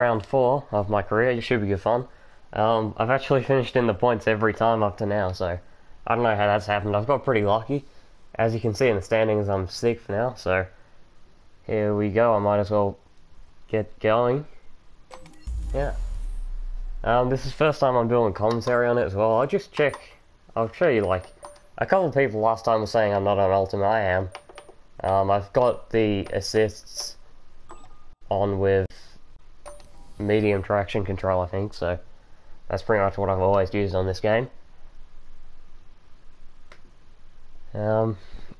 round four of my career. It should be good fun. Um, I've actually finished in the points every time up to now, so I don't know how that's happened. I've got pretty lucky. As you can see in the standings, I'm sixth now, so here we go. I might as well get going. Yeah. Um, this is the first time I'm doing commentary on it as well. I'll just check. I'll show you, like, a couple of people last time were saying I'm not on Ultimate. I am. Um, I've got the assists on with medium traction control, I think, so that's pretty much what I've always used on this game. Um,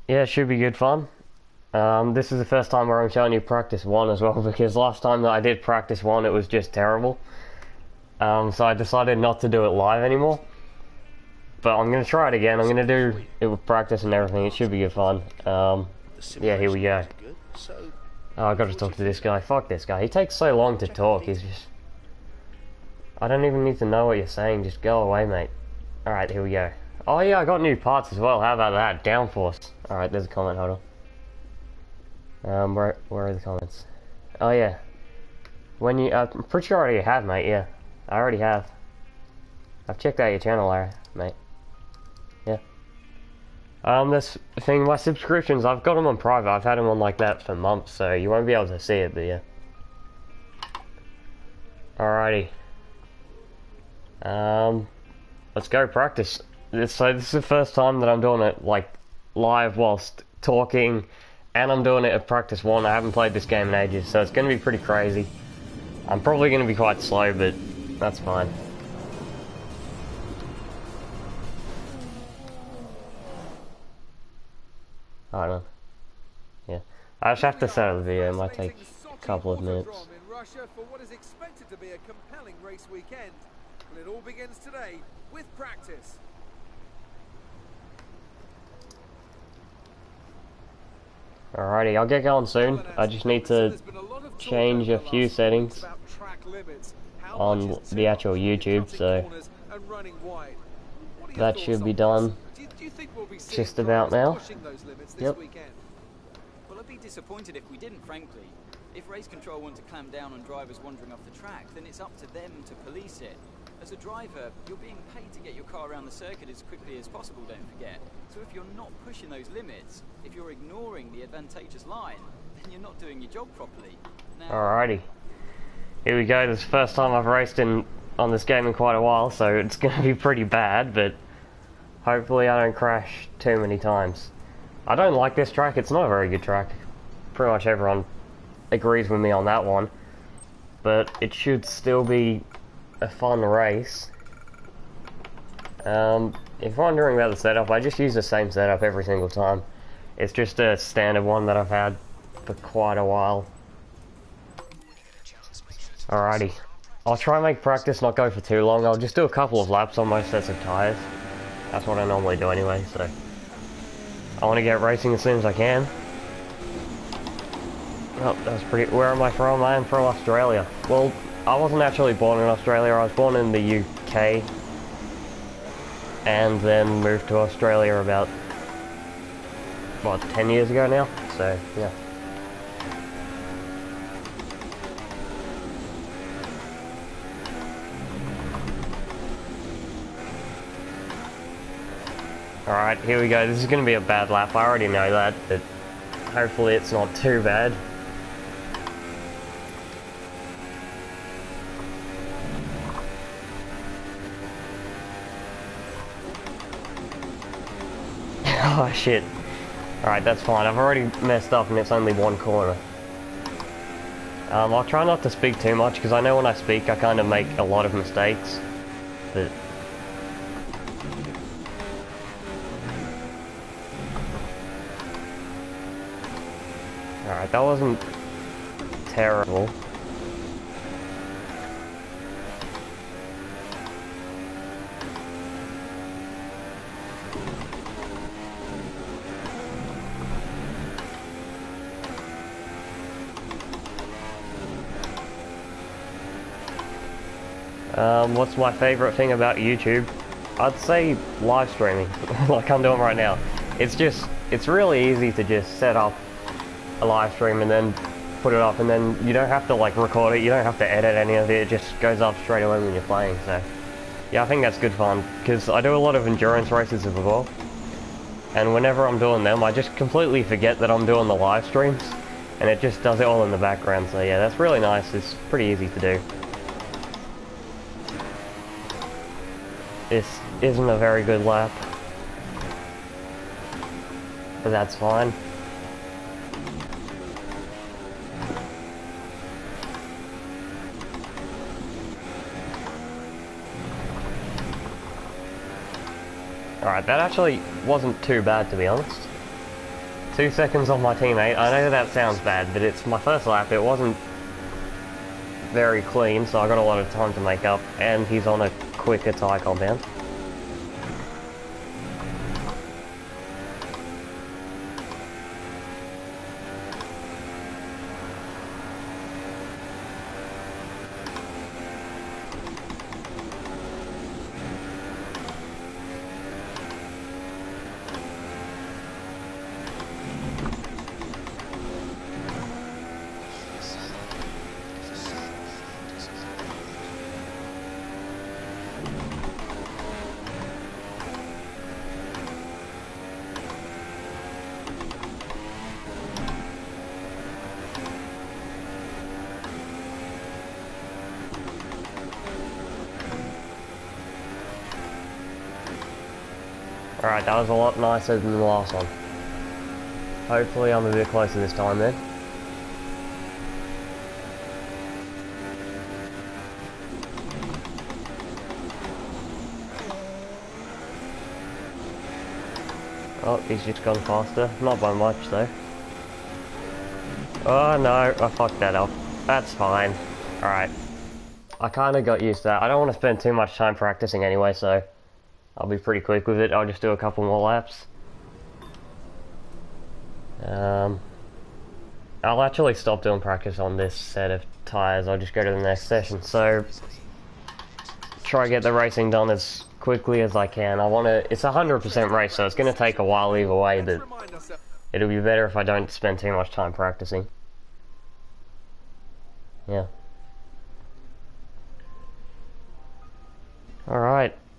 yeah, it should be good fun. Um, this is the first time where I'm showing you practice one as well, because last time that I did practice one, it was just terrible. Um, so I decided not to do it live anymore. But I'm going to try it again. I'm going to do it with practice and everything. It should be good fun. Um, yeah, here we go. Oh, I got to talk to this guy. Fuck this guy. He takes so long to talk. He's just... I don't even need to know what you're saying. Just go away, mate. Alright, here we go. Oh yeah, I got new parts as well. How about that? Downforce. Alright, there's a comment. Hold on. Um, where, where are the comments? Oh yeah. When you... Uh, I'm pretty sure I already have, mate. Yeah. I already have. I've checked out your channel, Larry, mate. Um, this thing, my subscriptions, I've got them on private. I've had them on like that for months, so you won't be able to see it, but yeah. Alrighty. Um, let's go practice. So this is the first time that I'm doing it like live whilst talking, and I'm doing it at practice one. I haven't played this game in ages, so it's going to be pretty crazy. I'm probably going to be quite slow, but that's fine. Hold on. Yeah. I just have to set up the video. It might take a couple of minutes. In Russia for what is expected to be a compelling race weekend. Well, it all begins today with practice. Alrighty, I'll get going soon. I just need to change a few settings on the actual YouTube, so that should be done just about now. Yep. Well, I'd be disappointed if we didn't, frankly. If race control want to clamp down on drivers wandering off the track, then it's up to them to police it. As a driver, you're being paid to get your car around the circuit as quickly as possible, don't forget. So if you're not pushing those limits, if you're ignoring the advantageous line, then you're not doing your job properly. Now, Alrighty. Here we go, this is the first time I've raced in on this game in quite a while, so it's going to be pretty bad, but hopefully I don't crash too many times. I don't like this track, it's not a very good track. Pretty much everyone agrees with me on that one. But it should still be a fun race. Um, if you're wondering about the setup, I just use the same setup every single time. It's just a standard one that I've had for quite a while. Alrighty. I'll try and make practice not go for too long. I'll just do a couple of laps on most sets of tyres. That's what I normally do anyway, so... I want to get racing as soon as I can. Oh, that's pretty... Where am I from? I am from Australia. Well, I wasn't actually born in Australia. I was born in the UK. And then moved to Australia about... What, 10 years ago now? So, yeah. Alright, here we go. This is going to be a bad lap. I already know that, but hopefully it's not too bad. oh shit. Alright, that's fine. I've already messed up and it's only one corner. Um, I'll try not to speak too much because I know when I speak I kind of make a lot of mistakes. But That wasn't terrible. Um, what's my favorite thing about YouTube? I'd say live streaming, like I'm doing right now. It's just, it's really easy to just set up a live stream and then put it up and then you don't have to like record it, you don't have to edit any of it, it just goes up straight away when you're playing, so yeah, I think that's good fun, because I do a lot of endurance races as well, and whenever I'm doing them, I just completely forget that I'm doing the live streams, and it just does it all in the background, so yeah, that's really nice, it's pretty easy to do. This isn't a very good lap, but that's fine. Alright, that actually wasn't too bad to be honest. Two seconds on my teammate. I know that sounds bad, but it's my first lap. It wasn't very clean, so I got a lot of time to make up, and he's on a quicker tyre compound. Alright, that was a lot nicer than the last one. Hopefully I'm a bit closer this time then. Oh, he's just gone faster. Not by much though. Oh no, I fucked that up. That's fine. Alright. I kinda got used to that. I don't want to spend too much time practicing anyway, so... I'll be pretty quick with it. I'll just do a couple more laps. Um, I'll actually stop doing practice on this set of tyres. I'll just go to the next session. So, try to get the racing done as quickly as I can. I want to. It's a hundred percent race, so it's going to take a while either way. But it'll be better if I don't spend too much time practicing. Yeah.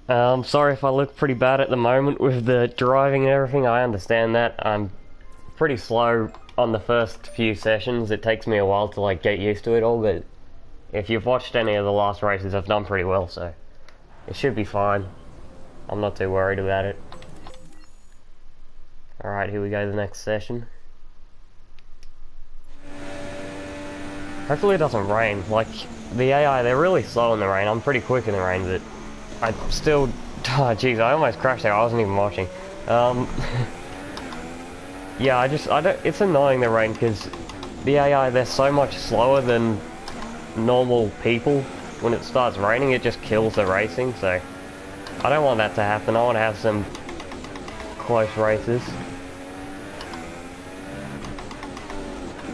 Right. Um, sorry if I look pretty bad at the moment with the driving and everything, I understand that. I'm pretty slow on the first few sessions, it takes me a while to like get used to it all, but if you've watched any of the last races, I've done pretty well, so it should be fine. I'm not too worried about it. Alright, here we go, the next session. Hopefully it doesn't rain, like, the AI, they're really slow in the rain, I'm pretty quick in the rain, but I still, oh jeez, I almost crashed there. I wasn't even watching. Um, yeah, I just, I don't, it's annoying the rain because the AI, they're so much slower than normal people. When it starts raining, it just kills the racing, so I don't want that to happen. I want to have some close races.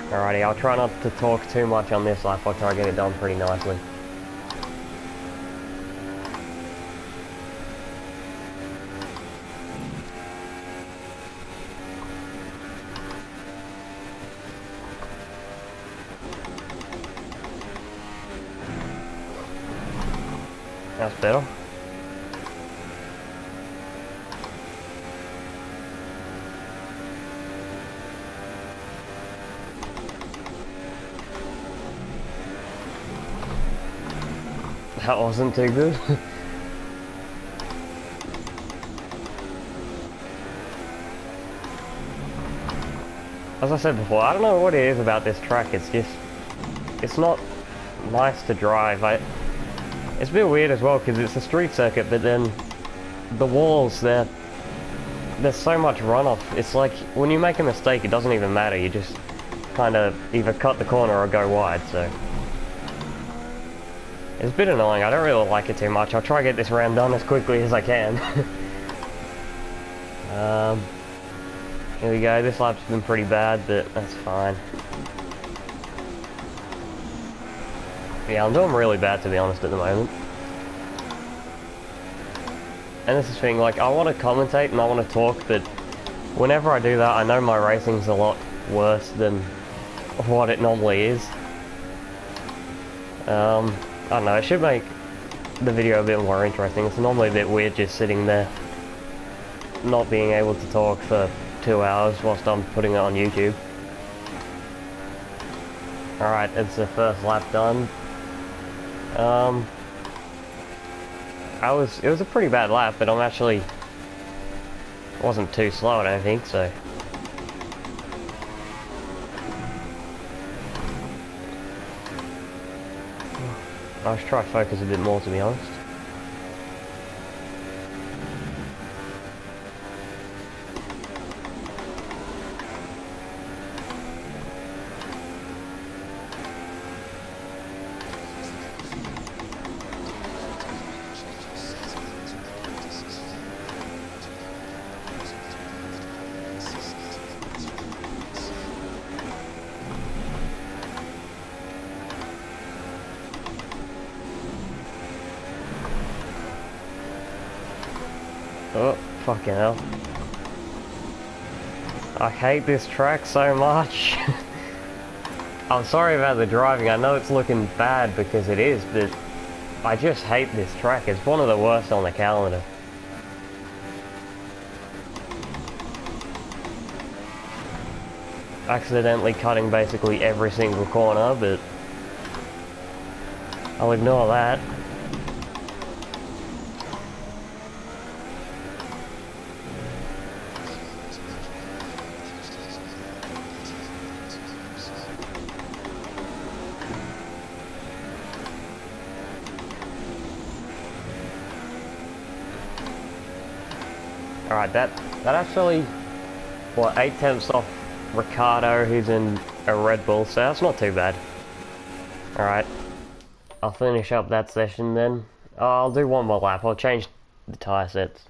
Alrighty, I'll try not to talk too much on this lap. I'll try to get it done pretty nicely. Better. That wasn't too good. As I said before, I don't know what it is about this track, it's just, it's not nice to drive. I, it's a bit weird as well because it's a street circuit, but then the walls, they're, there's so much runoff. It's like when you make a mistake, it doesn't even matter. You just kind of either cut the corner or go wide, so. It's a bit annoying. I don't really like it too much. I'll try to get this round done as quickly as I can. um, here we go. This lap's been pretty bad, but that's fine. Yeah, I'm doing really bad to be honest at the moment. And this is the thing, like, I want to commentate and I want to talk, but whenever I do that, I know my racing's a lot worse than what it normally is. Um, I don't know, it should make the video a bit more interesting. It's normally a bit weird just sitting there not being able to talk for two hours whilst I'm putting it on YouTube. Alright, it's the first lap done. Um, I was, it was a pretty bad lap, but I'm actually, wasn't too slow, I don't think, so. I should try focus a bit more, to be honest. Fucking hell. I hate this track so much. I'm sorry about the driving, I know it's looking bad because it is, but I just hate this track. It's one of the worst on the calendar. Accidentally cutting basically every single corner, but I'll ignore that. Alright, that actually what eight tenths off Ricciardo, who's in a Red Bull, so that's not too bad. Alright. I'll finish up that session then. Oh, I'll do one more lap, I'll change the tyre sets.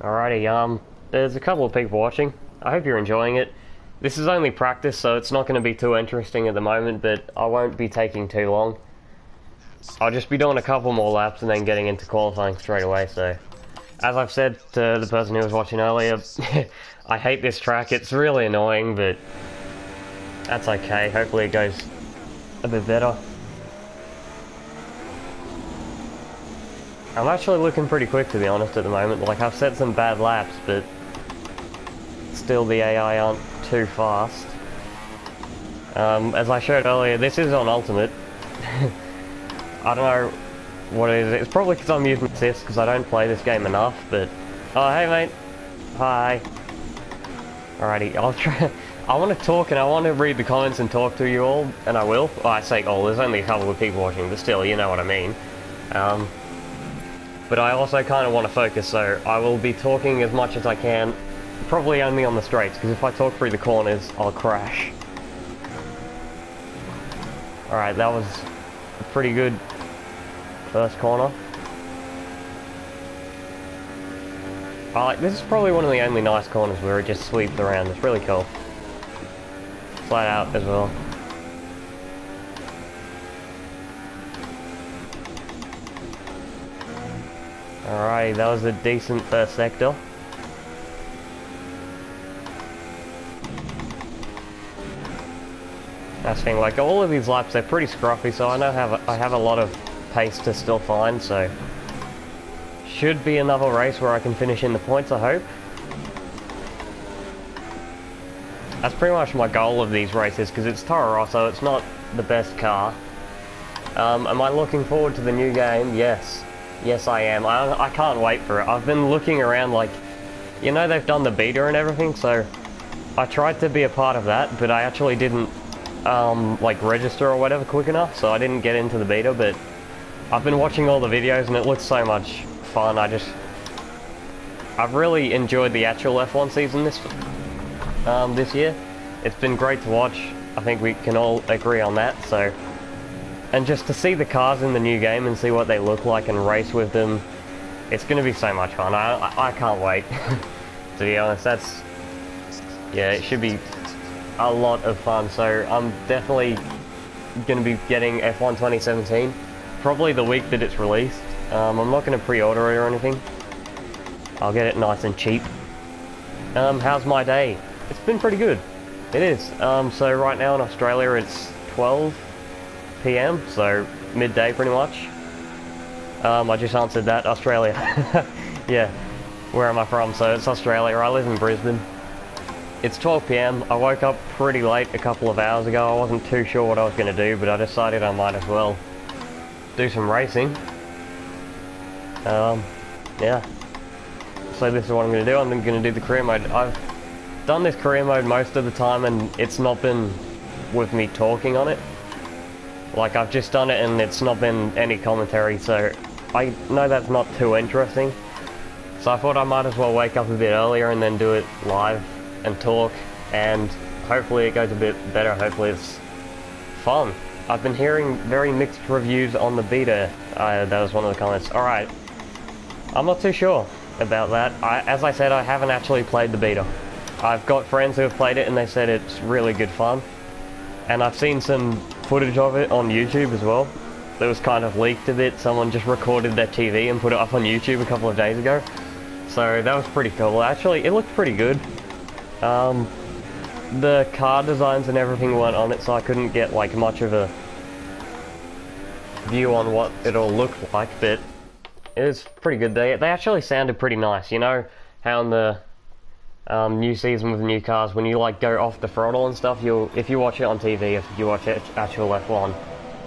Alrighty, um, there's a couple of people watching. I hope you're enjoying it. This is only practice, so it's not going to be too interesting at the moment, but I won't be taking too long. I'll just be doing a couple more laps and then getting into qualifying straight away, so... As I've said to the person who was watching earlier, I hate this track, it's really annoying, but... That's okay, hopefully it goes a bit better. I'm actually looking pretty quick to be honest at the moment, like I've set some bad laps, but... Still the AI aren't too fast. Um, as I showed earlier, this is on Ultimate. I don't know what it is. It's probably because I'm using assist because I don't play this game enough, but... Oh, hey, mate. Hi. Alrighty, I'll try... I want to talk and I want to read the comments and talk to you all, and I will. Oh, I say all, there's only a couple of people watching, but still, you know what I mean. Um, but I also kind of want to focus, so I will be talking as much as I can, probably only on the straights, because if I talk through the corners, I'll crash. Alright, that was a pretty good first corner. I like, this is probably one of the only nice corners where it just sweeps around, it's really cool. Flat out as well. Alright, that was a decent first sector. That's thing, like all of these laps, they're pretty scruffy, so I know have I have a lot of pace to still find, so should be another race where I can finish in the points, I hope. That's pretty much my goal of these races, because it's Toro Rosso, it's not the best car. Um, am I looking forward to the new game? Yes. Yes, I am. I, I can't wait for it. I've been looking around like, you know they've done the beta and everything, so I tried to be a part of that, but I actually didn't um, like register or whatever quick enough, so I didn't get into the beta, but I've been watching all the videos and it looks so much fun. I just, I've really enjoyed the actual F1 season this um, this year. It's been great to watch. I think we can all agree on that. So, and just to see the cars in the new game and see what they look like and race with them, it's going to be so much fun. I I, I can't wait. to be honest, that's yeah, it should be a lot of fun. So I'm definitely going to be getting F1 2017, probably the week that it's released. Um, I'm not going to pre-order it or anything. I'll get it nice and cheap. Um, how's my day? It's been pretty good. It is. Um, so right now in Australia it's 12 p.m. So midday pretty much. Um, I just answered that. Australia. yeah. Where am I from? So it's Australia. I live in Brisbane. It's 12 p.m. I woke up pretty late a couple of hours ago. I wasn't too sure what I was going to do, but I decided I might as well do some racing. Um, yeah. So this is what I'm going to do. I'm going to do the career mode. I've done this career mode most of the time and it's not been with me talking on it. Like I've just done it and it's not been any commentary so I know that's not too interesting. So I thought I might as well wake up a bit earlier and then do it live and talk and hopefully it goes a bit better, hopefully it's fun. I've been hearing very mixed reviews on the beta, uh, that was one of the comments. Alright, I'm not too sure about that. I, as I said, I haven't actually played the beta. I've got friends who have played it and they said it's really good fun. And I've seen some footage of it on YouTube as well. It was kind of leaked a bit. Someone just recorded their TV and put it up on YouTube a couple of days ago. So that was pretty cool. Actually, it looked pretty good. Um, the car designs and everything weren't on it, so I couldn't get like much of a view on what it'll look like, but it was pretty good. They they actually sounded pretty nice. You know how in the um, new season with new cars, when you like go off the throttle and stuff, you'll if you watch it on TV, if you watch it actual F1,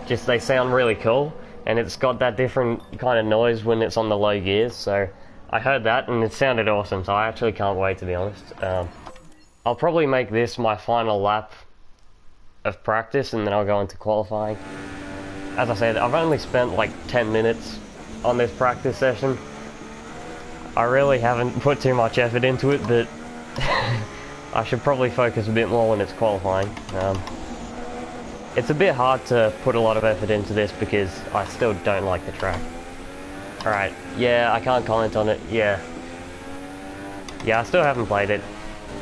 just they sound really cool, and it's got that different kind of noise when it's on the low gears. So I heard that and it sounded awesome. So I actually can't wait to be honest. Um, I'll probably make this my final lap of practice, and then I'll go into qualifying. As I said, I've only spent like 10 minutes on this practice session. I really haven't put too much effort into it, but I should probably focus a bit more when it's qualifying. Um, it's a bit hard to put a lot of effort into this because I still don't like the track. Alright, yeah, I can't comment on it, yeah. Yeah, I still haven't played it.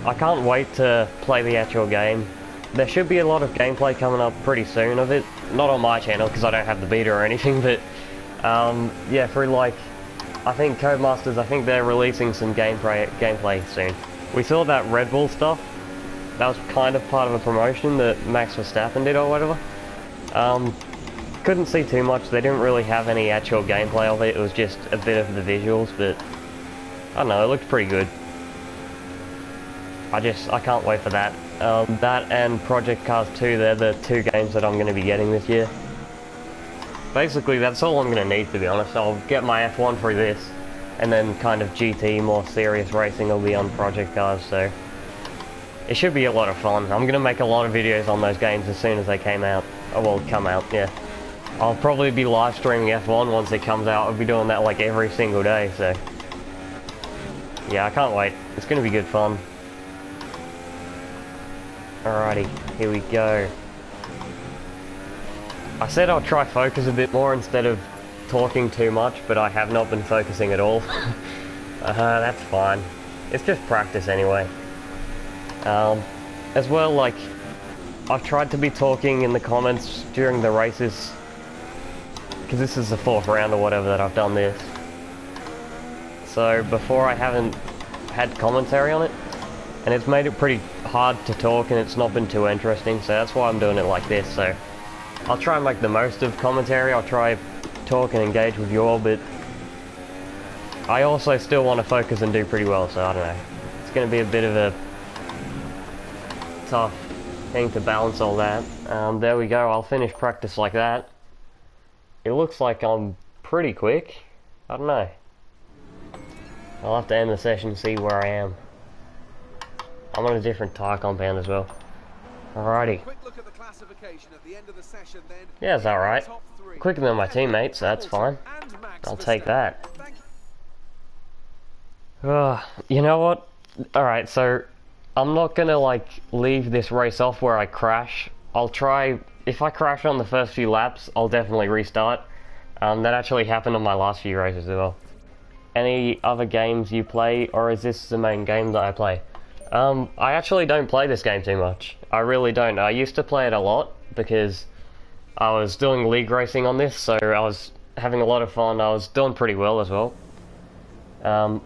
I can't wait to play the actual game. There should be a lot of gameplay coming up pretty soon of it. Not on my channel because I don't have the beta or anything, but um, yeah, through like, I think Codemasters, I think they're releasing some gameplay, gameplay soon. We saw that Red Bull stuff. That was kind of part of a promotion that Max Verstappen did or whatever. Um, couldn't see too much. They didn't really have any actual gameplay of it. It was just a bit of the visuals, but I don't know, it looked pretty good. I just, I can't wait for that. Um, that and Project Cars 2, they're the two games that I'm going to be getting this year. Basically, that's all I'm going to need, to be honest. I'll get my F1 through this, and then kind of GT, more serious racing will be on Project Cars, so... It should be a lot of fun. I'm going to make a lot of videos on those games as soon as they came out. Oh, well, come out, yeah. I'll probably be live streaming F1 once it comes out. I'll be doing that like every single day, so... Yeah, I can't wait. It's going to be good fun. Alrighty, here we go. I said I'll try focus a bit more instead of talking too much, but I have not been focusing at all. uh, that's fine. It's just practice anyway. Um, as well, like, I've tried to be talking in the comments during the races, because this is the fourth round or whatever that I've done this. So before I haven't had commentary on it, and it's made it pretty hard to talk and it's not been too interesting, so that's why I'm doing it like this, so I'll try and make the most of commentary, I'll try talk and engage with you all, but I also still want to focus and do pretty well, so I don't know. It's going to be a bit of a tough thing to balance all that. Um, there we go, I'll finish practice like that. It looks like I'm pretty quick. I don't know. I'll have to end the session and see where I am. I'm on a different tire compound as well. Alrighty. Session, yeah, it's alright. Quicker than my teammates, so that's fine. I'll take that. Uh, you know what? Alright, so I'm not gonna like leave this race off where I crash. I'll try, if I crash on the first few laps, I'll definitely restart. Um, that actually happened on my last few races as well. Any other games you play, or is this the main game that I play? Um, I actually don't play this game too much. I really don't. I used to play it a lot because I was doing league racing on this, so I was having a lot of fun. I was doing pretty well as well. Um,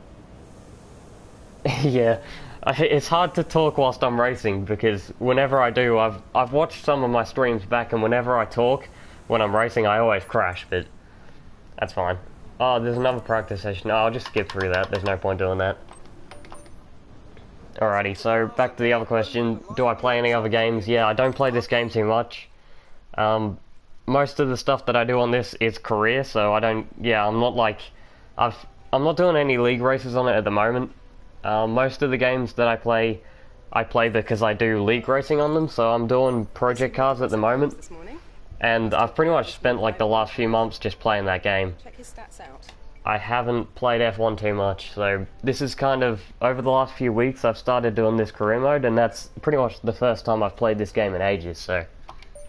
yeah, I, it's hard to talk whilst I'm racing because whenever I do, I've I've watched some of my streams back, and whenever I talk when I'm racing, I always crash. But that's fine. Oh, there's another practice session. No, I'll just skip through that. There's no point doing that. Alrighty, so back to the other question. Do I play any other games? Yeah, I don't play this game too much. Um, most of the stuff that I do on this is career, so I don't. Yeah, I'm not like, I've. I'm not doing any league races on it at the moment. Um, most of the games that I play, I play because I do league racing on them. So I'm doing project cars at the moment, and I've pretty much spent like the last few months just playing that game. Check his stats out. I haven't played F1 too much, so this is kind of over the last few weeks I've started doing this career mode, and that's pretty much the first time I've played this game in ages. So,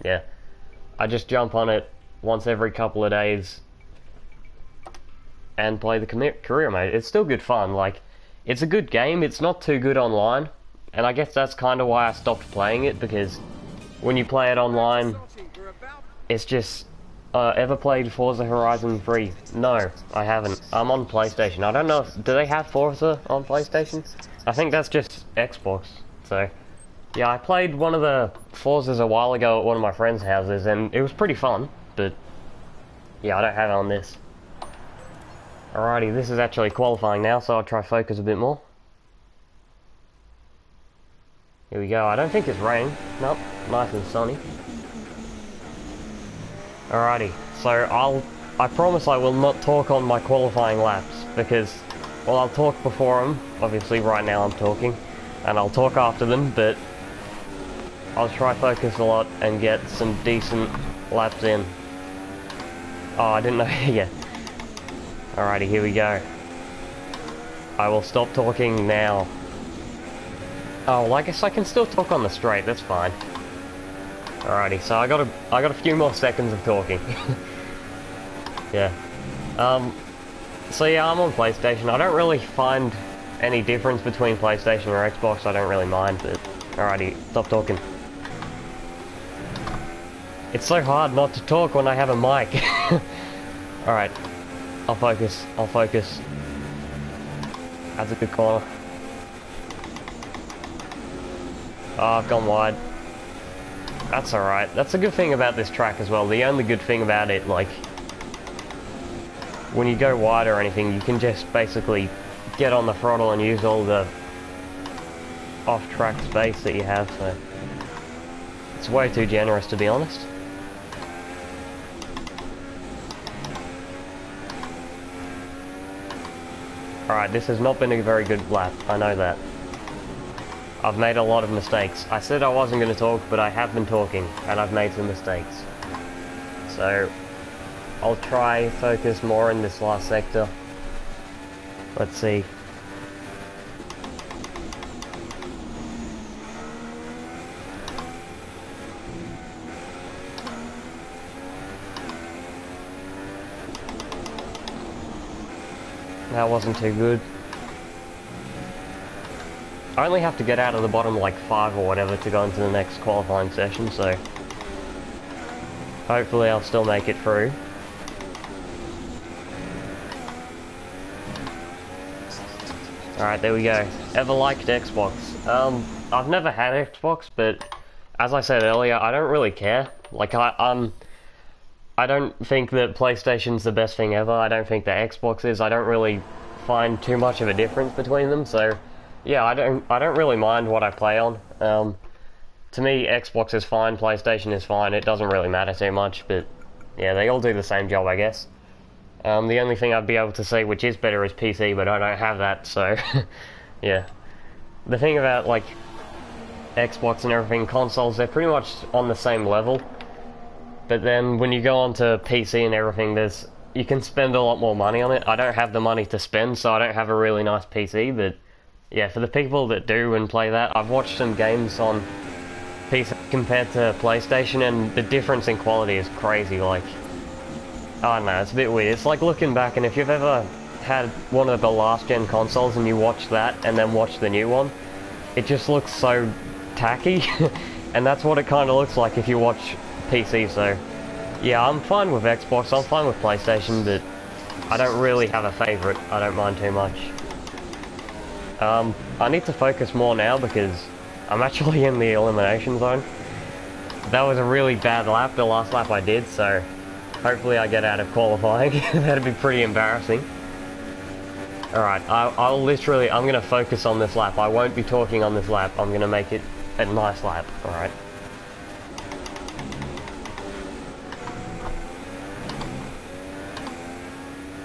yeah, I just jump on it once every couple of days and play the career mode. It's still good fun. Like, it's a good game. It's not too good online, and I guess that's kind of why I stopped playing it because when you play it online, it's just uh, ever played Forza Horizon 3? No, I haven't. I'm on PlayStation. I don't know if do they have Forza on PlayStation? I think that's just Xbox. So, yeah, I played one of the Forzas a while ago at one of my friends' houses, and it was pretty fun. But yeah, I don't have it on this. Alrighty, this is actually qualifying now, so I'll try focus a bit more. Here we go. I don't think it's raining. Nope, nice and sunny. Alrighty, so I'll I promise I will not talk on my qualifying laps because well I'll talk before them, obviously right now I'm talking, and I'll talk after them, but I'll try focus a lot and get some decent laps in. Oh, I didn't know yeah. Alrighty, here we go. I will stop talking now. Oh, well I guess I can still talk on the straight, that's fine. Alrighty, so I got a I got a few more seconds of talking. yeah. Um so yeah, I'm on PlayStation. I don't really find any difference between PlayStation or Xbox. I don't really mind, but alrighty, stop talking. It's so hard not to talk when I have a mic. Alright. I'll focus. I'll focus. That's a good corner. Oh, I've gone wide. That's alright. That's a good thing about this track as well. The only good thing about it, like, when you go wide or anything, you can just basically get on the throttle and use all the off-track space that you have, so it's way too generous to be honest. Alright, this has not been a very good lap, I know that. I've made a lot of mistakes. I said I wasn't going to talk, but I have been talking, and I've made some mistakes. So, I'll try focus more in this last sector. Let's see. That wasn't too good. I only have to get out of the bottom like 5 or whatever to go into the next qualifying session, so hopefully I'll still make it through. Alright, there we go. Ever liked Xbox? Um, I've never had Xbox, but as I said earlier, I don't really care. Like, I, um, I don't think that PlayStation's the best thing ever. I don't think that Xbox is. I don't really find too much of a difference between them, so yeah, I don't I don't really mind what I play on. Um, to me, Xbox is fine, PlayStation is fine. It doesn't really matter too much, but yeah, they all do the same job, I guess. Um, the only thing I'd be able to say which is better is PC, but I don't have that, so yeah. The thing about like Xbox and everything, consoles, they're pretty much on the same level. But then when you go onto PC and everything, there's you can spend a lot more money on it. I don't have the money to spend, so I don't have a really nice PC, but yeah, for the people that do and play that, I've watched some games on PC compared to PlayStation, and the difference in quality is crazy. Like, I don't know, it's a bit weird. It's like looking back, and if you've ever had one of the last gen consoles and you watch that and then watch the new one, it just looks so tacky, and that's what it kind of looks like if you watch PC. So, yeah, I'm fine with Xbox, I'm fine with PlayStation, but I don't really have a favorite. I don't mind too much. Um, I need to focus more now because I'm actually in the elimination zone. That was a really bad lap, the last lap I did, so hopefully I get out of qualifying. That'd be pretty embarrassing. Alright, I'll literally, I'm going to focus on this lap. I won't be talking on this lap. I'm going to make it a nice lap, alright?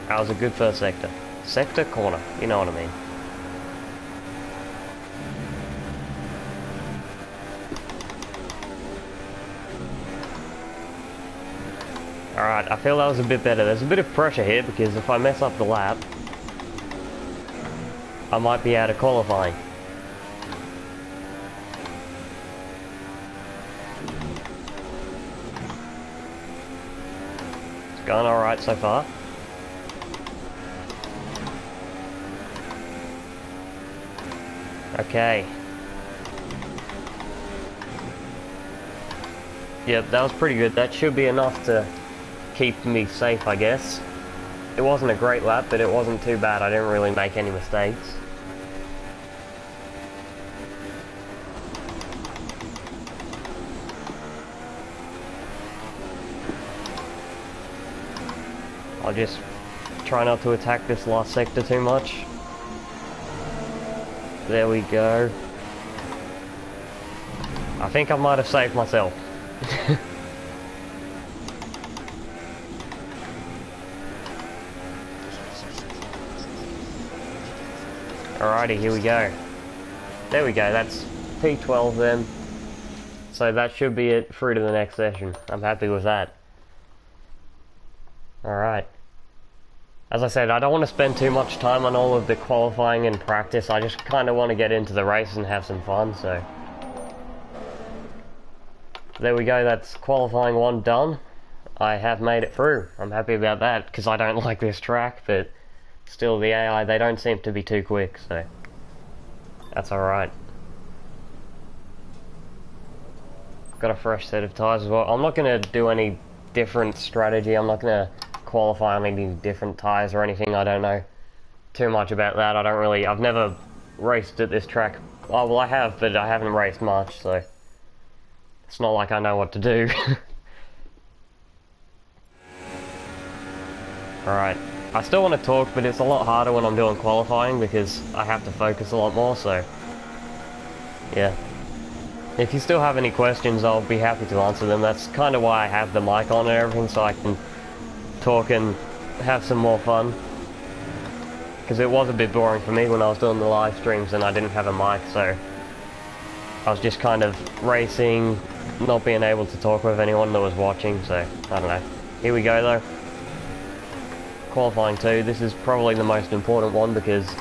That was a good first sector. Sector corner, you know what I mean. Alright, I feel that was a bit better. There's a bit of pressure here because if I mess up the lap, I might be out of qualifying. It's going alright so far. Okay. Yep, that was pretty good. That should be enough to keep me safe, I guess. It wasn't a great lap, but it wasn't too bad. I didn't really make any mistakes. I'll just try not to attack this last sector too much. There we go. I think I might have saved myself. Alrighty, here we go. There we go, that's P12 then. So that should be it through to the next session. I'm happy with that. Alright. As I said, I don't want to spend too much time on all of the qualifying and practice. I just kind of want to get into the race and have some fun, so... There we go, that's qualifying one done. I have made it through. I'm happy about that, because I don't like this track, but still the AI, they don't seem to be too quick, so that's alright. Got a fresh set of tyres as well. I'm not going to do any different strategy. I'm not going to qualify on any different tyres or anything. I don't know too much about that. I don't really... I've never raced at this track. Oh, well, I have, but I haven't raced much, so... It's not like I know what to do. Alright. I still want to talk, but it's a lot harder when I'm doing qualifying because I have to focus a lot more, so... Yeah. If you still have any questions, I'll be happy to answer them. That's kind of why I have the mic on and everything, so I can talk and have some more fun. Because it was a bit boring for me when I was doing the live streams and I didn't have a mic, so... I was just kind of racing, not being able to talk with anyone that was watching, so I don't know. Here we go though qualifying too. This is probably the most important one because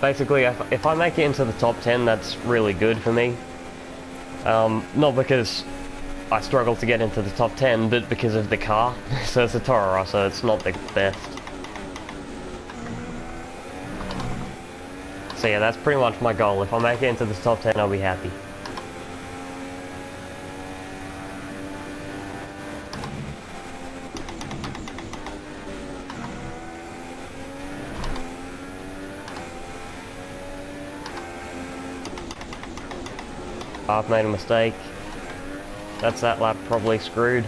basically if, if I make it into the top 10 that's really good for me. Um, not because I struggle to get into the top 10 but because of the car. so it's a Toro Rosso, it's not the best. So yeah, that's pretty much my goal. If I make it into the top 10 I'll be happy. I've made a mistake. That's that lap probably screwed.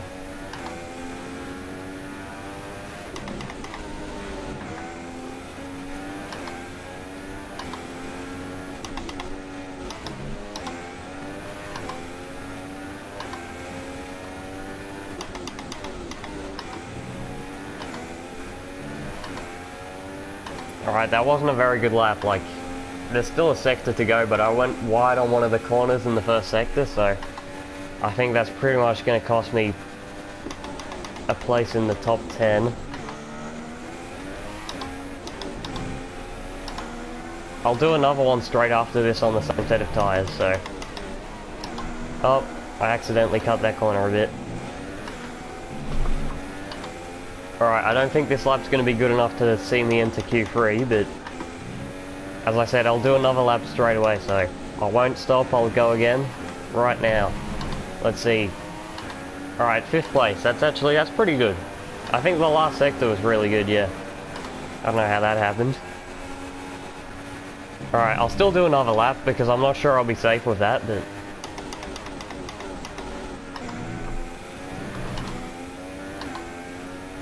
Alright, that wasn't a very good lap, like, there's still a sector to go, but I went wide on one of the corners in the first sector, so I think that's pretty much going to cost me a place in the top 10. I'll do another one straight after this on the same set of tyres, so... Oh, I accidentally cut that corner a bit. Alright, I don't think this lap's going to be good enough to see me into Q3, but as I said, I'll do another lap straight away, so I won't stop, I'll go again right now. Let's see. Alright, fifth place. That's actually, that's pretty good. I think the last sector was really good, yeah. I don't know how that happened. Alright, I'll still do another lap because I'm not sure I'll be safe with that, but...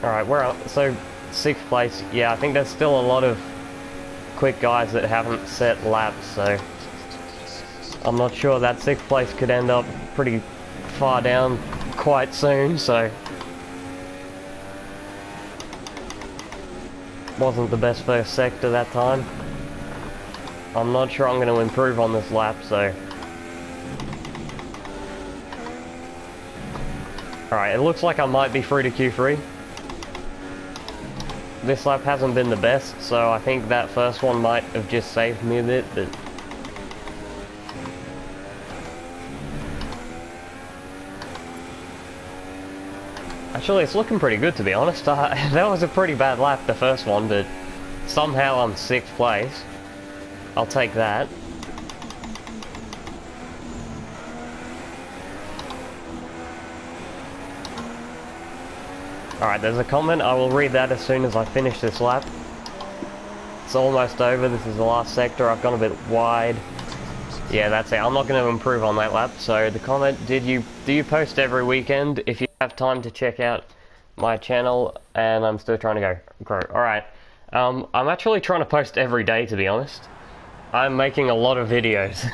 Alright, where are... So, sixth place. Yeah, I think there's still a lot of quick guys that haven't set laps, so... I'm not sure that sixth place could end up pretty far down quite soon, so... Wasn't the best first sector that time. I'm not sure I'm going to improve on this lap, so... Alright, it looks like I might be free to Q3 this lap hasn't been the best, so I think that first one might have just saved me a bit, but... Actually, it's looking pretty good, to be honest. That was a pretty bad lap, the first one, but somehow I'm 6th place. I'll take that. Alright, there's a comment. I will read that as soon as I finish this lap. It's almost over. This is the last sector. I've gone a bit wide. Yeah, that's it. I'm not going to improve on that lap. So the comment, did you do you post every weekend? If you have time to check out my channel, and I'm still trying to go grow. Alright. Um, I'm actually trying to post every day, to be honest. I'm making a lot of videos.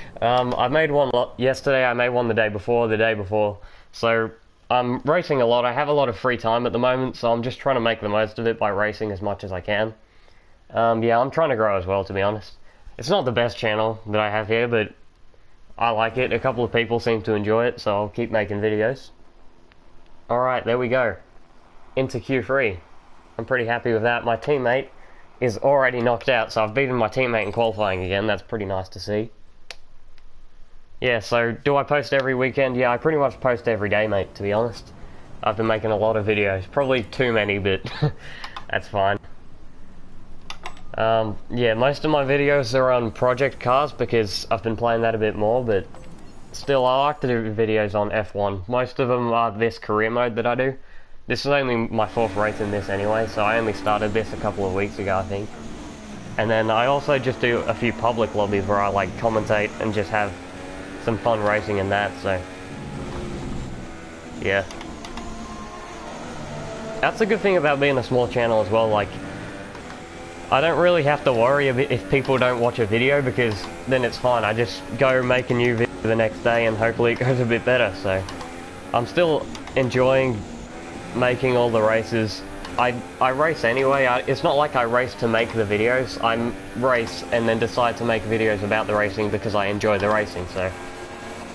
um, I made one yesterday, I made one the day before, the day before. So I'm racing a lot. I have a lot of free time at the moment, so I'm just trying to make the most of it by racing as much as I can. Um, yeah, I'm trying to grow as well, to be honest. It's not the best channel that I have here, but I like it. A couple of people seem to enjoy it, so I'll keep making videos. Alright, there we go. Into Q3. I'm pretty happy with that. My teammate is already knocked out, so I've beaten my teammate in qualifying again. That's pretty nice to see. Yeah, so do I post every weekend? Yeah, I pretty much post every day, mate, to be honest. I've been making a lot of videos. Probably too many, but that's fine. Um, yeah, most of my videos are on Project Cars because I've been playing that a bit more, but still, I like to do videos on F1. Most of them are this career mode that I do. This is only my fourth race in this anyway, so I only started this a couple of weeks ago, I think. And then I also just do a few public lobbies where I like commentate and just have some fun racing in that, so... Yeah. That's a good thing about being a small channel as well, like... I don't really have to worry if people don't watch a video because then it's fine. I just go make a new video the next day and hopefully it goes a bit better, so... I'm still enjoying making all the races. I, I race anyway, I, it's not like I race to make the videos, I race and then decide to make videos about the racing because I enjoy the racing, so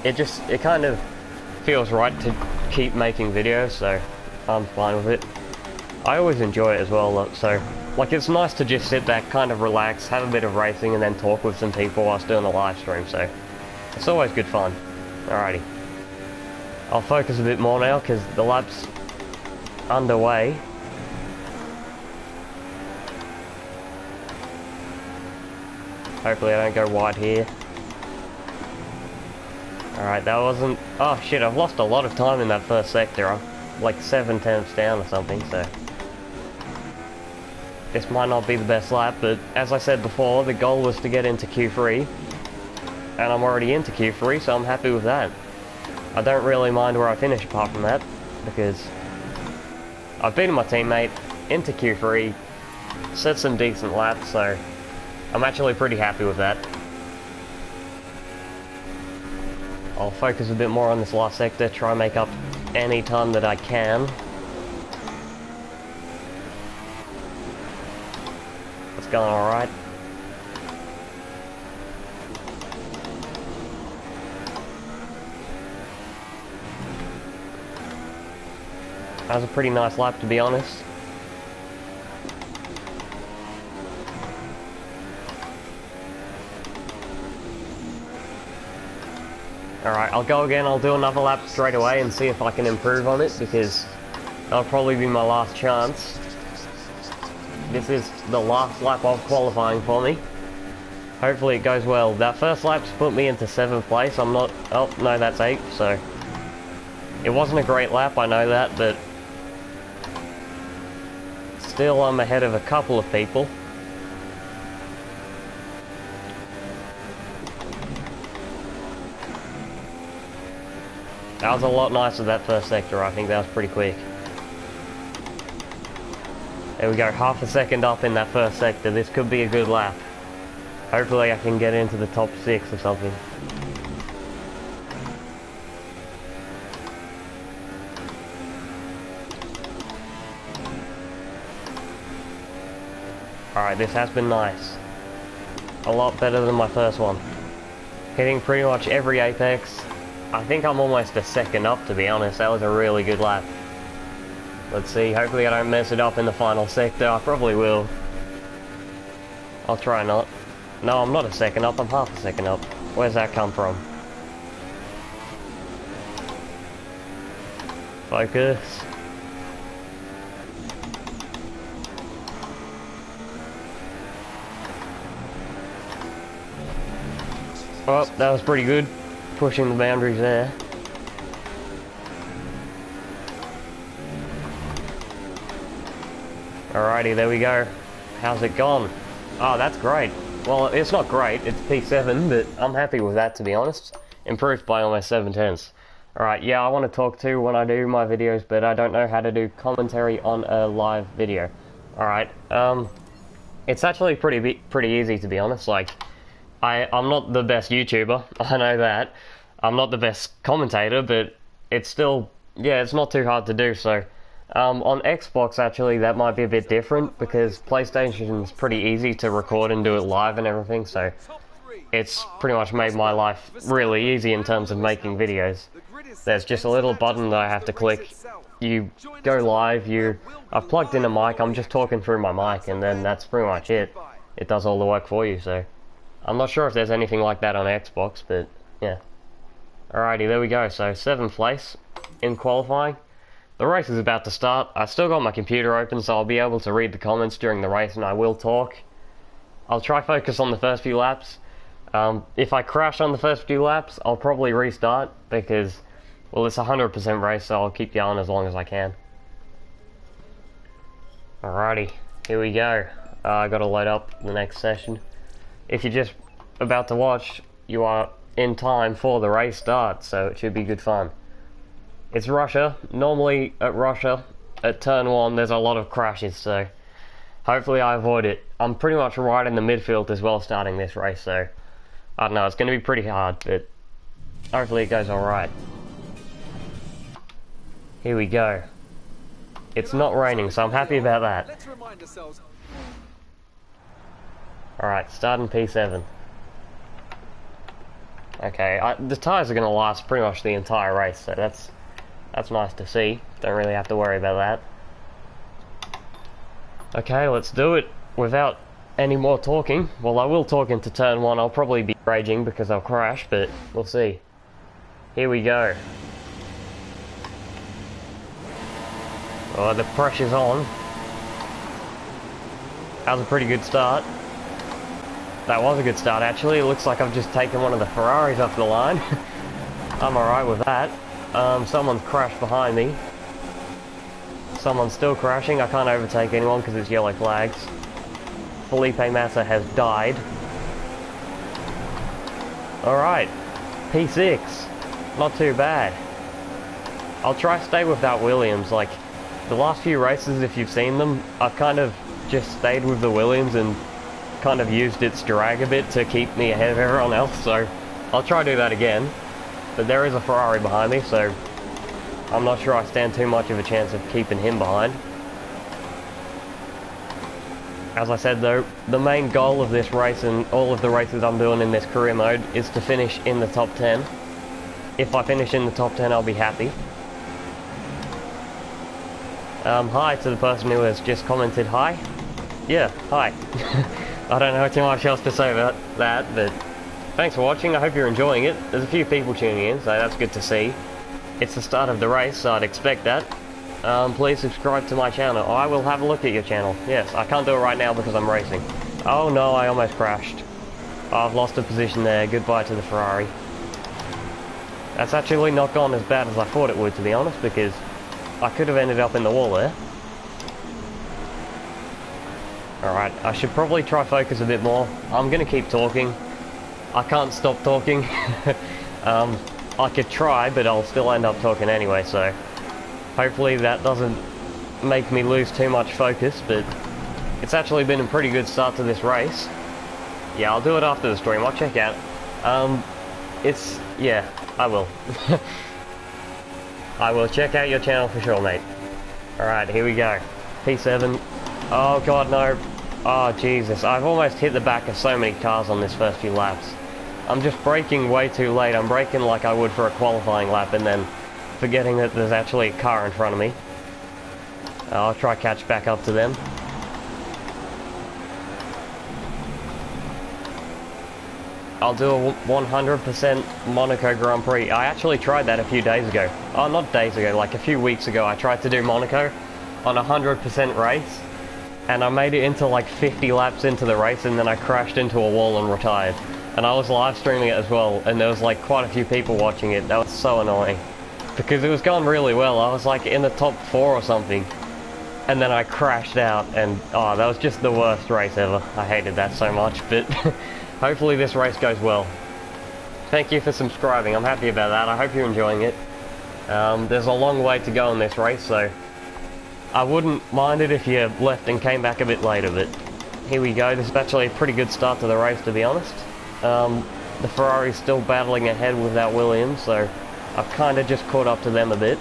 it just, it kind of feels right to keep making videos, so I'm fine with it. I always enjoy it as well, so, like, it's nice to just sit back, kind of relax, have a bit of racing, and then talk with some people whilst doing a live stream, so it's always good fun. Alrighty. I'll focus a bit more now, because the lap's underway. Hopefully I don't go wide here. Alright, that wasn't... Oh shit, I've lost a lot of time in that first sector. I'm like seven tenths down or something, so... This might not be the best lap, but as I said before, the goal was to get into Q3. And I'm already into Q3, so I'm happy with that. I don't really mind where I finish apart from that, because... I've beaten my teammate into Q3, set some decent laps, so... I'm actually pretty happy with that. I'll focus a bit more on this last sector, try and make up any time that I can. It's going alright. That was a pretty nice lap to be honest. Alright, I'll go again, I'll do another lap straight away and see if I can improve on it, because that'll probably be my last chance. This is the last lap of qualifying for me. Hopefully it goes well. That first lap's put me into 7th place, I'm not... Oh, no, that's 8th, so... It wasn't a great lap, I know that, but... Still, I'm ahead of a couple of people. That was a lot nicer that first sector, I think that was pretty quick. There we go, half a second up in that first sector. This could be a good lap. Hopefully I can get into the top six or something. Alright, this has been nice. A lot better than my first one. Hitting pretty much every apex. I think I'm almost a second up to be honest. That was a really good lap. Let's see, hopefully I don't mess it up in the final sector. I probably will. I'll try not. No, I'm not a second up, I'm half a second up. Where's that come from? Focus. Oh, that was pretty good. Pushing the boundaries there. Alrighty, there we go. How's it gone? Oh, that's great. Well, it's not great, it's P7, but I'm happy with that to be honest. Improved by almost 7 tenths. Alright, yeah, I want to talk too when I do my videos, but I don't know how to do commentary on a live video. Alright, um, it's actually pretty pretty easy to be honest, like, I, I'm not the best YouTuber, I know that. I'm not the best commentator, but it's still, yeah, it's not too hard to do, so... Um, on Xbox, actually, that might be a bit different, because PlayStation is pretty easy to record and do it live and everything, so... It's pretty much made my life really easy in terms of making videos. There's just a little button that I have to click. You go live, you... I've plugged in a mic, I'm just talking through my mic, and then that's pretty much it. It does all the work for you, so... I'm not sure if there's anything like that on Xbox, but yeah. Alrighty, there we go. So, 7th place in qualifying. The race is about to start. I still got my computer open, so I'll be able to read the comments during the race, and I will talk. I'll try focus on the first few laps. Um, if I crash on the first few laps, I'll probably restart, because, well, it's a 100% race, so I'll keep going as long as I can. Alrighty, here we go. Uh, I gotta load up the next session if you're just about to watch, you are in time for the race start, so it should be good fun. It's Russia. Normally at Russia, at turn one, there's a lot of crashes, so hopefully I avoid it. I'm pretty much right in the midfield as well starting this race, so I don't know, it's going to be pretty hard, but hopefully it goes alright. Here we go. It's not raining, so I'm happy about that. Alright, starting P7. Okay, I, the tyres are going to last pretty much the entire race, so that's that's nice to see. Don't really have to worry about that. Okay, let's do it without any more talking. Well, I will talk into turn one. I'll probably be raging because I'll crash, but we'll see. Here we go. Oh, the pressure's on. That was a pretty good start. That was a good start actually. It looks like I've just taken one of the Ferraris off the line. I'm alright with that. Um, someone's crashed behind me. Someone's still crashing. I can't overtake anyone because it's yellow flags. Felipe Massa has died. Alright. P6. Not too bad. I'll try stay with that Williams. Like, the last few races, if you've seen them, I've kind of just stayed with the Williams and kind of used its drag a bit to keep me ahead of everyone else, so I'll try to do that again. But there is a Ferrari behind me, so I'm not sure I stand too much of a chance of keeping him behind. As I said though, the main goal of this race and all of the races I'm doing in this career mode is to finish in the top 10. If I finish in the top 10, I'll be happy. Um, hi to the person who has just commented hi. Yeah, hi. I don't know too much else to say about that, but thanks for watching. I hope you're enjoying it. There's a few people tuning in, so that's good to see. It's the start of the race, so I'd expect that. Um, please subscribe to my channel. I will have a look at your channel. Yes, I can't do it right now because I'm racing. Oh no, I almost crashed. I've lost a position there. Goodbye to the Ferrari. That's actually not gone as bad as I thought it would, to be honest, because I could have ended up in the wall there. Alright, I should probably try focus a bit more. I'm gonna keep talking. I can't stop talking. um, I could try, but I'll still end up talking anyway, so hopefully that doesn't make me lose too much focus, but it's actually been a pretty good start to this race. Yeah, I'll do it after the stream, I'll check out. Um, it's, yeah, I will. I will check out your channel for sure, mate. Alright, here we go. P7. Oh god, no. Oh, Jesus. I've almost hit the back of so many cars on this first few laps. I'm just braking way too late. I'm braking like I would for a qualifying lap and then forgetting that there's actually a car in front of me. I'll try catch back up to them. I'll do a 100% Monaco Grand Prix. I actually tried that a few days ago. Oh, not days ago, like a few weeks ago. I tried to do Monaco on a 100% race. And I made it into like 50 laps into the race and then I crashed into a wall and retired. And I was live streaming it as well and there was like quite a few people watching it. That was so annoying. Because it was going really well. I was like in the top four or something. And then I crashed out and oh, that was just the worst race ever. I hated that so much, but hopefully this race goes well. Thank you for subscribing. I'm happy about that. I hope you're enjoying it. Um, there's a long way to go in this race, so I wouldn't mind it if you left and came back a bit later, but here we go. This is actually a pretty good start to the race, to be honest. Um, the Ferrari's still battling ahead without Williams, so I've kind of just caught up to them a bit.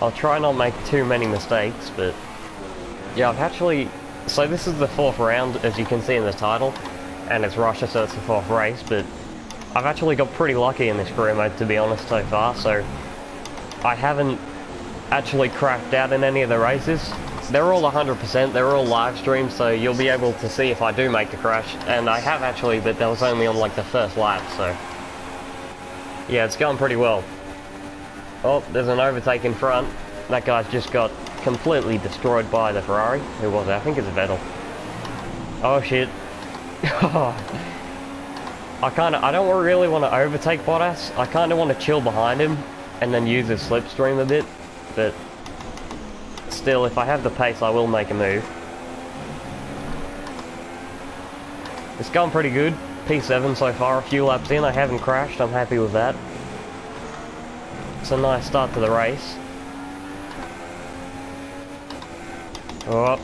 I'll try not make too many mistakes, but yeah, I've actually... So this is the fourth round, as you can see in the title, and it's Russia, so it's the fourth race, but I've actually got pretty lucky in this career mode, to be honest, so far, so I haven't actually cracked out in any of the races. They're all 100%, they're all live streams, so you'll be able to see if I do make the crash, and I have actually, but that was only on like the first lap, so... Yeah, it's going pretty well. Oh, there's an overtake in front. That guy's just got completely destroyed by the Ferrari. Who was it? I think it's Vettel. Oh shit. I kind of, I don't really want to overtake Bottas. I kind of want to chill behind him and then use his slipstream a bit. But still, if I have the pace, I will make a move. It's going pretty good. P7 so far, a few laps in. I haven't crashed. I'm happy with that. It's a nice start to the race. Oh,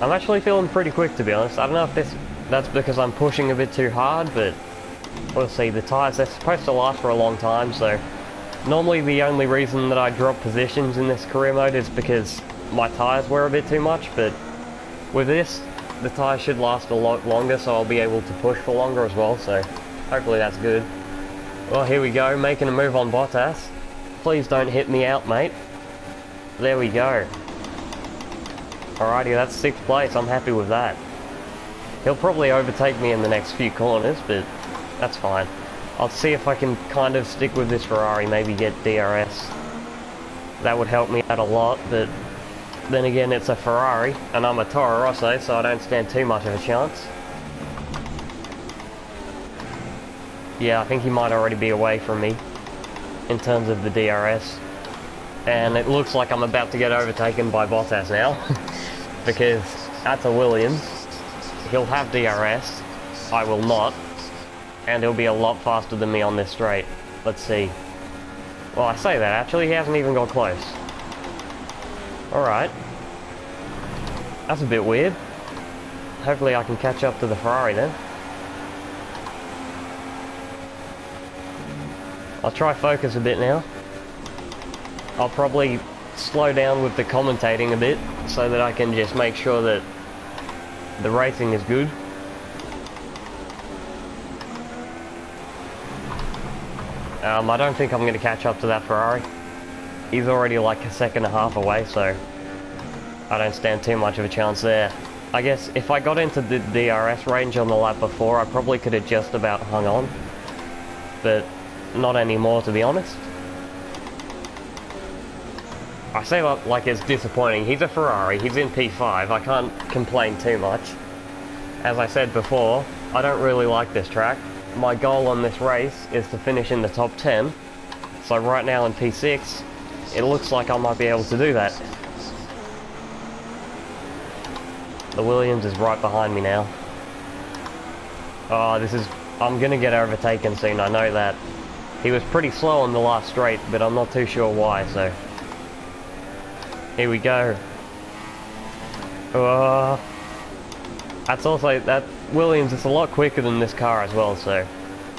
I'm actually feeling pretty quick to be honest. I don't know if this that's because I'm pushing a bit too hard, but we'll see. The tyres, they're supposed to last for a long time, so normally the only reason that I drop positions in this career mode is because my tyres wear a bit too much, but with this, the tyres should last a lot longer, so I'll be able to push for longer as well, so hopefully that's good. Well, here we go, making a move on Bottas. Please don't hit me out, mate. There we go. Alrighty, that's sixth place. I'm happy with that. He'll probably overtake me in the next few corners, but that's fine. I'll see if I can kind of stick with this Ferrari, maybe get DRS. That would help me out a lot, but then again, it's a Ferrari, and I'm a Toro Rosso, so I don't stand too much of a chance. Yeah, I think he might already be away from me in terms of the DRS. And it looks like I'm about to get overtaken by Bottas now, because that's a Williams he'll have DRS. I will not. And he'll be a lot faster than me on this straight. Let's see. Well, I say that, actually, he hasn't even got close. Alright. That's a bit weird. Hopefully I can catch up to the Ferrari then. I'll try focus a bit now. I'll probably slow down with the commentating a bit so that I can just make sure that the racing is good. Um, I don't think I'm going to catch up to that Ferrari. He's already like a second and a half away, so I don't stand too much of a chance there. I guess if I got into the DRS range on the lap before, I probably could have just about hung on. But not anymore, to be honest. I say that like it's disappointing. He's a Ferrari, he's in P5, I can't complain too much. As I said before, I don't really like this track. My goal on this race is to finish in the top 10. So right now in P6, it looks like I might be able to do that. The Williams is right behind me now. Oh, this is... I'm gonna get overtaken soon, I know that. He was pretty slow on the last straight, but I'm not too sure why, so... Here we go. Uh, that's also, that Williams it's a lot quicker than this car as well, so...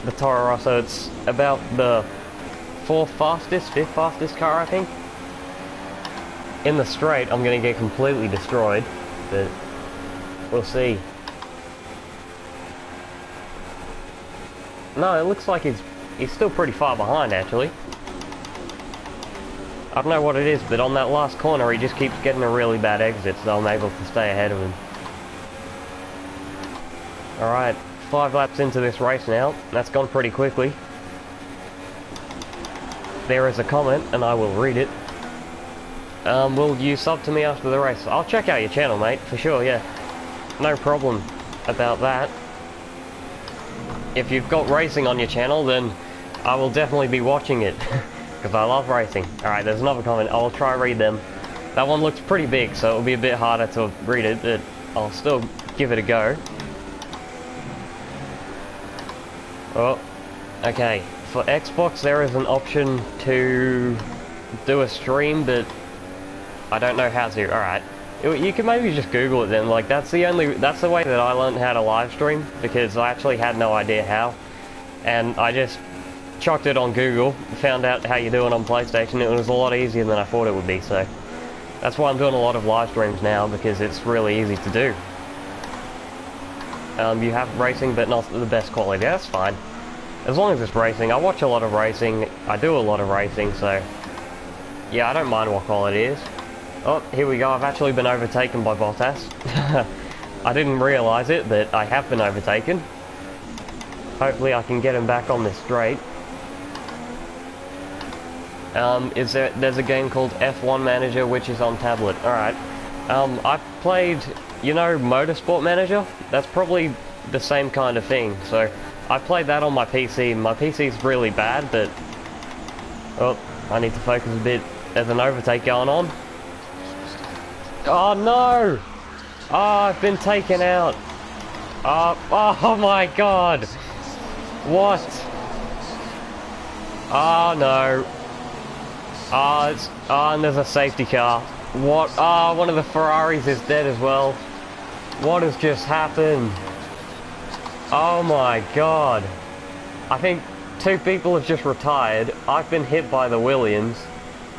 The Toro Rosso, it's about the fourth fastest, fifth fastest car, I think. In the straight, I'm going to get completely destroyed, but we'll see. No, it looks like he's he's still pretty far behind, actually. I don't know what it is, but on that last corner, he just keeps getting a really bad exit, so I'm able to stay ahead of him. Alright, five laps into this race now. That's gone pretty quickly. There is a comment, and I will read it. Um, will you sub to me after the race? I'll check out your channel, mate, for sure, yeah. No problem about that. If you've got racing on your channel, then I will definitely be watching it. Because I love racing. Alright, there's another comment. I'll try read them. That one looks pretty big, so it'll be a bit harder to read it, but I'll still give it a go. Oh, okay. For Xbox, there is an option to do a stream, but I don't know how to. Alright. You can maybe just Google it then. Like, that's the only, that's the way that I learned how to live stream, because I actually had no idea how. And I just chucked it on Google, found out how you do it on PlayStation. It was a lot easier than I thought it would be, so that's why I'm doing a lot of live streams now because it's really easy to do. Um, you have racing, but not the best quality. That's fine. As long as it's racing. I watch a lot of racing. I do a lot of racing, so yeah, I don't mind what quality it is. Oh, here we go. I've actually been overtaken by Bottas. I didn't realise it, but I have been overtaken. Hopefully I can get him back on this straight. Um, is there, there's a game called F1 Manager which is on tablet. Alright. Um, I've played, you know, Motorsport Manager? That's probably the same kind of thing. So, I played that on my PC. My PC's really bad, but... Oh, I need to focus a bit. There's an overtake going on. Oh no! Oh, I've been taken out. Oh, oh my god! What? Oh no. Oh, oh, and there's a safety car. What? Oh, one of the Ferraris is dead as well. What has just happened? Oh my god. I think two people have just retired. I've been hit by the Williams.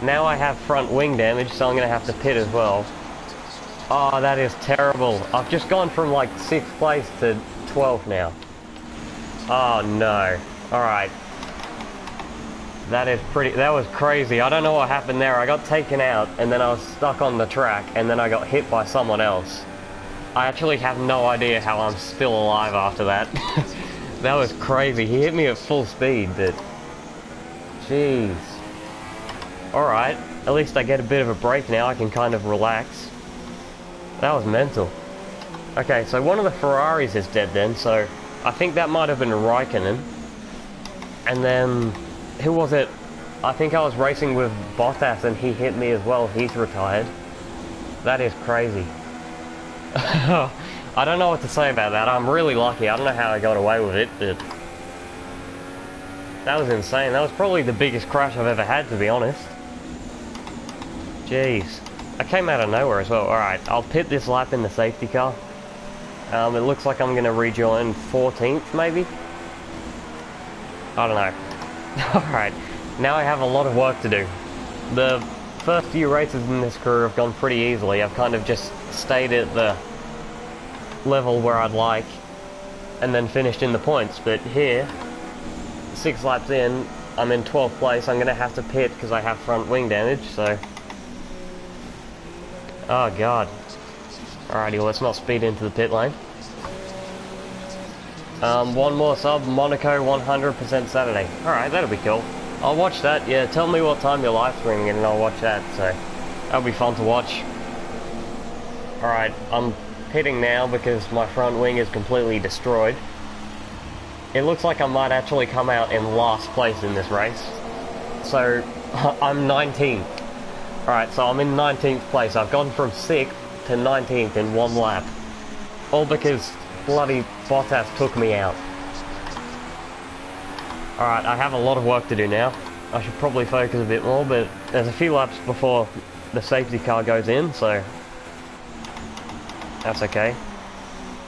Now I have front wing damage, so I'm going to have to pit as well. Oh, that is terrible. I've just gone from like 6th place to 12th now. Oh no. Alright. That is pretty, that was crazy. I don't know what happened there. I got taken out and then I was stuck on the track and then I got hit by someone else. I actually have no idea how I'm still alive after that. that was crazy. He hit me at full speed, but... Jeez. Alright, at least I get a bit of a break now. I can kind of relax. That was mental. Okay, so one of the Ferraris is dead then, so I think that might have been Raikkonen. And then who was it? I think I was racing with Bottas and he hit me as well. He's retired. That is crazy. I don't know what to say about that. I'm really lucky. I don't know how I got away with it, but... That was insane. That was probably the biggest crash I've ever had, to be honest. Jeez. I came out of nowhere as well. Alright, I'll pit this lap in the safety car. Um, it looks like I'm going to rejoin 14th, maybe? I don't know. Alright, now I have a lot of work to do. The first few races in this career have gone pretty easily. I've kind of just stayed at the level where I'd like and then finished in the points. But here, six laps in, I'm in 12th place. I'm going to have to pit because I have front wing damage, so... Oh, God. Alrighty, well, let's not speed into the pit lane. Um, one more sub, Monaco 100% Saturday. Alright, that'll be cool. I'll watch that. Yeah, tell me what time you're live streaming and I'll watch that. So, that'll be fun to watch. Alright, I'm pitting now because my front wing is completely destroyed. It looks like I might actually come out in last place in this race. So, I'm 19th. Alright, so I'm in 19th place. I've gone from 6th to 19th in one lap. All because bloody Bottas took me out. Alright, I have a lot of work to do now. I should probably focus a bit more, but there's a few laps before the safety car goes in, so that's okay.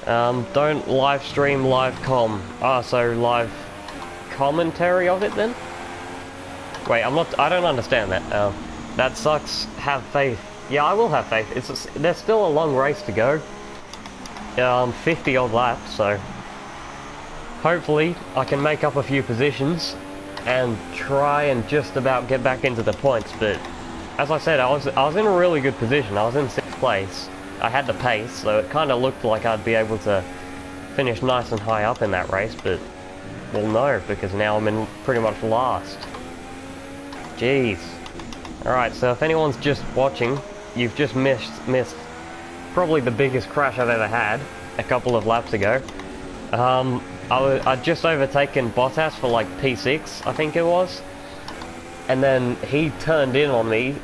Um, don't live stream live com. Ah, so live commentary of it then? Wait, I'm not. I don't understand that. Uh, that sucks. Have faith. Yeah, I will have faith. It's there's still a long race to go. Um, 50 odd laps, so hopefully I can make up a few positions and try and just about get back into the points. But as I said, I was I was in a really good position. I was in sixth place. I had the pace, so it kind of looked like I'd be able to finish nice and high up in that race. But well, no, because now I'm in pretty much last. Jeez. Alright, so if anyone's just watching, you've just missed missed probably the biggest crash I've ever had a couple of laps ago. Um, I I'd just overtaken Bottas for like P6, I think it was. And then he turned in on me.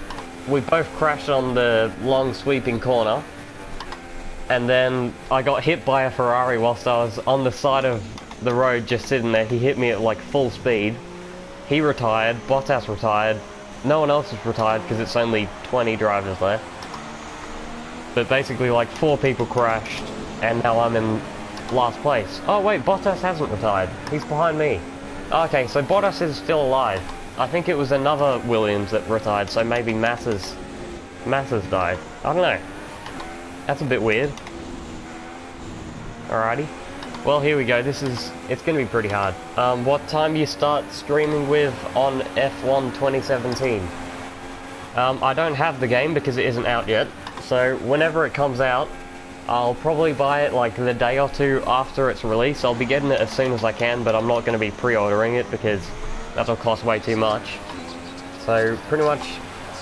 We both crashed on the long sweeping corner. And then I got hit by a Ferrari whilst I was on the side of the road just sitting there. He hit me at like full speed. He retired, Bottas retired. No one else is retired because it's only 20 drivers left. But basically like four people crashed and now I'm in last place. Oh wait, Bottas hasn't retired. He's behind me. Okay, so Bottas is still alive. I think it was another Williams that retired, so maybe Massa's Massa's died. I don't know. That's a bit weird. Alrighty. Well, here we go. This is, it's going to be pretty hard. Um, what time you start streaming with on F1 2017? Um, I don't have the game because it isn't out yet. So whenever it comes out, I'll probably buy it like the day or two after its release. I'll be getting it as soon as I can, but I'm not going to be pre-ordering it because that'll cost way too much. So pretty much,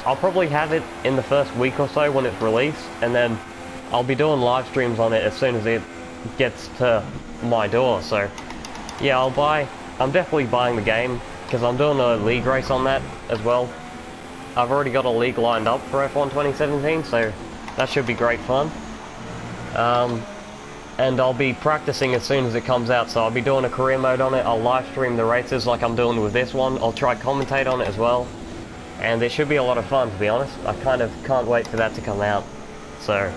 I'll probably have it in the first week or so when it's released, and then I'll be doing live streams on it as soon as it gets to my door. So yeah, I'll buy. I'm definitely buying the game because I'm doing a league race on that as well. I've already got a league lined up for F1 2017, so that should be great fun. Um, and I'll be practicing as soon as it comes out, so I'll be doing a career mode on it. I'll live stream the races like I'm doing with this one. I'll try commentate on it as well. And it should be a lot of fun, to be honest. I kind of can't wait for that to come out. So,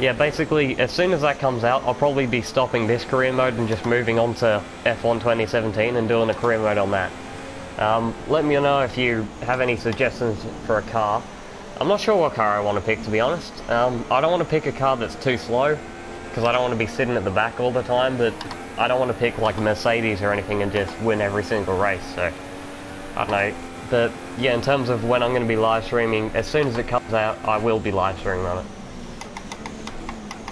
yeah, basically, as soon as that comes out, I'll probably be stopping this career mode and just moving on to F1 2017 and doing a career mode on that. Um, let me know if you have any suggestions for a car. I'm not sure what car I want to pick, to be honest. Um, I don't want to pick a car that's too slow, because I don't want to be sitting at the back all the time, but I don't want to pick like Mercedes or anything and just win every single race, so I don't know. But yeah, in terms of when I'm going to be live streaming, as soon as it comes out, I will be live streaming on it.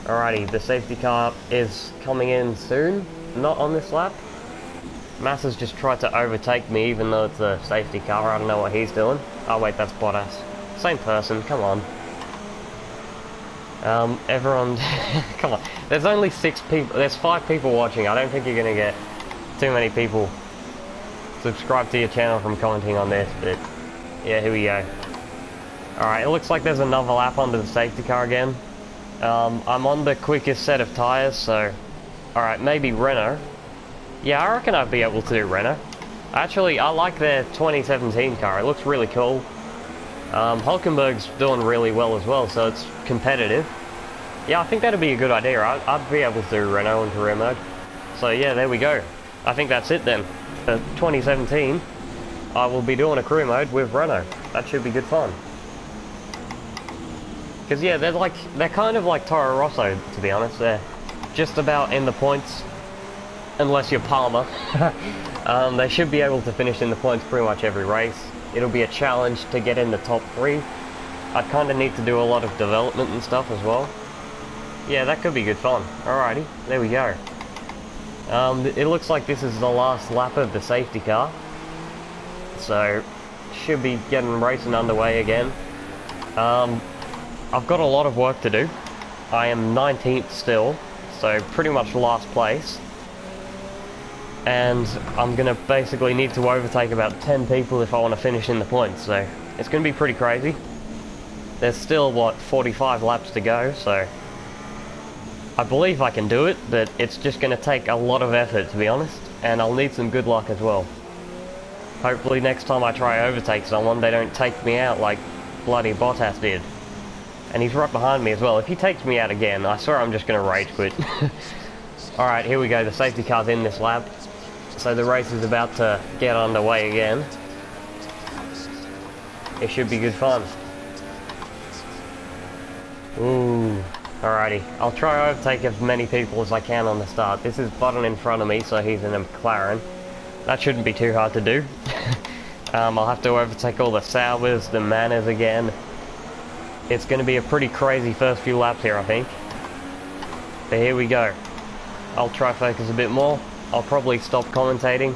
Alrighty, the safety car is coming in soon, not on this lap. Massa's just tried to overtake me even though it's a safety car, I don't know what he's doing. Oh wait, that's Bottas. Same person, come on. Um, everyone, come on. There's only six people, there's five people watching. I don't think you're gonna get too many people subscribe to your channel from commenting on this, but yeah, here we go. Alright, it looks like there's another lap onto the safety car again. Um, I'm on the quickest set of tyres, so... Alright, maybe Renault. Yeah, I reckon I'd be able to do Renault. Actually, I like their 2017 car. It looks really cool. Um, Hulkenberg's doing really well as well, so it's competitive. Yeah, I think that'd be a good idea. I'd, I'd be able to do Renault in career mode. So yeah, there we go. I think that's it then. For 2017, I will be doing a career mode with Renault. That should be good fun. Because yeah, they're like they're kind of like Toro Rosso to be honest. They're just about in the points, unless you're Palmer. um, they should be able to finish in the points pretty much every race. It'll be a challenge to get in the top three. I'd kind of need to do a lot of development and stuff as well. Yeah, that could be good fun. Alrighty, there we go. Um, it looks like this is the last lap of the safety car. So, should be getting racing underway again. Um, I've got a lot of work to do. I am 19th still, so pretty much last place. And I'm to basically need to overtake about 10 people if I want to finish in the points, so it's to be pretty crazy. There's still, what, 45 laps to go, so I believe I can do it, but it's just to take a lot of effort, to be honest, and I'll need some good luck as well. Hopefully next time I try overtake someone, they don't take me out like bloody Bottas did. And he's right behind me as well. If he takes me out again, I swear I'm just to rage quit. Alright, here we go. The safety car's in this lap. So the race is about to get underway again. It should be good fun. Ooh. Alrighty. I'll try to overtake as many people as I can on the start. This is Button in front of me, so he's in a McLaren. That shouldn't be too hard to do. um, I'll have to overtake all the Saubers, the Manors again. It's going to be a pretty crazy first few laps here, I think. But here we go. I'll try focus a bit more. I'll probably stop commentating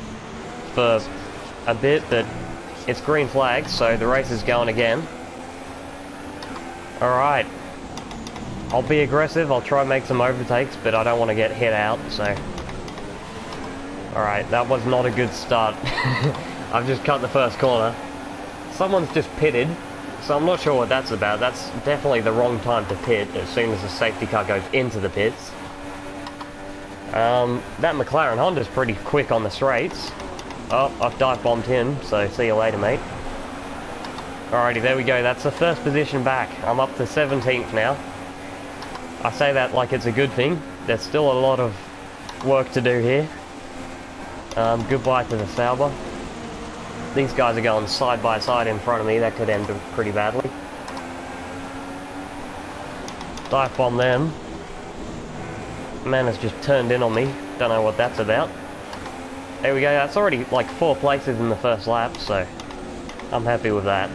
for a bit, but it's green flag, so the race is going again. Alright. I'll be aggressive, I'll try and make some overtakes, but I don't want to get hit out, so... Alright, that was not a good start. I've just cut the first corner. Someone's just pitted, so I'm not sure what that's about. That's definitely the wrong time to pit as soon as the safety car goes into the pits. Um, that McLaren Honda's pretty quick on the straights. Oh, I've dive bombed him, so see you later, mate. Alrighty, there we go. That's the first position back. I'm up to 17th now. I say that like it's a good thing. There's still a lot of work to do here. Um, goodbye to the Sauber. These guys are going side by side in front of me. That could end pretty badly. Dive bomb them. Man has just turned in on me. Don't know what that's about. There we go. That's already like four places in the first lap, so I'm happy with that.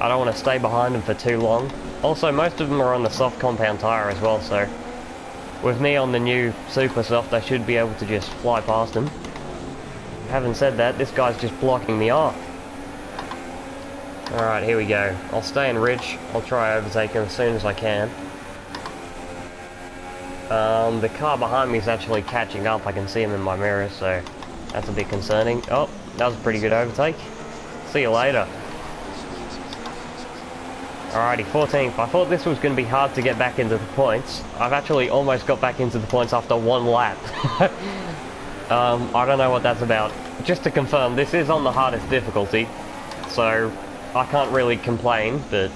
I don't want to stay behind them for too long. Also, most of them are on the soft compound tyre as well, so with me on the new super soft, I should be able to just fly past him. Having said that, this guy's just blocking me off. Alright, here we go. I'll stay in rich. I'll try overtake him as soon as I can. Um, the car behind me is actually catching up. I can see him in my mirror, so that's a bit concerning. Oh, that was a pretty good overtake. See you later. Alrighty, 14th. I thought this was going to be hard to get back into the points. I've actually almost got back into the points after one lap. um, I don't know what that's about. Just to confirm, this is on the hardest difficulty, so I can't really complain, but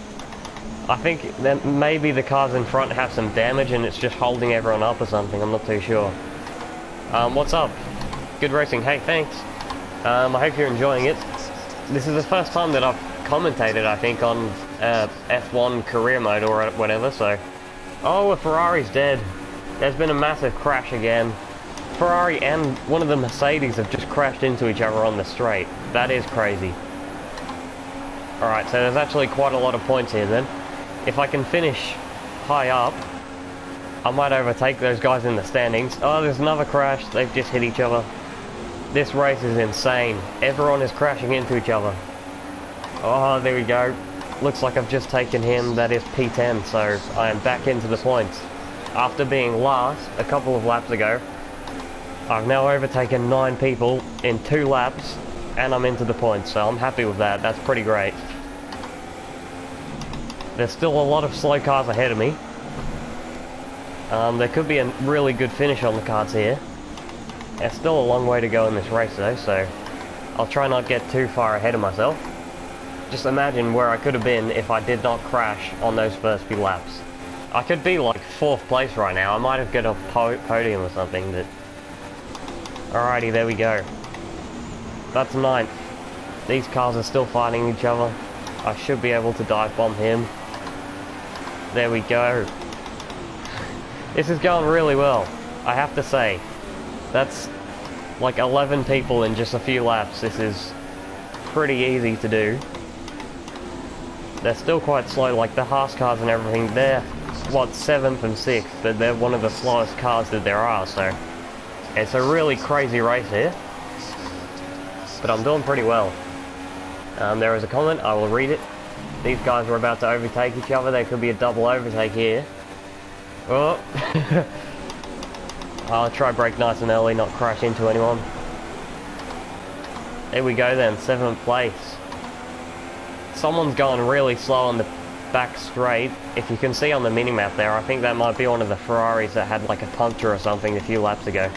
I think that maybe the cars in front have some damage and it's just holding everyone up or something, I'm not too sure. Um, what's up? Good racing, hey, thanks. Um, I hope you're enjoying it. This is the first time that I've commentated, I think, on uh, F1 career mode or whatever, so... Oh, a Ferrari's dead. There's been a massive crash again. Ferrari and one of the Mercedes have just crashed into each other on the straight. That is crazy. Alright, so there's actually quite a lot of points here then. If I can finish high up, I might overtake those guys in the standings. Oh, there's another crash. They've just hit each other. This race is insane. Everyone is crashing into each other. Oh, there we go. Looks like I've just taken him, that is P10, so I am back into the points. After being last a couple of laps ago, I've now overtaken nine people in two laps, and I'm into the points, so I'm happy with that. That's pretty great. There's still a lot of slow cars ahead of me. Um, there could be a really good finish on the cards here. There's still a long way to go in this race though, so I'll try not get too far ahead of myself. Just imagine where I could have been if I did not crash on those first few laps. I could be like fourth place right now. I might have got a po podium or something, but... Alrighty, there we go. That's ninth. These cars are still fighting each other. I should be able to dive bomb him. There we go. This is going really well, I have to say. That's like 11 people in just a few laps. This is pretty easy to do. They're still quite slow, like the Haas cars and everything, they're, what, 7th and 6th, but they're one of the slowest cars that there are, so it's a really crazy race here. But I'm doing pretty well. Um, there is a comment, I will read it. These guys are about to overtake each other, there could be a double overtake here. Oh! I'll try brake nice and early, not crash into anyone. There we go then, 7th place someone's going really slow on the back straight. If you can see on the mini-map there, I think that might be one of the Ferraris that had like a puncture or something a few laps ago.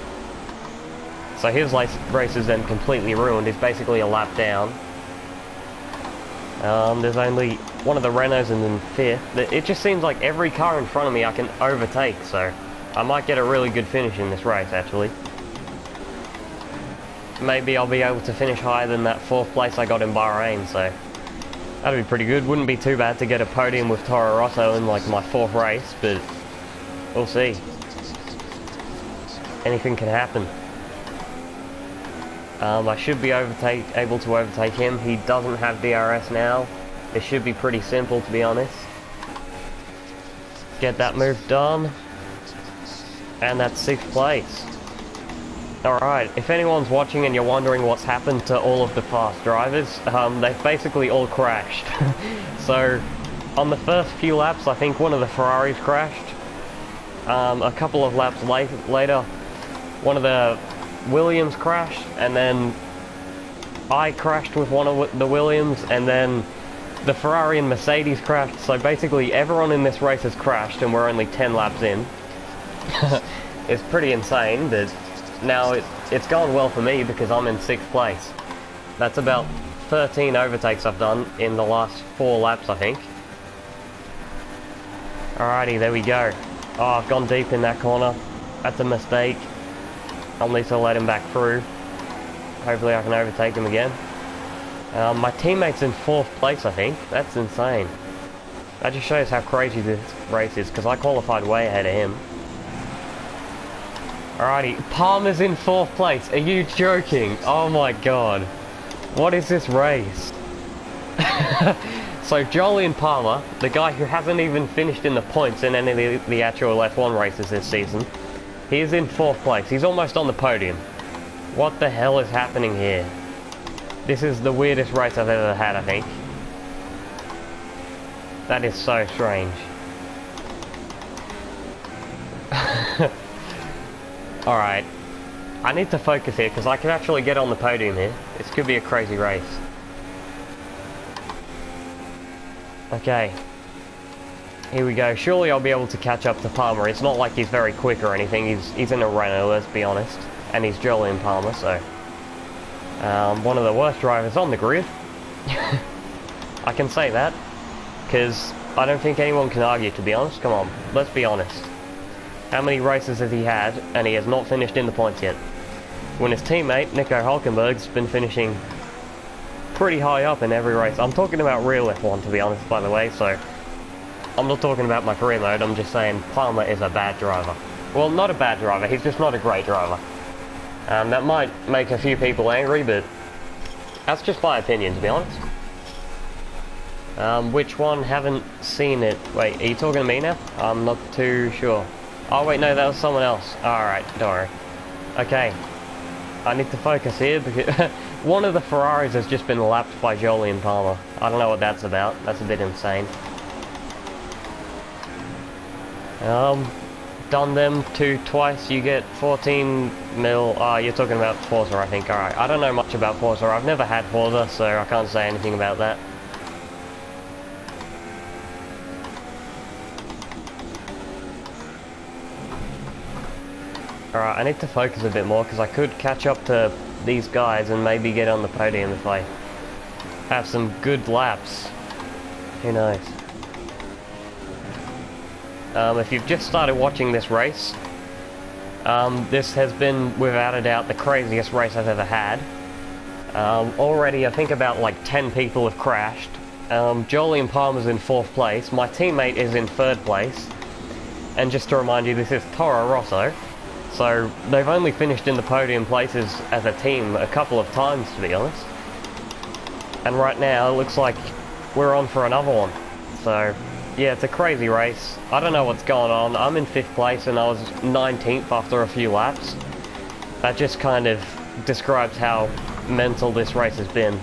So his race is then completely ruined. He's basically a lap down. Um, there's only one of the Renaults in fifth. It just seems like every car in front of me I can overtake, so I might get a really good finish in this race, actually. Maybe I'll be able to finish higher than that fourth place I got in Bahrain, so that'd be pretty good. Wouldn't be too bad to get a podium with Toro Rosso in like my fourth race, but we'll see. Anything can happen. Um, I should be overtake, able to overtake him. He doesn't have DRS now. It should be pretty simple, to be honest. Get that move done. And that's sixth place. Alright, if anyone's watching and you're wondering what's happened to all of the fast drivers, um, they've basically all crashed. so, on the first few laps, I think one of the Ferraris crashed. Um, a couple of laps late, later, one of the Williams crashed, and then I crashed with one of the Williams, and then the Ferrari and Mercedes crashed. So basically, everyone in this race has crashed, and we're only 10 laps in. it's pretty insane, but now it, it's gone well for me because I'm in sixth place. That's about 13 overtakes I've done in the last four laps, I think. Alrighty, there we go. Oh, I've gone deep in that corner. That's a mistake. I'll need to let him back through. Hopefully I can overtake him again. Um, my teammate's in fourth place, I think. That's insane. That just shows how crazy this race is, because I qualified way ahead of him. Alrighty, Palmer's in fourth place. Are you joking? Oh my god. What is this race? so Jolyon Palmer, the guy who hasn't even finished in the points in any of the, the actual F1 races this season, he is in fourth place. He's almost on the podium. What the hell is happening here? This is the weirdest race I've ever had, I think. That is so strange. Alright. I need to focus here because I can actually get on the podium here. This could be a crazy race. Okay. Here we go. Surely I'll be able to catch up to Palmer. It's not like he's very quick or anything. He's he's in a Renault, let's be honest. And he's Jolyon Palmer, so... Um, one of the worst drivers on the grid. I can say that. Because I don't think anyone can argue, to be honest. Come on, let's be honest. How many races has he had, and he has not finished in the points yet? When his teammate, Nico Hulkenberg's been finishing pretty high up in every race. I'm talking about real F1, to be honest, by the way, so I'm not talking about my career mode, I'm just saying Palmer is a bad driver. Well, not a bad driver, he's just not a great driver. Um, that might make a few people angry, but that's just my opinion, to be honest. Um, which one? Haven't seen it. Wait, are you talking to me now? I'm not too sure. Oh, wait, no, that was someone else. Alright, don't worry. Okay. I need to focus here because one of the Ferraris has just been lapped by Jolyon Palmer. I don't know what that's about. That's a bit insane. Um, done them two twice, you get 14 mil. Ah, uh, you're talking about Forza, I think. Alright, I don't know much about Forza. I've never had Forza, so I can't say anything about that. Alright, I need to focus a bit more because I could catch up to these guys and maybe get on the podium if I have some good laps. Who knows? Um, if you've just started watching this race, um, this has been, without a doubt, the craziest race I've ever had. Um, already, I think about like 10 people have crashed. Um, Jolyon Palmer's in fourth place. My teammate is in third place. And just to remind you, this is Toro Rosso. So they've only finished in the podium places as a team a couple of times, to be honest. And right now, it looks like we're on for another one. So yeah, it's a crazy race. I don't know what's going on. I'm in 5th place and I was 19th after a few laps. That just kind of describes how mental this race has been.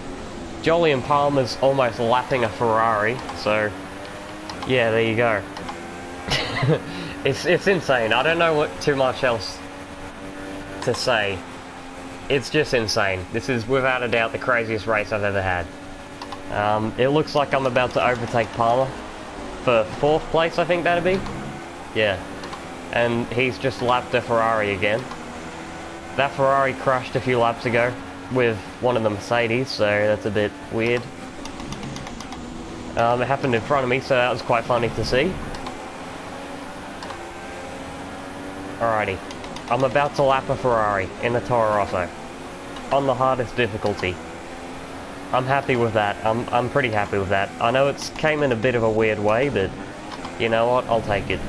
Jolyon Palmer's almost lapping a Ferrari, so yeah, there you go. it's it's insane. I don't know what too much else to say. It's just insane. This is without a doubt the craziest race I've ever had. Um, it looks like I'm about to overtake Palmer for fourth place, I think that'd be. Yeah. And he's just lapped a Ferrari again. that Ferrari crashed a few laps ago with one of the Mercedes, so that's a bit weird. Um, it happened in front of me, so that was quite funny to see. Alrighty. I'm about to lap a Ferrari in a Toro Rosso. On the hardest difficulty. I'm happy with that. I'm, I'm pretty happy with that. I know it's came in a bit of a weird way, but you know what? I'll take it.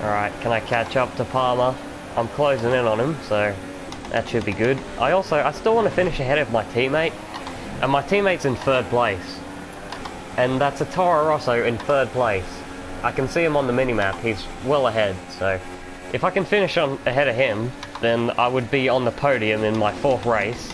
Alright, can I catch up to Palmer? I'm closing in on him, so that should be good. I also, I still want to finish ahead of my teammate, and my teammate's in third place. And that's a Toro Rosso in third place. I can see him on the minimap, he's well ahead, so if I can finish on ahead of him, then I would be on the podium in my fourth race,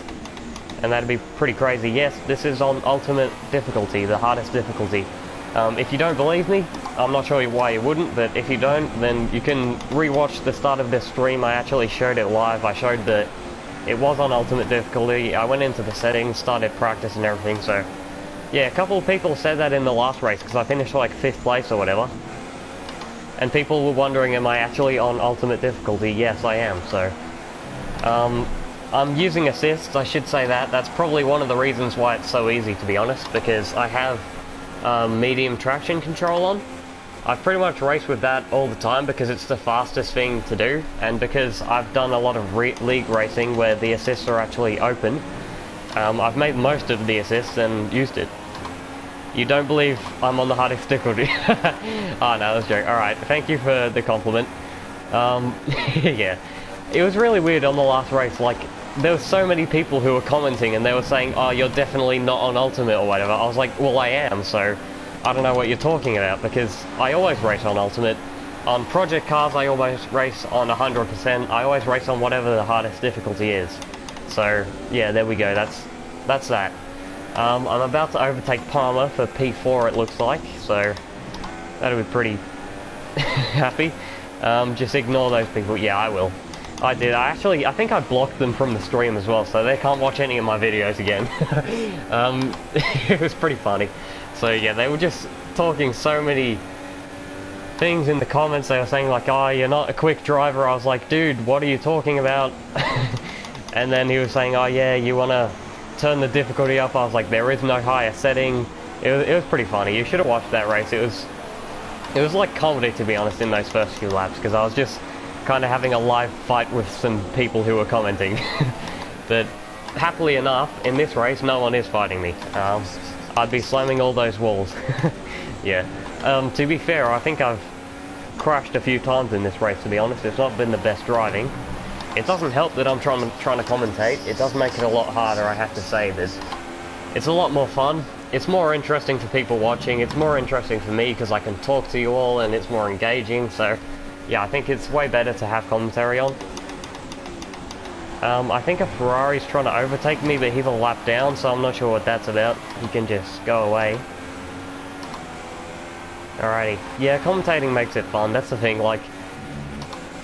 and that'd be pretty crazy. Yes, this is on ultimate difficulty, the hardest difficulty. Um, if you don't believe me, I'm not sure why you wouldn't, but if you don't, then you can rewatch the start of this stream. I actually showed it live. I showed that it was on ultimate difficulty. I went into the settings, started practice and everything, so... Yeah, a couple of people said that in the last race, because I finished like 5th place or whatever. And people were wondering, am I actually on ultimate difficulty? Yes, I am, so... Um, I'm using assists, I should say that. That's probably one of the reasons why it's so easy, to be honest, because I have um, medium traction control on. I've pretty much race with that all the time because it's the fastest thing to do, and because I've done a lot of league racing where the assists are actually open, um, I've made most of the assists and used it. You don't believe I'm on the hardest difficulty? oh no, that's a joke. Alright, thank you for the compliment. Um, yeah. It was really weird on the last race, like, there were so many people who were commenting and they were saying, oh, you're definitely not on Ultimate or whatever. I was like, well, I am, so I don't know what you're talking about because I always race on Ultimate. On Project Cars, I always race on 100%. I always race on whatever the hardest difficulty is. So, yeah, there we go. That's that's that. Um, I'm about to overtake Palmer for P4, it looks like, so that'll be pretty happy. Um, just ignore those people. Yeah, I will. I did. I actually, I think I blocked them from the stream as well, so they can't watch any of my videos again. um, it was pretty funny. So yeah, they were just talking so many things in the comments. They were saying like, oh, you're not a quick driver. I was like, dude, what are you talking about? and then he was saying, oh yeah, you want to turn the difficulty up. I was like, there is no higher setting. It was, it was pretty funny. You should have watched that race. It was, it was like comedy to be honest in those first few laps because I was just kind of having a live fight with some people who were commenting. but happily enough, in this race, no one is fighting me. Um, I'd be slamming all those walls. yeah. Um, to be fair, I think I've crashed a few times in this race, to be honest. It's not been the best driving. It doesn't help that I'm trying trying to commentate. It does make it a lot harder, I have to say. That it's a lot more fun. It's more interesting for people watching. It's more interesting for me because I can talk to you all and it's more engaging. So yeah, I think it's way better to have commentary on. Um, I think a Ferrari's trying to overtake me, but he's a lap down, so I'm not sure what that's about. He can just go away. Alrighty. Yeah, commentating makes it fun, that's the thing, like...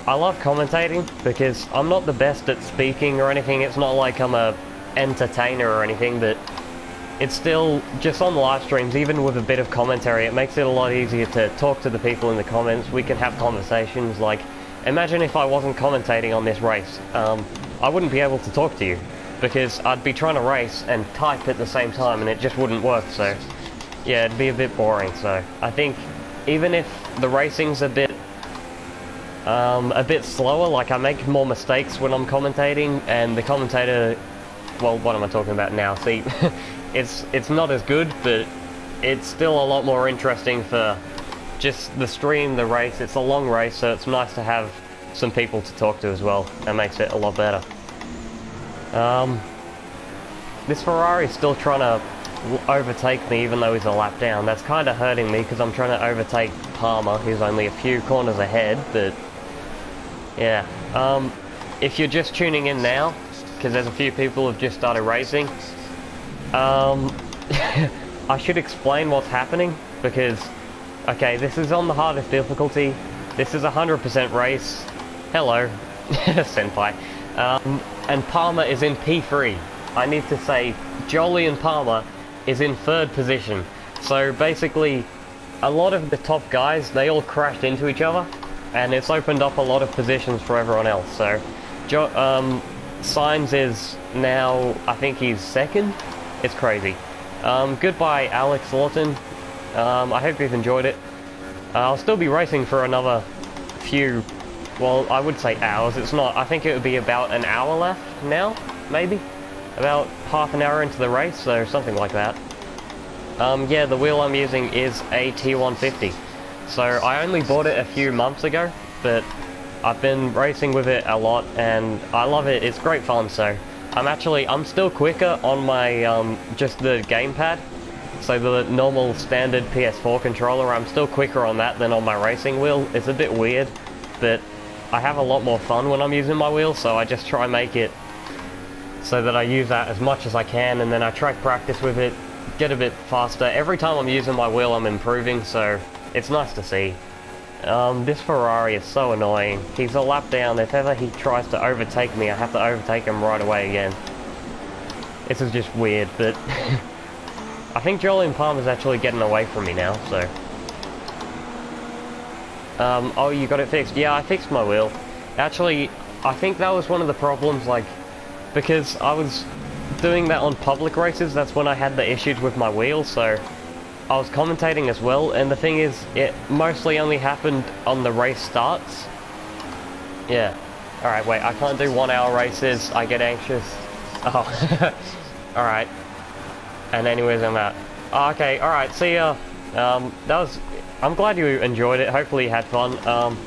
I love commentating, because I'm not the best at speaking or anything, it's not like I'm a entertainer or anything, but it's still just on live streams, even with a bit of commentary, it makes it a lot easier to talk to the people in the comments. We can have conversations. Like, imagine if I wasn't commentating on this race. Um, I wouldn't be able to talk to you because I'd be trying to race and type at the same time, and it just wouldn't work. So, yeah, it'd be a bit boring. So, I think even if the racing's a bit um, a bit slower, like I make more mistakes when I'm commentating, and the commentator, well, what am I talking about now? See. it's it's not as good, but it's still a lot more interesting for just the stream, the race. It's a long race, so it's nice to have some people to talk to as well. That makes it a lot better. Um, this Ferrari's still trying to overtake me even though he's a lap down. That's kind of hurting me because I'm trying to overtake Palmer, who's only a few corners ahead, but yeah. Um, if you're just tuning in now, because there's a few people who've just started racing, um, I should explain what's happening because, okay, this is on the hardest difficulty. This is a 100% race. Hello, Senpai. Um, and Palmer is in P3. I need to say Jolyon Palmer is in third position. So basically, a lot of the top guys, they all crashed into each other, and it's opened up a lot of positions for everyone else. So, jo um, Sainz is now, I think he's second. It's crazy. Um, goodbye, Alex Lawton. Um, I hope you've enjoyed it. Uh, I'll still be racing for another few, well, I would say hours. It's not, I think it would be about an hour left now, maybe? About half an hour into the race, so something like that. Um, yeah, the wheel I'm using is a T150. So I only bought it a few months ago, but I've been racing with it a lot and I love it. It's great fun. So I'm actually, I'm still quicker on my, um, just the gamepad. So the normal standard PS4 controller, I'm still quicker on that than on my racing wheel. It's a bit weird, but I have a lot more fun when I'm using my wheel, so I just try make it so that I use that as much as I can, and then I try practice with it, get a bit faster. Every time I'm using my wheel, I'm improving, so it's nice to see. Um, this Ferrari is so annoying. He's a lap down. If ever he tries to overtake me, I have to overtake him right away again. This is just weird, but... I think Jolyon Palmer's actually getting away from me now, so... Um, oh, you got it fixed. Yeah, I fixed my wheel. Actually, I think that was one of the problems, like... Because I was doing that on public races, that's when I had the issues with my wheel, so... I was commentating as well, and the thing is, it mostly only happened on the race starts. Yeah. Alright, wait, I can't do one hour races, I get anxious. Oh. alright. And anyways, I'm out. Oh, okay, alright, see ya. Um, that was... I'm glad you enjoyed it, hopefully you had fun. Um,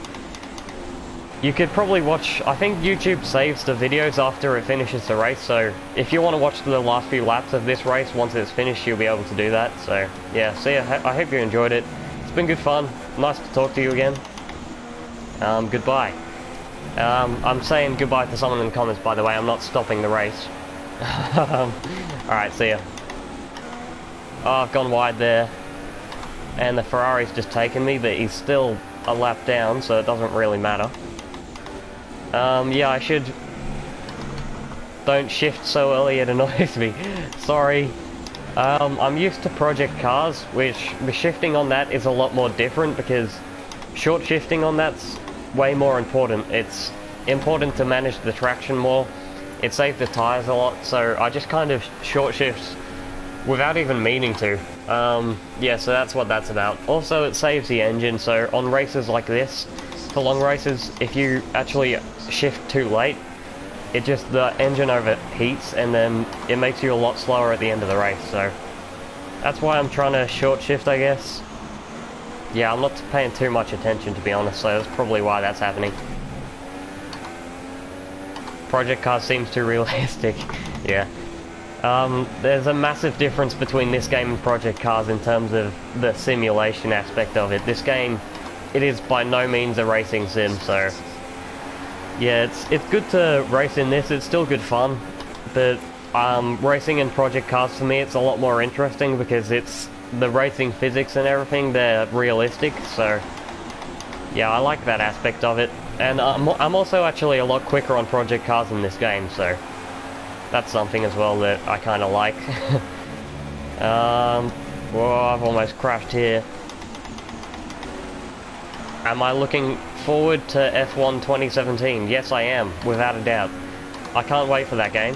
you could probably watch, I think YouTube saves the videos after it finishes the race, so if you want to watch the last few laps of this race, once it's finished, you'll be able to do that. So, yeah, see ya. I hope you enjoyed it. It's been good fun. Nice to talk to you again. Um, goodbye. Um, I'm saying goodbye to someone in the comments, by the way. I'm not stopping the race. Alright, see ya. Oh, I've gone wide there. And the Ferrari's just taken me, but he's still a lap down, so it doesn't really matter. Um, yeah, I should... Don't shift so early, it annoys me. Sorry. Um, I'm used to Project Cars, which the shifting on that is a lot more different because short shifting on that's way more important. It's important to manage the traction more. It saves the tyres a lot, so I just kind of short shifts without even meaning to. Um, yeah, so that's what that's about. Also, it saves the engine, so on races like this, for long races, if you actually shift too late, it just, the engine overheats and then it makes you a lot slower at the end of the race, so that's why I'm trying to short shift, I guess. Yeah, I'm not paying too much attention to be honest, so that's probably why that's happening. Project Cars seems too realistic, yeah. Um, there's a massive difference between this game and Project Cars in terms of the simulation aspect of it. This game, it is by no means a racing sim, so yeah, it's it's good to race in this. It's still good fun, but um, racing in Project Cars for me, it's a lot more interesting because it's the racing physics and everything. They're realistic, so yeah, I like that aspect of it. And I'm I'm also actually a lot quicker on Project Cars in this game, so that's something as well that I kind of like. um, whoa, I've almost crashed here. Am I looking forward to F1 2017? Yes, I am, without a doubt. I can't wait for that game.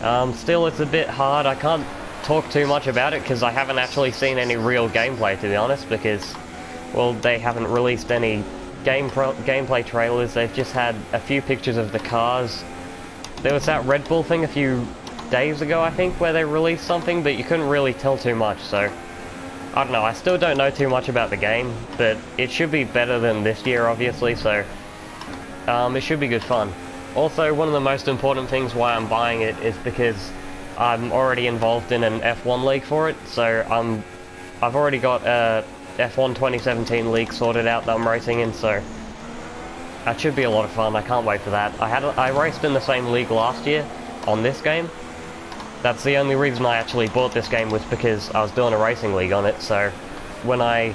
Um, still, it's a bit hard. I can't talk too much about it because I haven't actually seen any real gameplay, to be honest, because, well, they haven't released any game gameplay trailers. They've just had a few pictures of the cars. There was that Red Bull thing a few days ago, I think, where they released something, but you couldn't really tell too much, so... I don't know, I still don't know too much about the game, but it should be better than this year, obviously, so um, it should be good fun. Also, one of the most important things why I'm buying it is because I'm already involved in an F1 league for it, so I'm, I've already got a F1 2017 league sorted out that I'm racing in, so that should be a lot of fun. I can't wait for that. I had I raced in the same league last year on this game, that's the only reason I actually bought this game was because I was doing a racing league on it, so when I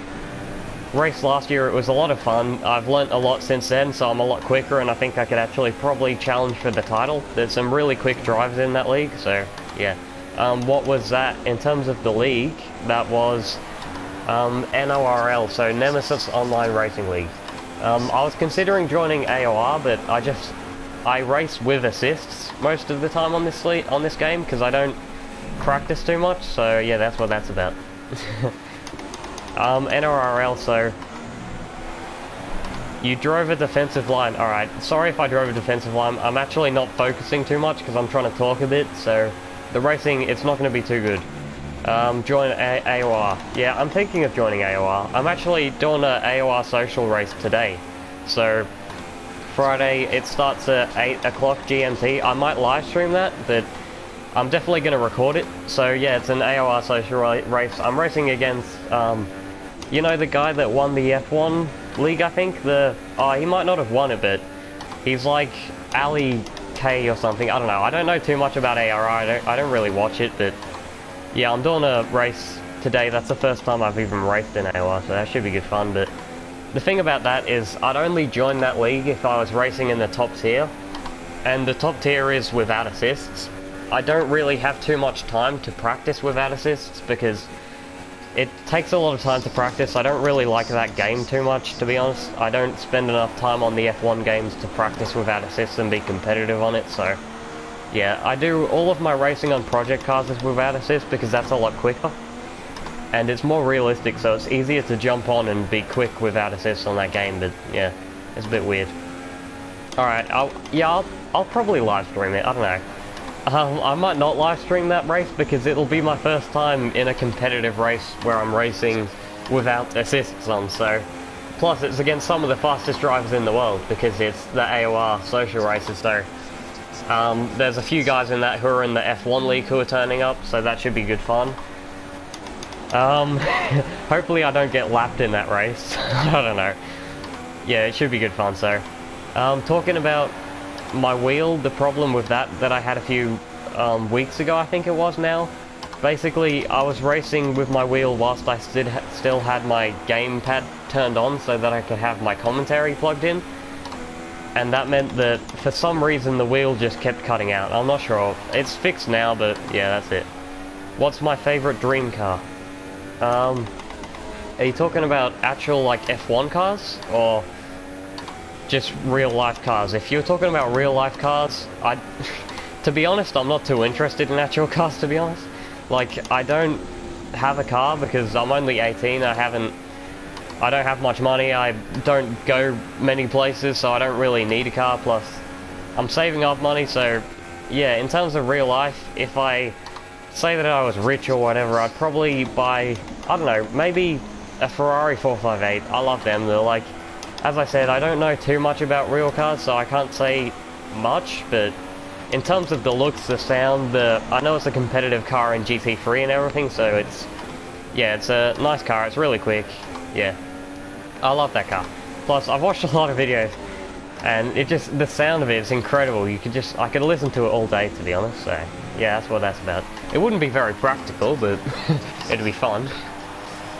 raced last year it was a lot of fun. I've learnt a lot since then, so I'm a lot quicker and I think I could actually probably challenge for the title. There's some really quick drivers in that league, so yeah. Um, what was that? In terms of the league, that was Um, NORL, so Nemesis Online Racing League. Um, I was considering joining AOR, but I just I race with assists most of the time on this on this game because I don't practice too much. So yeah, that's what that's about. um, NORL, so you drove a defensive line. Alright, sorry if I drove a defensive line. I'm actually not focusing too much because I'm trying to talk a bit, so the racing, it's not going to be too good. Um, join a AOR. Yeah, I'm thinking of joining AOR. I'm actually doing an AOR social race today. So, Friday, it starts at 8 o'clock GMT. I might live stream that, but I'm definitely going to record it. So yeah, it's an AOR social race. I'm racing against, um, you know the guy that won the F1 league, I think? The Oh, he might not have won it, but he's like Ali K or something. I don't know. I don't know too much about AOR. I don't, I don't really watch it, but yeah, I'm doing a race today. That's the first time I've even raced in AOR, so that should be good fun. But the thing about that is I'd only join that league if I was racing in the top tier. And the top tier is without assists. I don't really have too much time to practice without assists because it takes a lot of time to practice. I don't really like that game too much, to be honest. I don't spend enough time on the F1 games to practice without assists and be competitive on it, so... Yeah, I do all of my racing on project cars is without assists because that's a lot quicker. And it's more realistic, so it's easier to jump on and be quick without assist on that game, but yeah, it's a bit weird. Alright, I'll, yeah, I'll, I'll probably live stream it, I don't know. Um, I might not live stream that race because it'll be my first time in a competitive race where I'm racing without assists on, so... Plus, it's against some of the fastest drivers in the world because it's the AOR social races, so... Um, there's a few guys in that who are in the F1 league who are turning up, so that should be good fun. Um, hopefully I don't get lapped in that race. I don't know. Yeah, it should be good fun, so. Um, talking about my wheel, the problem with that that I had a few um, weeks ago, I think it was now. Basically, I was racing with my wheel whilst I still still had my gamepad turned on so that I could have my commentary plugged in and that meant that for some reason the wheel just kept cutting out. I'm not sure. It's fixed now, but yeah, that's it. What's my favorite dream car? Um, are you talking about actual like F1 cars or just real life cars? If you're talking about real life cars, I, to be honest, I'm not too interested in actual cars. To be honest, like I don't have a car because I'm only 18. I haven't I don't have much money, I don't go many places, so I don't really need a car, plus I'm saving up money, so yeah, in terms of real life, if I say that I was rich or whatever, I'd probably buy, I don't know, maybe a Ferrari 458. I love them, they're like, as I said, I don't know too much about real cars, so I can't say much, but in terms of the looks, the sound, the I know it's a competitive car in GT3 and everything, so it's, yeah, it's a nice car, it's really quick, yeah. I love that car. Plus, I've watched a lot of videos, and it just, the sound of it is incredible. You could just, I could listen to it all day, to be honest, so, yeah, that's what that's about. It wouldn't be very practical, but it'd be fun.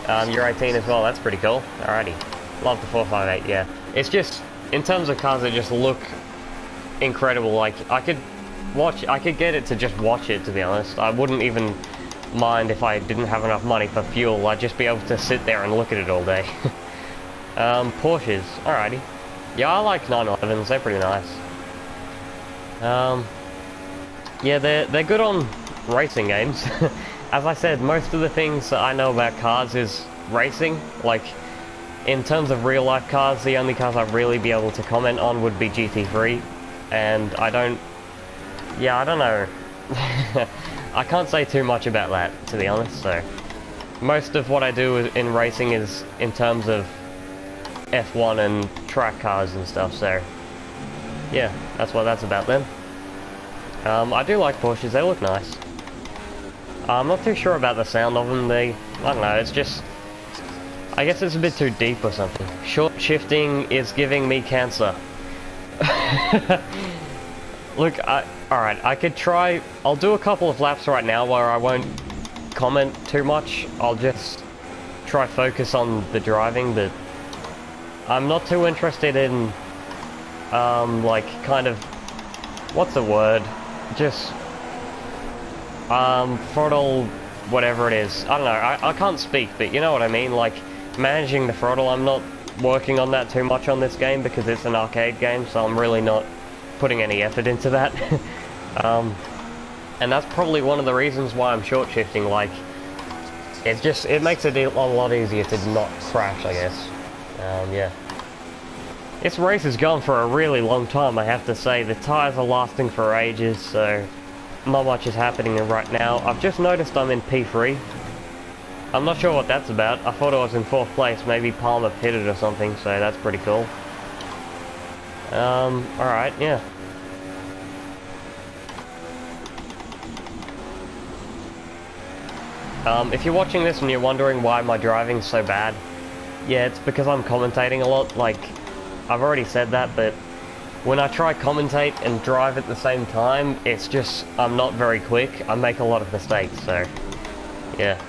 Um, you're 18 as well, that's pretty cool. Alrighty. Love the 458, yeah. It's just, in terms of cars that just look incredible, like, I could watch, I could get it to just watch it, to be honest. I wouldn't even mind if I didn't have enough money for fuel, I'd just be able to sit there and look at it all day. Um, Porsches. Alrighty. Yeah, I like 911s. They're pretty nice. Um, yeah, they're, they're good on racing games. As I said, most of the things that I know about cars is racing. Like, in terms of real life cars, the only cars I'd really be able to comment on would be GT3. And I don't... Yeah, I don't know. I can't say too much about that, to be honest, so... Most of what I do in racing is in terms of F1 and track cars and stuff, so yeah, that's what that's about then. Um, I do like Porsches, they look nice. I'm not too sure about the sound of them, they, I don't know, it's just, I guess it's a bit too deep or something. Short shifting is giving me cancer. Look, I, alright, I could try, I'll do a couple of laps right now where I won't comment too much, I'll just try focus on the driving, but I'm not too interested in, um, like, kind of, what's the word? Just, um, throttle whatever it is. I don't know, I, I can't speak, but you know what I mean? Like, managing the throttle, I'm not working on that too much on this game because it's an arcade game, so I'm really not putting any effort into that. um, and that's probably one of the reasons why I'm short shifting, like, it just, it makes it a lot easier to not crash, I guess. Um, yeah. This race has gone for a really long time, I have to say. The tyres are lasting for ages, so not much is happening right now. I've just noticed I'm in P3. I'm not sure what that's about. I thought I was in 4th place. Maybe Palmer pitted or something, so that's pretty cool. Um, alright, yeah. Um, if you're watching this and you're wondering why my driving's so bad, yeah, it's because I'm commentating a lot. Like, I've already said that, but when I try commentate and drive at the same time, it's just, I'm not very quick. I make a lot of mistakes, so, yeah.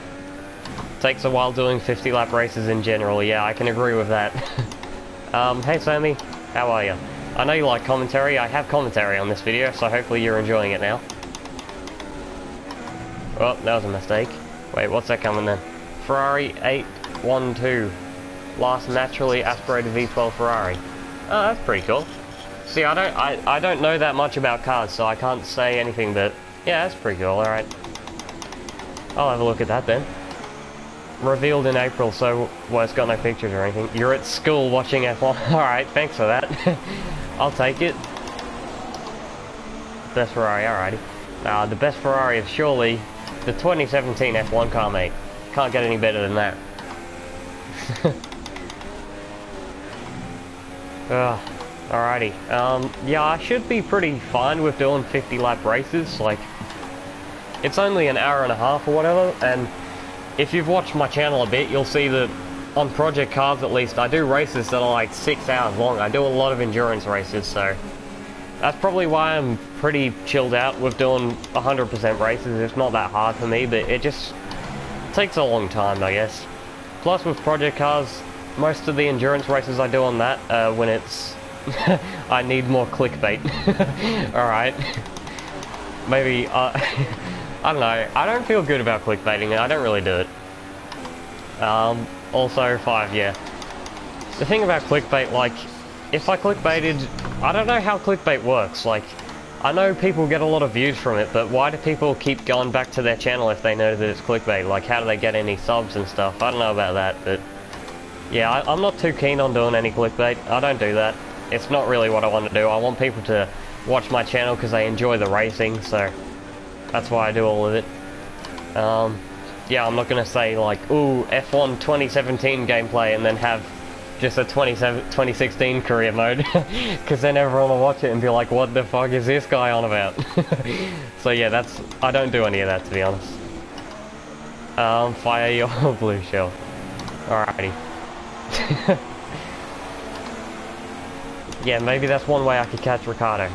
Takes a while doing 50 lap races in general, yeah, I can agree with that. um, hey Sammy, how are you? I know you like commentary, I have commentary on this video, so hopefully you're enjoying it now. Oh, that was a mistake. Wait, what's that coming then? Ferrari 812. Last naturally aspirated V12 Ferrari. Oh, that's pretty cool. See, I don't, I, I don't know that much about cars, so I can't say anything, but yeah, that's pretty cool, alright. I'll have a look at that then. Revealed in April, so, well, it's got no pictures or anything. You're at school watching F1. alright, thanks for that. I'll take it. Best Ferrari, alrighty. Now, the best Ferrari is surely the 2017 F1 car, mate. Can't get any better than that. Alrighty. Um, yeah, I should be pretty fine with doing 50 lap races. Like, it's only an hour and a half or whatever, and if you've watched my channel a bit, you'll see that on Project Cars at least, I do races that are like six hours long. I do a lot of endurance races, so that's probably why I'm pretty chilled out with doing 100% races. It's not that hard for me, but it just takes a long time, I guess. Plus, with Project Cars, most of the endurance races I do on that, uh, when it's... I need more clickbait. Alright. Maybe, uh, I don't know. I don't feel good about clickbaiting. And I don't really do it. Um, also, 5, yeah. The thing about clickbait, like, if I clickbaited... I don't know how clickbait works. Like, I know people get a lot of views from it, but why do people keep going back to their channel if they know that it's clickbait? Like, how do they get any subs and stuff? I don't know about that, but... Yeah, I, I'm not too keen on doing any clickbait. I don't do that. It's not really what I want to do. I want people to watch my channel because they enjoy the racing, so... That's why I do all of it. Um, yeah, I'm not going to say, like, ooh, F1 2017 gameplay and then have just a 2016 career mode because then everyone will watch it and be like what the fuck is this guy on about so yeah that's I don't do any of that to be honest um fire your blue shell alrighty yeah maybe that's one way I could catch Ricciardo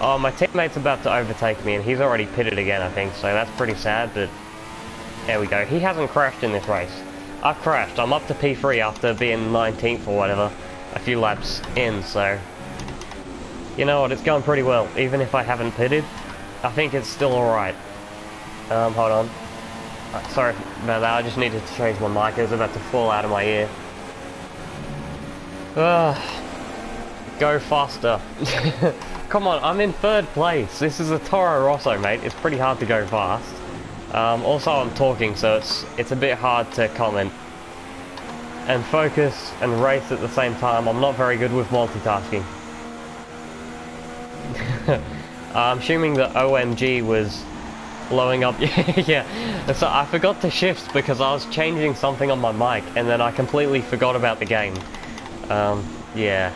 oh my teammate's about to overtake me and he's already pitted again I think so that's pretty sad but there we go he hasn't crashed in this race I've crashed. I'm up to P3 after being 19th or whatever, a few laps in, so... You know what, it's going pretty well. Even if I haven't pitted, I think it's still alright. Um, hold on. Uh, sorry about that, I just needed to change my mic. It was about to fall out of my ear. Ugh. Go faster. Come on, I'm in third place. This is a Toro Rosso, mate. It's pretty hard to go fast. Um, also, I'm talking, so it's it's a bit hard to comment and focus and race at the same time. I'm not very good with multitasking. I'm assuming that OMG was blowing up. yeah, so I forgot to shift because I was changing something on my mic, and then I completely forgot about the game. Um, yeah,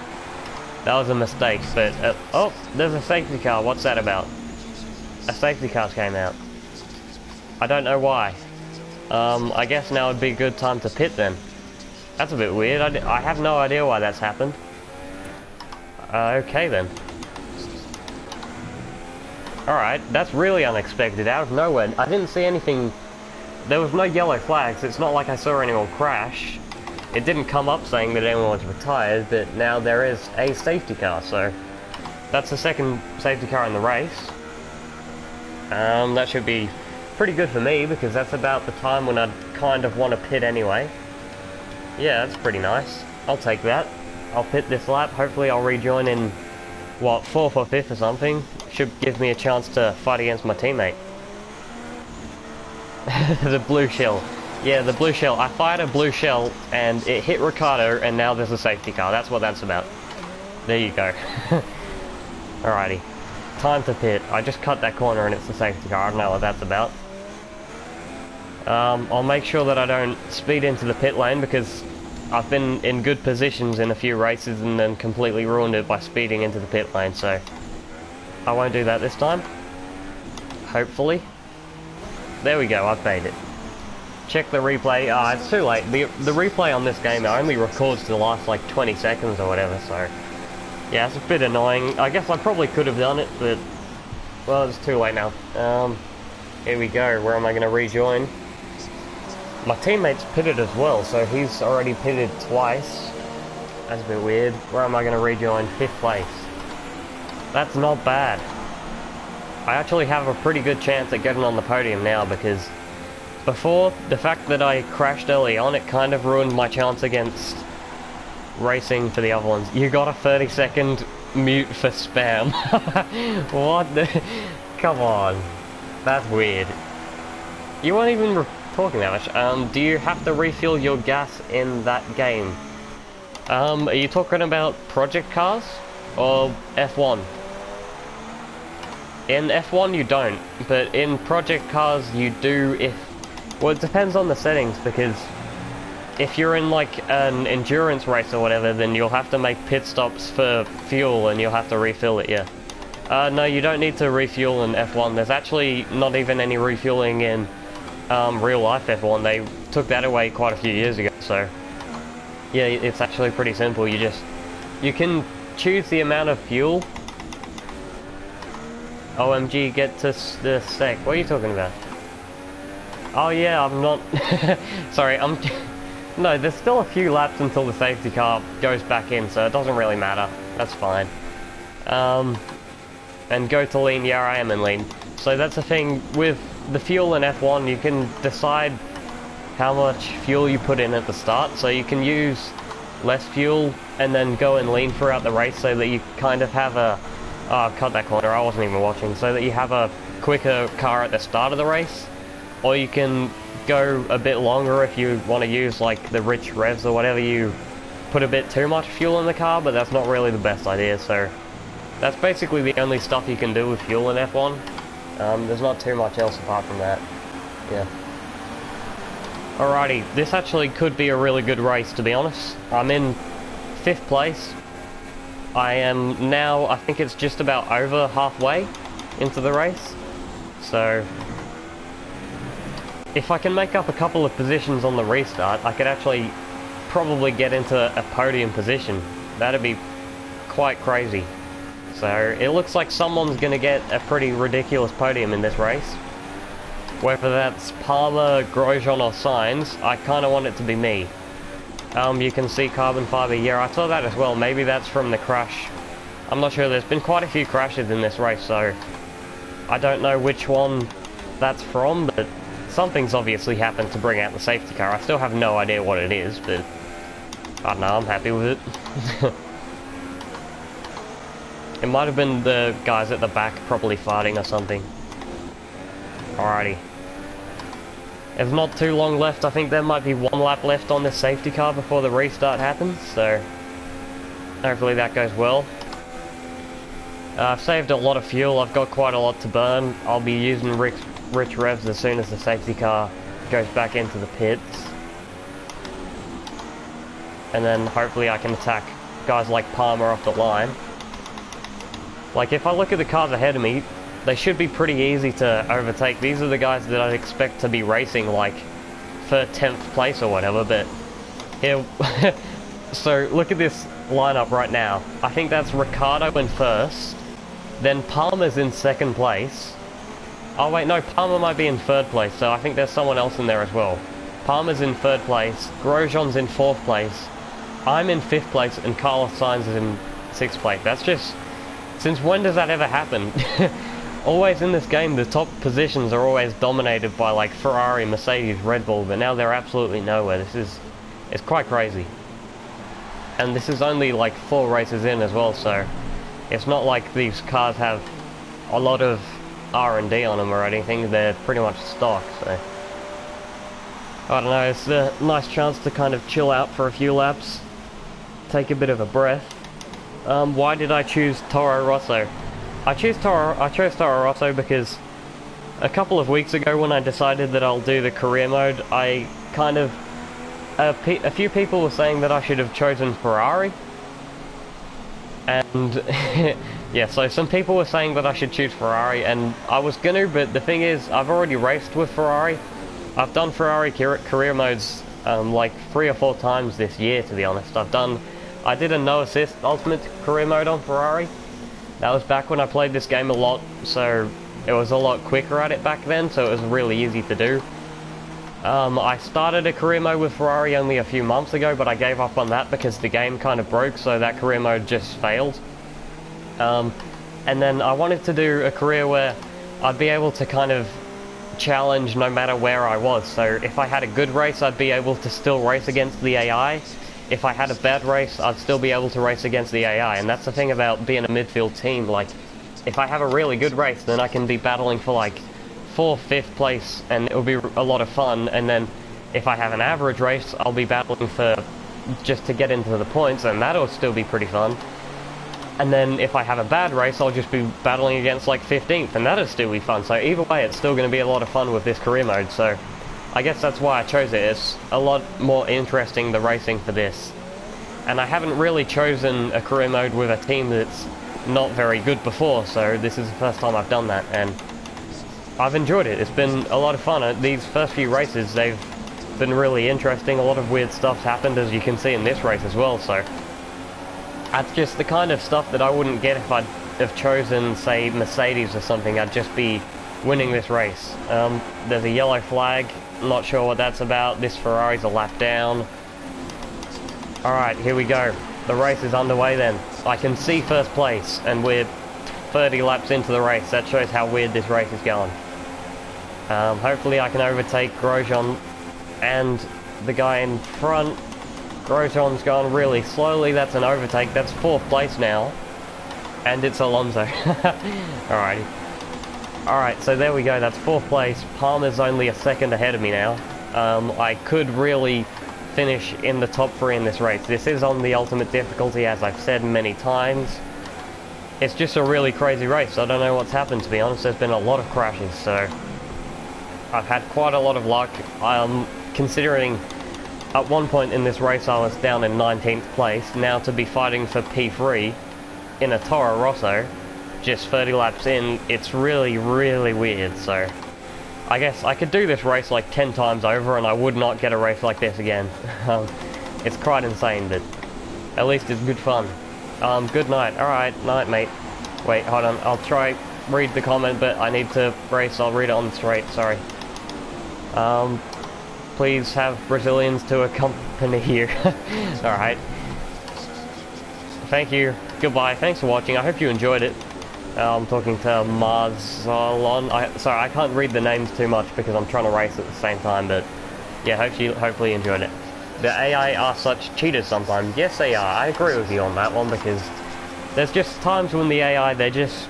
that was a mistake. But uh, oh, there's a safety car. What's that about? A safety car came out. I don't know why. Um, I guess now would be a good time to pit then. That's a bit weird. I, I have no idea why that's happened. Uh, okay then. Alright, that's really unexpected, out of nowhere. I didn't see anything... There was no yellow flags, it's not like I saw anyone crash. It didn't come up saying that anyone was retired, but now there is a safety car, so... That's the second safety car in the race. Um, that should be pretty good for me because that's about the time when I'd kind of want to pit anyway. Yeah, that's pretty nice. I'll take that. I'll pit this lap. Hopefully I'll rejoin in, what, 4th or 5th or something. Should give me a chance to fight against my teammate. the blue shell. Yeah, the blue shell. I fired a blue shell and it hit Ricciardo and now there's a safety car. That's what that's about. There you go. Alrighty. Time to pit. I just cut that corner and it's a safety car. I don't know what that's about. Um, I'll make sure that I don't speed into the pit lane because I've been in good positions in a few races and then completely ruined it by speeding into the pit lane, so I won't do that this time. Hopefully. There we go, I've made it. Check the replay. Ah, it's too late. The, the replay on this game only records to the last like 20 seconds or whatever, so... Yeah, it's a bit annoying. I guess I probably could have done it, but... Well, it's too late now. Um, here we go. Where am I going to rejoin? My teammate's pitted as well, so he's already pitted twice. That's a bit weird. Where am I going to rejoin? Fifth place. That's not bad. I actually have a pretty good chance at getting on the podium now because before, the fact that I crashed early on, it kind of ruined my chance against racing for the other ones. You got a 30 second mute for spam. what the? Come on. That's weird. You weren't even talking that much. Um, do you have to refill your gas in that game? Um, are you talking about project cars or F1? In F1 you don't, but in project cars you do if... Well, it depends on the settings because if you're in like an endurance race or whatever, then you'll have to make pit stops for fuel and you'll have to refill it, yeah. Uh, no, you don't need to refuel in F1. There's actually not even any refueling in um, real life F1. They took that away quite a few years ago, so yeah, it's actually pretty simple. You just you can choose the amount of fuel. OMG, get to the sec. What are you talking about? Oh yeah, I'm not. Sorry, I'm. no, there's still a few laps until the safety car goes back in, so it doesn't really matter. That's fine. Um, and go to lean. Yeah, I am in lean. So that's the thing with the fuel in F1, you can decide how much fuel you put in at the start, so you can use less fuel and then go and lean throughout the race so that you kind of have a... Oh, cut that corner, I wasn't even watching. So that you have a quicker car at the start of the race, or you can go a bit longer if you want to use like the rich revs or whatever you put a bit too much fuel in the car, but that's not really the best idea, so that's basically the only stuff you can do with fuel in F1. Um, there's not too much else apart from that. Yeah. Alrighty, this actually could be a really good race to be honest. I'm in fifth place. I am now, I think it's just about over halfway into the race. So, if I can make up a couple of positions on the restart, I could actually probably get into a podium position. That'd be quite crazy. So it looks like someone's going to get a pretty ridiculous podium in this race. Whether that's Palmer, Grosjean or Sainz, I kind of want it to be me. Um, you can see carbon fiber, here. I saw that as well, maybe that's from the crash. I'm not sure, there's been quite a few crashes in this race, so I don't know which one that's from, but something's obviously happened to bring out the safety car. I still have no idea what it is, but I don't know, I'm happy with it. It might have been the guys at the back probably fighting or something. Alrighty. There's not too long left. I think there might be one lap left on this safety car before the restart happens, so hopefully that goes well. Uh, I've saved a lot of fuel. I've got quite a lot to burn. I'll be using rich, rich revs as soon as the safety car goes back into the pits. And then hopefully I can attack guys like Palmer off the line. Like, if I look at the cars ahead of me, they should be pretty easy to overtake. These are the guys that I'd expect to be racing, like, for 10th place or whatever, but here... so, look at this lineup right now. I think that's Ricciardo in first, then Palmer's in second place. Oh wait, no, Palmer might be in third place, so I think there's someone else in there as well. Palmer's in third place, Grosjean's in fourth place, I'm in fifth place, and Carlos Sainz is in sixth place. That's just since when does that ever happen? always in this game, the top positions are always dominated by like Ferrari, Mercedes, Red Bull, but now they're absolutely nowhere. This is, it's quite crazy. And this is only like four races in as well, so it's not like these cars have a lot of R&D on them or anything. They're pretty much stock, so. I don't know, it's a nice chance to kind of chill out for a few laps, take a bit of a breath. Um, why did I choose Toro Rosso? I choose Toro. I chose Toro Rosso because a couple of weeks ago, when I decided that I'll do the career mode, I kind of a, a few people were saying that I should have chosen Ferrari, and yeah, so some people were saying that I should choose Ferrari, and I was gonna, but the thing is, I've already raced with Ferrari. I've done Ferrari career modes um, like three or four times this year, to be honest. I've done, I did a no assist ultimate career mode on Ferrari. That was back when I played this game a lot, so it was a lot quicker at it back then, so it was really easy to do. Um, I started a career mode with Ferrari only a few months ago, but I gave up on that because the game kind of broke, so that career mode just failed. Um, and then I wanted to do a career where I'd be able to kind of challenge no matter where I was. So if I had a good race, I'd be able to still race against the AI if I had a bad race, I'd still be able to race against the AI. And that's the thing about being a midfield team. Like, if I have a really good race, then I can be battling for like fourth, fifth place, and it'll be a lot of fun. And then if I have an average race, I'll be battling for just to get into the points, and that'll still be pretty fun. And then if I have a bad race, I'll just be battling against like 15th, and that'll still be fun. So either way, it's still going to be a lot of fun with this career mode. So I guess that's why I chose it. It's a lot more interesting, the racing for this. And I haven't really chosen a career mode with a team that's not very good before, so this is the first time I've done that, and I've enjoyed it. It's been a lot of fun. Uh, these first few races, they've been really interesting. A lot of weird stuff's happened, as you can see in this race as well, so... That's just the kind of stuff that I wouldn't get if I'd have chosen, say, Mercedes or something. I'd just be winning this race. Um, there's a yellow flag not sure what that's about. This Ferrari's a lap down. Alright, here we go. The race is underway then. I can see first place, and we're 30 laps into the race. That shows how weird this race is going. Um, hopefully I can overtake Grosjean and the guy in front. Grosjean's going really slowly. That's an overtake. That's fourth place now. And it's Alonso. Alrighty. Alright, so there we go, that's fourth place. Palmer's only a second ahead of me now. Um, I could really finish in the top three in this race. This is on the ultimate difficulty, as I've said many times. It's just a really crazy race. I don't know what's happened, to be honest. There's been a lot of crashes, so... I've had quite a lot of luck. Um, considering at one point in this race I was down in 19th place, now to be fighting for P3 in a Toro Rosso just 30 laps in, it's really, really weird, so... I guess I could do this race like 10 times over and I would not get a race like this again. um, it's quite insane, but at least it's good fun. Um, good night. Alright, night, mate. Wait, hold on. I'll try read the comment, but I need to race. I'll read it on the straight, sorry. Um, please have Brazilians to accompany here. Alright. Thank you. Goodbye. Thanks for watching. I hope you enjoyed it. Uh, I'm talking to Marzalon. I, sorry, I can't read the names too much because I'm trying to race at the same time, but yeah, hope you hopefully you enjoyed it. The AI are such cheaters sometimes. Yes, they are. I agree with you on that one because there's just times when the AI, they're just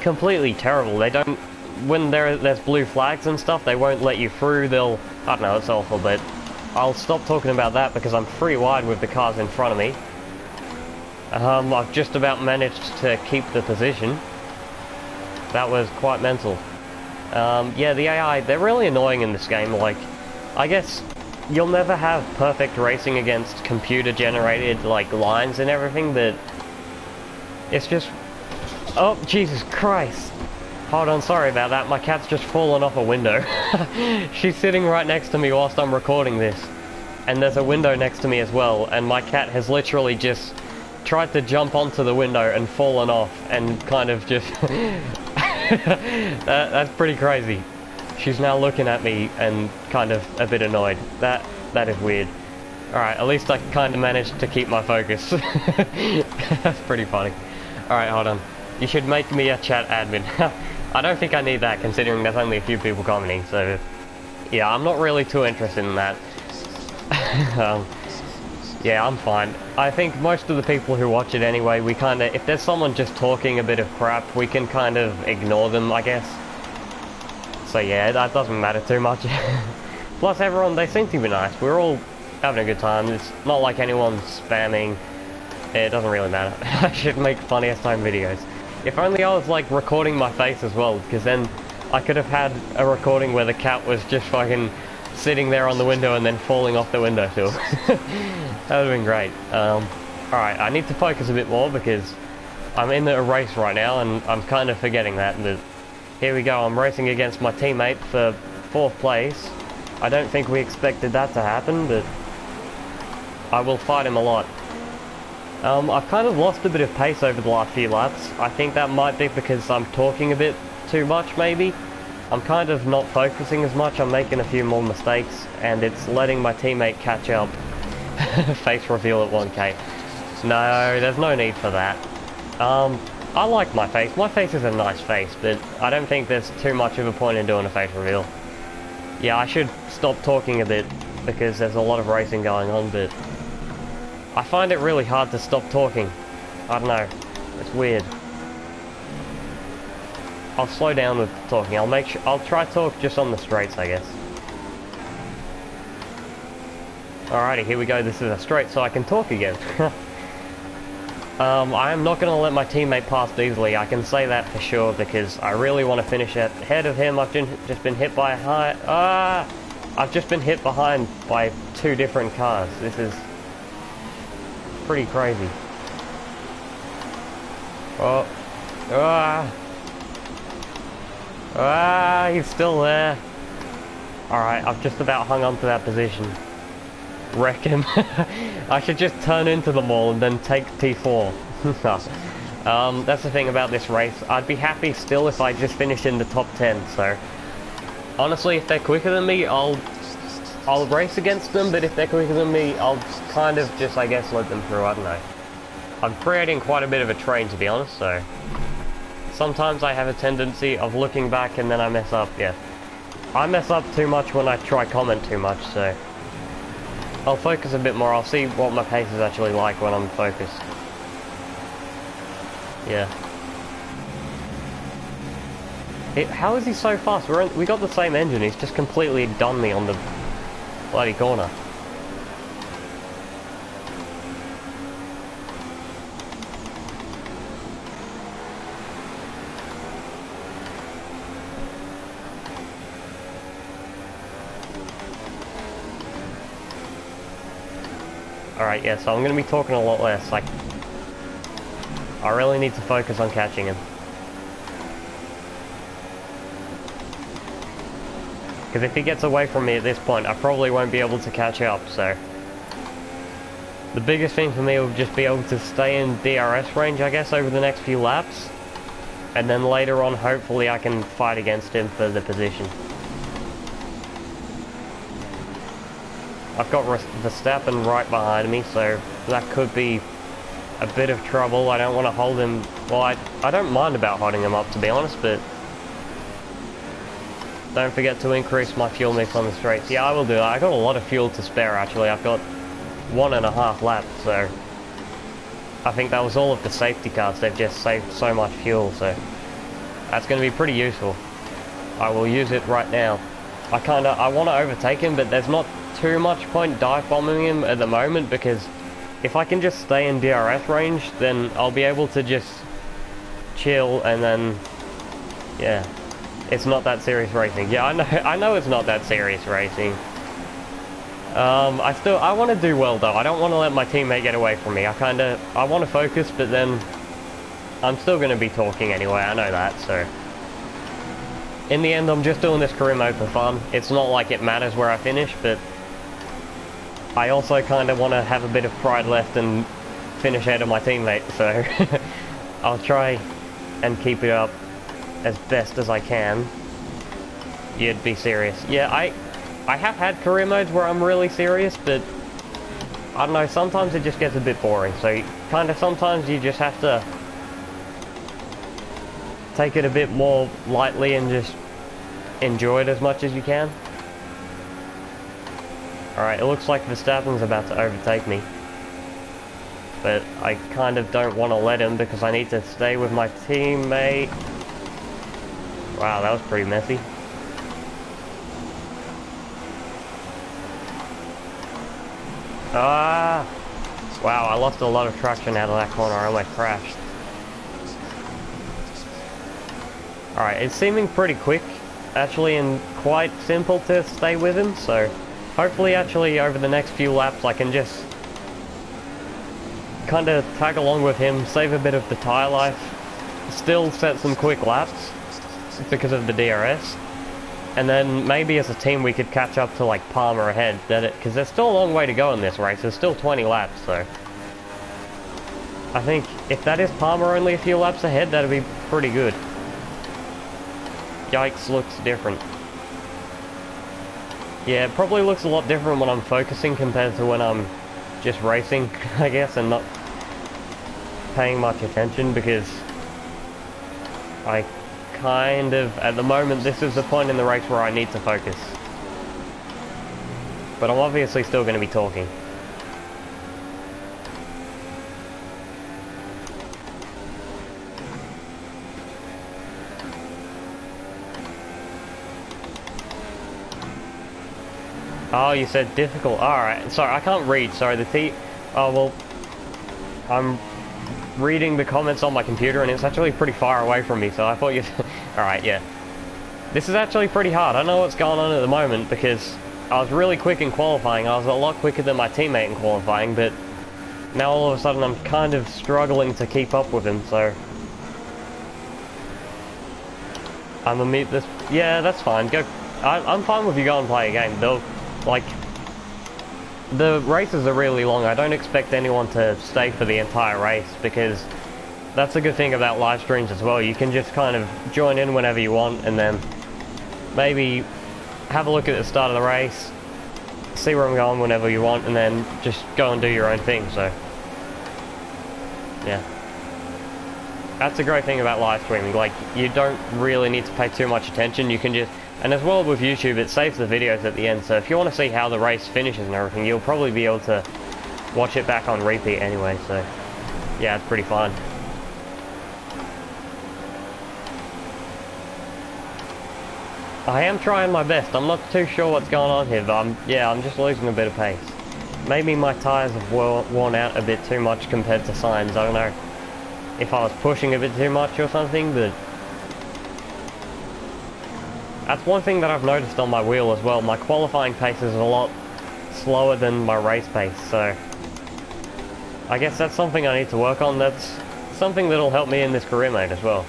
completely terrible. They don't, when there, there's blue flags and stuff, they won't let you through. They'll, I don't know, it's awful, but I'll stop talking about that because I'm free wide with the cars in front of me. Um, I've just about managed to keep the position. That was quite mental. Um, yeah, the AI, they're really annoying in this game. Like, I guess you'll never have perfect racing against computer-generated, like, lines and everything, but it's just... Oh, Jesus Christ. Hold on, sorry about that. My cat's just fallen off a window. She's sitting right next to me whilst I'm recording this. And there's a window next to me as well, and my cat has literally just tried to jump onto the window and fallen off and kind of just... that, that's pretty crazy. She's now looking at me and kind of a bit annoyed. That That is weird. Alright, at least I kind of managed to keep my focus. that's pretty funny. Alright, hold on. You should make me a chat admin. I don't think I need that considering there's only a few people commenting, so yeah, I'm not really too interested in that. um, yeah, I'm fine. I think most of the people who watch it anyway, we kind of, if there's someone just talking a bit of crap, we can kind of ignore them, I guess. So yeah, that doesn't matter too much. Plus everyone, they seem to be nice. We're all having a good time. It's not like anyone's spamming. It doesn't really matter. I should make funniest time videos. If only I was like recording my face as well, because then I could have had a recording where the cat was just fucking sitting there on the window and then falling off the windowsill. that would have been great. Um, Alright, I need to focus a bit more because I'm in a race right now and I'm kind of forgetting that. But here we go, I'm racing against my teammate for fourth place. I don't think we expected that to happen, but I will fight him a lot. Um, I've kind of lost a bit of pace over the last few laps. I think that might be because I'm talking a bit too much, maybe. I'm kind of not focusing as much, I'm making a few more mistakes, and it's letting my teammate catch up. face reveal at 1k. No, there's no need for that. Um, I like my face. My face is a nice face, but I don't think there's too much of a point in doing a face reveal. Yeah, I should stop talking a bit, because there's a lot of racing going on, but... I find it really hard to stop talking. I don't know. It's weird. I'll slow down with talking. I'll make sure I'll try talk just on the straights, I guess. Alrighty, here we go. This is a straight, so I can talk again. um, I am not going to let my teammate pass easily. I can say that for sure because I really want to finish ahead of him. I've just been hit by a high. Ah, I've just been hit behind by two different cars. This is pretty crazy. Oh, ah. Ah, he's still there. Alright, I've just about hung on to that position. Wreck him. I should just turn into the all and then take T4. um, that's the thing about this race. I'd be happy still if I just finished in the top 10, so... Honestly, if they're quicker than me, I'll... I'll race against them, but if they're quicker than me, I'll kind of just, I guess, let them through, I don't know. I'm creating quite a bit of a train, to be honest, so... Sometimes I have a tendency of looking back and then I mess up, yeah. I mess up too much when I try comment too much, so... I'll focus a bit more, I'll see what my pace is actually like when I'm focused. Yeah. It, how is he so fast? In, we got the same engine, he's just completely done me on the bloody corner. Alright, yeah, so I'm going to be talking a lot less. Like, I really need to focus on catching him. Because if he gets away from me at this point, I probably won't be able to catch up, so... The biggest thing for me will just be able to stay in DRS range, I guess, over the next few laps. And then later on, hopefully I can fight against him for the position. I've got Verstappen right behind me, so that could be a bit of trouble. I don't want to hold him... Well, I, I don't mind about holding him up, to be honest, but... Don't forget to increase my fuel mix on the straights. Yeah, I will do that. I got a lot of fuel to spare, actually. I've got one and a half laps, so... I think that was all of the safety cars. They've just saved so much fuel, so... That's going to be pretty useful. I will use it right now. I kind of... I want to overtake him, but there's not too much point dive bombing him at the moment because if I can just stay in DRS range, then I'll be able to just chill and then, yeah, it's not that serious racing. Yeah, I know, I know it's not that serious racing. Um, I still, I want to do well though. I don't want to let my teammate get away from me. I kind of, I want to focus, but then I'm still going to be talking anyway. I know that, so. In the end, I'm just doing this career mode for fun. It's not like it matters where I finish, but I also kind of want to have a bit of pride left and finish ahead of my teammate, so I'll try and keep it up as best as I can. You'd be serious. Yeah, I I have had career modes where I'm really serious, but I don't know, sometimes it just gets a bit boring, so kind of sometimes you just have to take it a bit more lightly and just enjoy it as much as you can. Alright, it looks like Verstappen's about to overtake me. But I kind of don't want to let him because I need to stay with my teammate. Wow, that was pretty messy. Ah! Wow, I lost a lot of traction out of that corner. I almost crashed. Alright, it's seeming pretty quick, actually, and quite simple to stay with him, so hopefully actually over the next few laps I can just kind of tag along with him, save a bit of the tyre life, still set some quick laps because of the DRS, and then maybe as a team we could catch up to like Palmer ahead, because there's still a long way to go in this race, there's still 20 laps, so I think if that is Palmer only a few laps ahead, that'd be pretty good. Yikes looks different. Yeah, it probably looks a lot different when I'm focusing compared to when I'm just racing, I guess, and not paying much attention because I kind of, at the moment, this is the point in the race where I need to focus. But I'm obviously still going to be talking. Oh, you said difficult. Alright, sorry, I can't read. Sorry, the T... Oh, well... I'm reading the comments on my computer and it's actually pretty far away from me, so I thought you... Alright, yeah. This is actually pretty hard. I know what's going on at the moment because I was really quick in qualifying. I was a lot quicker than my teammate in qualifying, but now all of a sudden I'm kind of struggling to keep up with him, so... I'm gonna meet this... Yeah, that's fine. Go... I, I'm fine with you going and play a game. They'll like, the races are really long. I don't expect anyone to stay for the entire race because that's a good thing about live streams as well. You can just kind of join in whenever you want and then maybe have a look at the start of the race, see where I'm going whenever you want, and then just go and do your own thing, so... Yeah. That's a great thing about live streaming, like, you don't really need to pay too much attention, you can just and as well with YouTube, it saves the videos at the end, so if you want to see how the race finishes and everything, you'll probably be able to watch it back on repeat anyway, so yeah, it's pretty fun. I am trying my best. I'm not too sure what's going on here, but I'm, yeah, I'm just losing a bit of pace. Maybe my tyres have worn out a bit too much compared to Sainz. I don't know if I was pushing a bit too much or something, but that's one thing that I've noticed on my wheel as well. My qualifying pace is a lot slower than my race pace, so... I guess that's something I need to work on. That's something that'll help me in this career mode as well.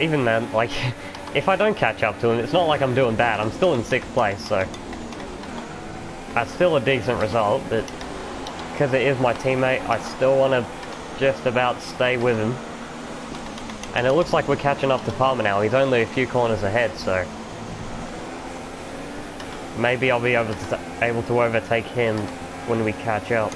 Even then, like, if I don't catch up to him, it's not like I'm doing bad. I'm still in sixth place, so that's still a decent result, but because it is my teammate, I still want to just about stay with him. And it looks like we're catching up to Palmer now. He's only a few corners ahead, so maybe I'll be able to, able to overtake him when we catch up.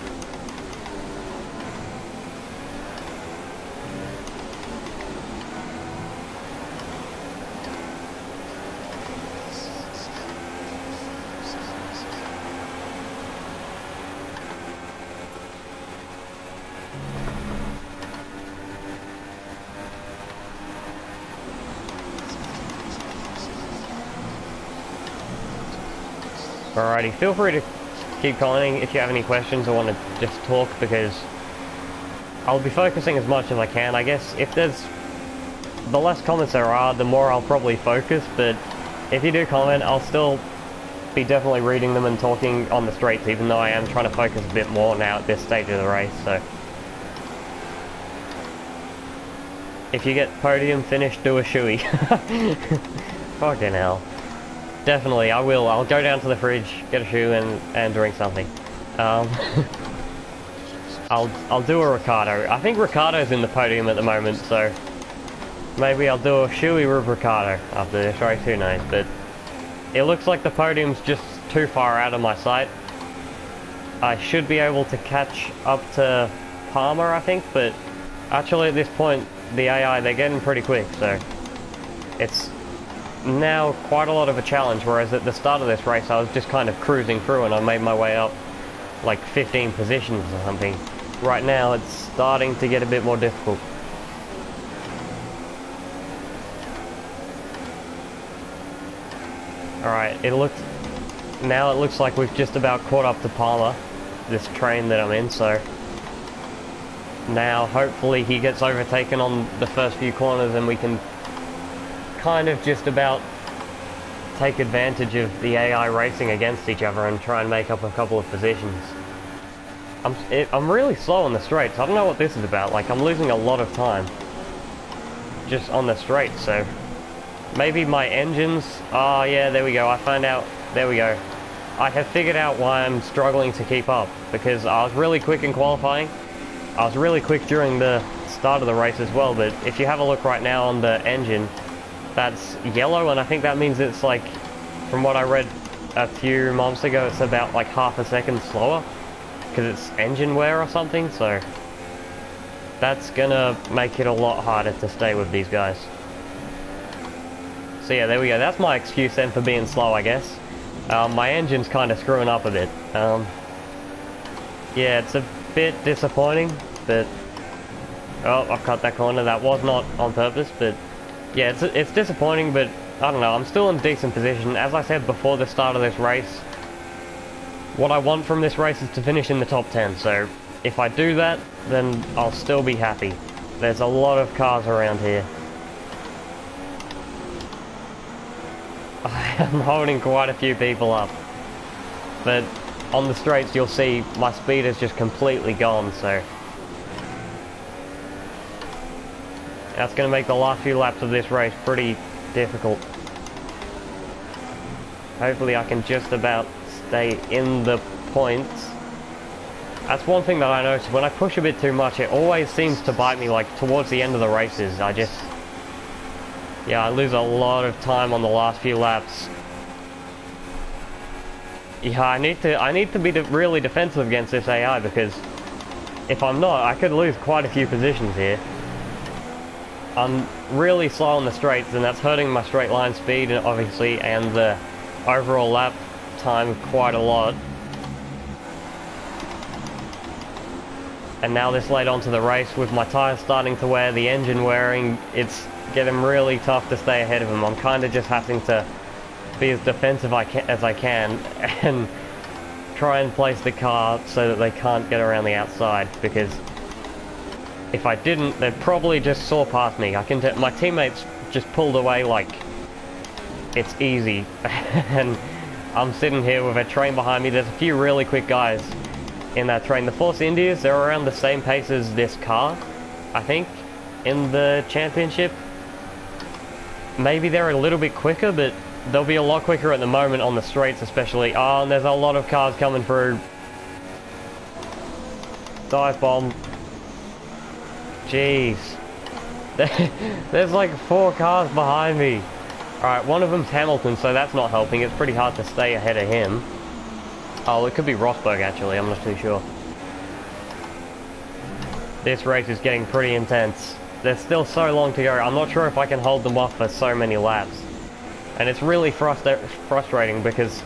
Alrighty, feel free to keep calling if you have any questions or want to just talk because I'll be focusing as much as I can. I guess if there's the less comments there are, the more I'll probably focus, but if you do comment, I'll still be definitely reading them and talking on the streets, even though I am trying to focus a bit more now at this stage of the race, so. If you get podium finish, do a shoey. Fucking hell. Definitely, I will. I'll go down to the fridge, get a shoe, and, and drink something. Um, I'll I'll do a Ricciardo. I think Ricciardo's in the podium at the moment, so maybe I'll do a shoey with Ricciardo after this race. Who knows? But it looks like the podium's just too far out of my sight. I should be able to catch up to Palmer, I think, but actually at this point, the AI, they're getting pretty quick, so it's now quite a lot of a challenge, whereas at the start of this race, I was just kind of cruising through and I made my way up like 15 positions or something. Right now, it's starting to get a bit more difficult. Alright, it looks... Now it looks like we've just about caught up to Palmer, this train that I'm in, so... Now, hopefully he gets overtaken on the first few corners and we can kind of just about take advantage of the AI racing against each other and try and make up a couple of positions. I'm, it, I'm really slow on the straights. I don't know what this is about. Like, I'm losing a lot of time just on the straights, so maybe my engines... Oh, yeah, there we go. I found out... There we go. I have figured out why I'm struggling to keep up, because I was really quick in qualifying. I was really quick during the start of the race as well, but if you have a look right now on the engine, that's yellow, and I think that means it's like, from what I read a few months ago, it's about like half a second slower, because it's engine wear or something, so that's gonna make it a lot harder to stay with these guys. So yeah, there we go. That's my excuse then for being slow, I guess. Um, my engine's kind of screwing up a bit. Um, yeah, it's a bit disappointing, but... Oh, I've cut that corner. That was not on purpose, but... Yeah, it's, it's disappointing, but I don't know. I'm still in decent position. As I said before the start of this race, what I want from this race is to finish in the top 10, so if I do that, then I'll still be happy. There's a lot of cars around here. I'm holding quite a few people up. But on the straights you'll see my speed is just completely gone, so... That's going to make the last few laps of this race pretty difficult. Hopefully I can just about stay in the points. That's one thing that I notice, when I push a bit too much, it always seems to bite me, like, towards the end of the races. I just... Yeah, I lose a lot of time on the last few laps. Yeah, I need to I need to be de really defensive against this AI because if I'm not, I could lose quite a few positions here. I'm really slow on the straights and that's hurting my straight line speed and obviously and the overall lap time quite a lot. And now this late onto the race with my tyres starting to wear, the engine wearing, it's getting really tough to stay ahead of them. I'm kind of just having to be as defensive I can, as I can and try and place the car so that they can't get around the outside because if I didn't, they'd probably just saw past me. I can tell my teammates just pulled away like it's easy and I'm sitting here with a train behind me. There's a few really quick guys in that train. The Force Indias, they're around the same pace as this car, I think, in the championship. Maybe they're a little bit quicker, but they'll be a lot quicker at the moment on the straights especially. Oh, and there's a lot of cars coming through. Dive bomb. Jeez. There's like four cars behind me. Alright, one of them's Hamilton, so that's not helping. It's pretty hard to stay ahead of him. Oh, it could be Rosberg actually, I'm not too sure. This race is getting pretty intense. There's still so long to go. I'm not sure if I can hold them off for so many laps. And it's really frustra frustrating because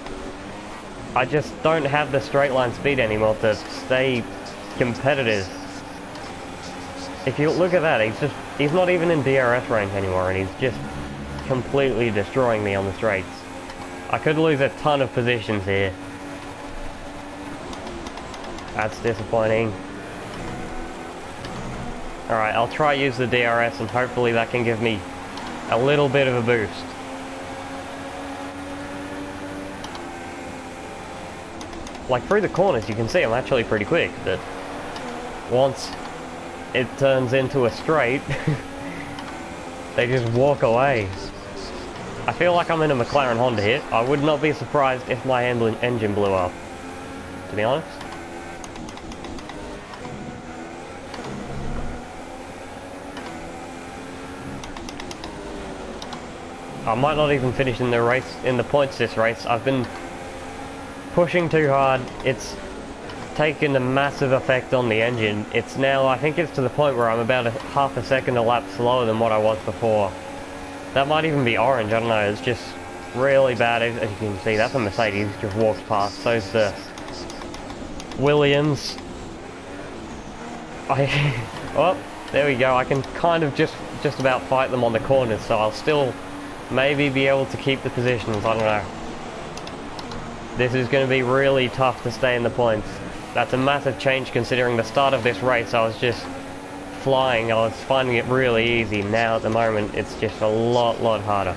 I just don't have the straight line speed anymore to stay competitive. If you look at that, he's just, he's not even in DRS range anymore and he's just completely destroying me on the straights. I could lose a ton of positions here. That's disappointing. Alright, I'll try use the DRS and hopefully that can give me a little bit of a boost. Like through the corners you can see I'm actually pretty quick, but once it turns into a straight, they just walk away. I feel like I'm in a McLaren Honda here. I would not be surprised if my engine blew up, to be honest. I might not even finish in the race, in the points this race. I've been pushing too hard. It's taken a massive effect on the engine. It's now, I think it's to the point where I'm about a half a second a lap slower than what I was before. That might even be orange, I don't know. It's just really bad, as you can see. That's a Mercedes just walked past. So's the uh, Williams. I, oh, there we go. I can kind of just just about fight them on the corners, so I'll still maybe be able to keep the positions. I don't know. This is going to be really tough to stay in the points. That's a massive change considering the start of this race I was just flying. I was finding it really easy. Now at the moment it's just a lot, lot harder.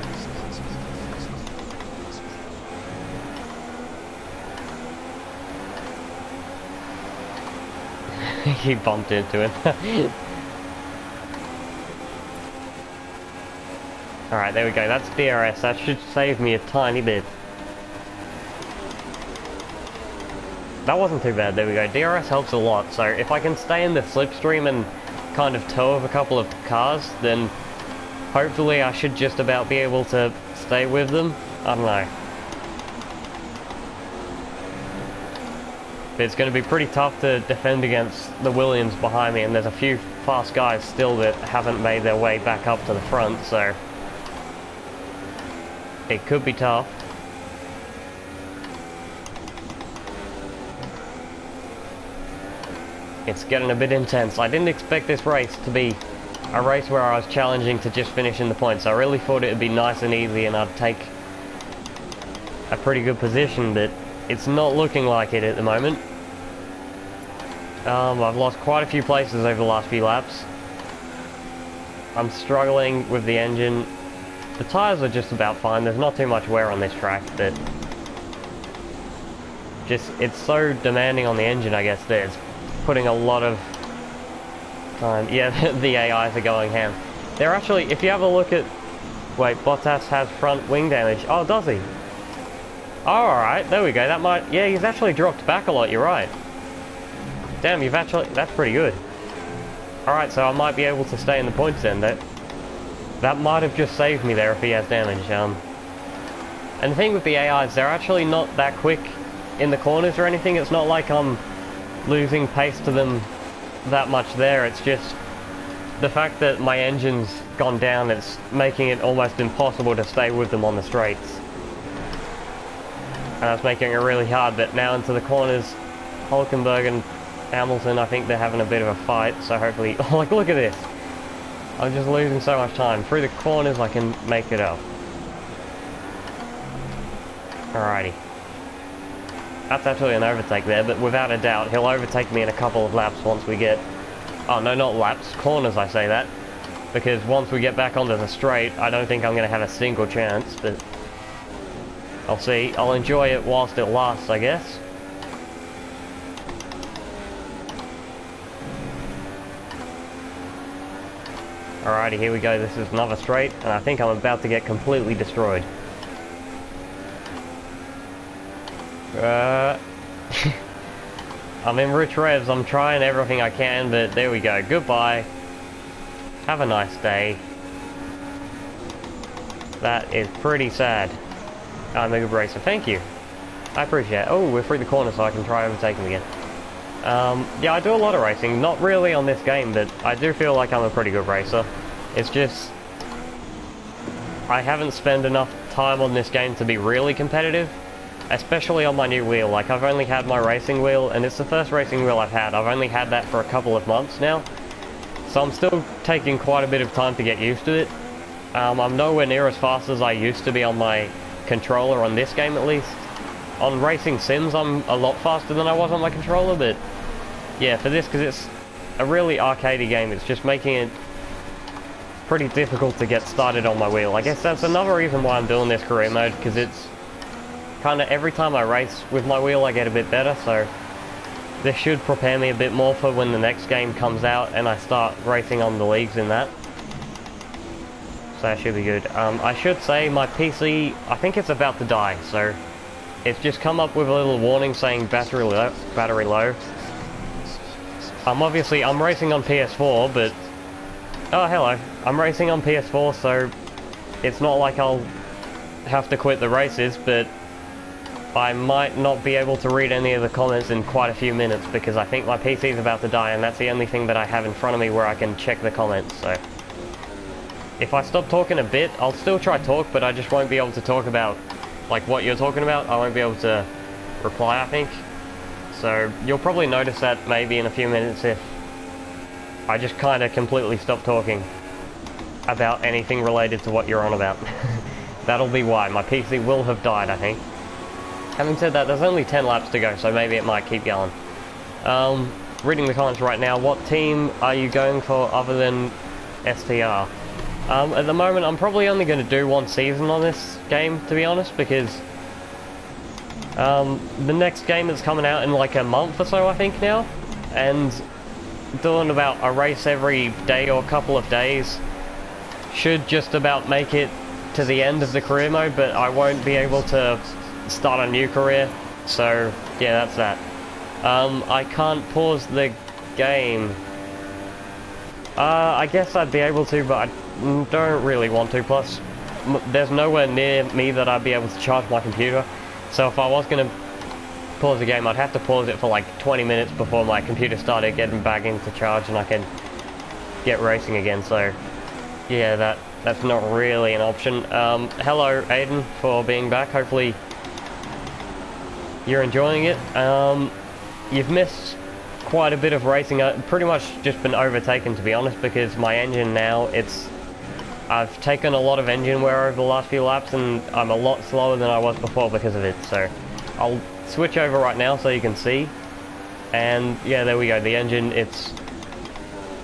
he bumped into it. Alright, there we go. That's DRS. That should save me a tiny bit. That wasn't too bad. There we go. DRS helps a lot. So if I can stay in the slipstream and kind of tow of a couple of cars, then hopefully I should just about be able to stay with them. I don't know. But it's going to be pretty tough to defend against the Williams behind me, and there's a few fast guys still that haven't made their way back up to the front, so it could be tough. It's getting a bit intense. I didn't expect this race to be a race where I was challenging to just finish in the points. I really thought it would be nice and easy and I'd take a pretty good position, but it's not looking like it at the moment. Um, I've lost quite a few places over the last few laps. I'm struggling with the engine. The tyres are just about fine. There's not too much wear on this track, but just it's so demanding on the engine, I guess, it's putting a lot of time. Yeah, the AIs are going ham. They're actually, if you have a look at, wait, Bottas has front wing damage. Oh, does he? Oh, alright, there we go. That might, yeah, he's actually dropped back a lot, you're right. Damn, you've actually, that's pretty good. Alright, so I might be able to stay in the points then. That, that might have just saved me there if he has damage. Um, and the thing with the AIs, they're actually not that quick in the corners or anything. It's not like I'm losing pace to them that much there. It's just the fact that my engine's gone down, it's making it almost impossible to stay with them on the straights. And that's making it really hard, but now into the corners, Hulkenberg and Hamilton, I think they're having a bit of a fight, so hopefully... Like, look at this! I'm just losing so much time. Through the corners, I can make it up. Alrighty. That's actually an overtake there, but without a doubt, he'll overtake me in a couple of laps once we get... Oh, no, not laps. Corners, I say that. Because once we get back onto the straight, I don't think I'm going to have a single chance, but... I'll see. I'll enjoy it whilst it lasts, I guess. Alrighty, here we go. This is another straight, and I think I'm about to get completely destroyed. Uh, I'm in rich revs, I'm trying everything I can, but there we go. Goodbye. Have a nice day. That is pretty sad. I'm a good racer, thank you. I appreciate it. Oh, we're through the corner so I can try overtaking again. Um, yeah, I do a lot of racing. Not really on this game, but I do feel like I'm a pretty good racer. It's just... I haven't spent enough time on this game to be really competitive especially on my new wheel. Like, I've only had my racing wheel, and it's the first racing wheel I've had. I've only had that for a couple of months now. So I'm still taking quite a bit of time to get used to it. Um, I'm nowhere near as fast as I used to be on my controller on this game, at least. On Racing Sims, I'm a lot faster than I was on my controller, but... Yeah, for this, because it's a really arcadey game, it's just making it pretty difficult to get started on my wheel. I guess that's another reason why I'm doing this career mode, because it's kind of every time I race with my wheel I get a bit better so this should prepare me a bit more for when the next game comes out and I start racing on the leagues in that. So that should be good. Um, I should say my PC I think it's about to die so it's just come up with a little warning saying battery low, battery low. I'm obviously I'm racing on PS4 but oh hello. I'm racing on PS4 so it's not like I'll have to quit the races, but I might not be able to read any of the comments in quite a few minutes because I think my PC is about to die and that's the only thing that I have in front of me where I can check the comments, so... If I stop talking a bit, I'll still try talk, but I just won't be able to talk about, like, what you're talking about. I won't be able to reply, I think. So, you'll probably notice that maybe in a few minutes if I just kind of completely stop talking about anything related to what you're on about. That'll be why. My PC will have died, I think. Having said that, there's only 10 laps to go, so maybe it might keep going. Um, reading the comments right now, what team are you going for other than STR? Um, at the moment, I'm probably only going to do one season on this game, to be honest, because um, the next game is coming out in like a month or so, I think, now, and doing about a race every day or a couple of days should just about make it to the end of the career mode, but I won't be able to start a new career. So, yeah, that's that. Um, I can't pause the game. Uh, I guess I'd be able to, but I don't really want to. Plus, there's nowhere near me that I'd be able to charge my computer. So if I was going to pause the game, I'd have to pause it for like 20 minutes before my computer started getting back into charge and I can get racing again. So, yeah, that that's not really an option. Um, hello, Aiden, for being back. Hopefully you're enjoying it. Um, you've missed quite a bit of racing. I've pretty much just been overtaken, to be honest, because my engine now, it's... I've taken a lot of engine wear over the last few laps, and I'm a lot slower than I was before because of it, so... I'll switch over right now so you can see. And, yeah, there we go. The engine, it's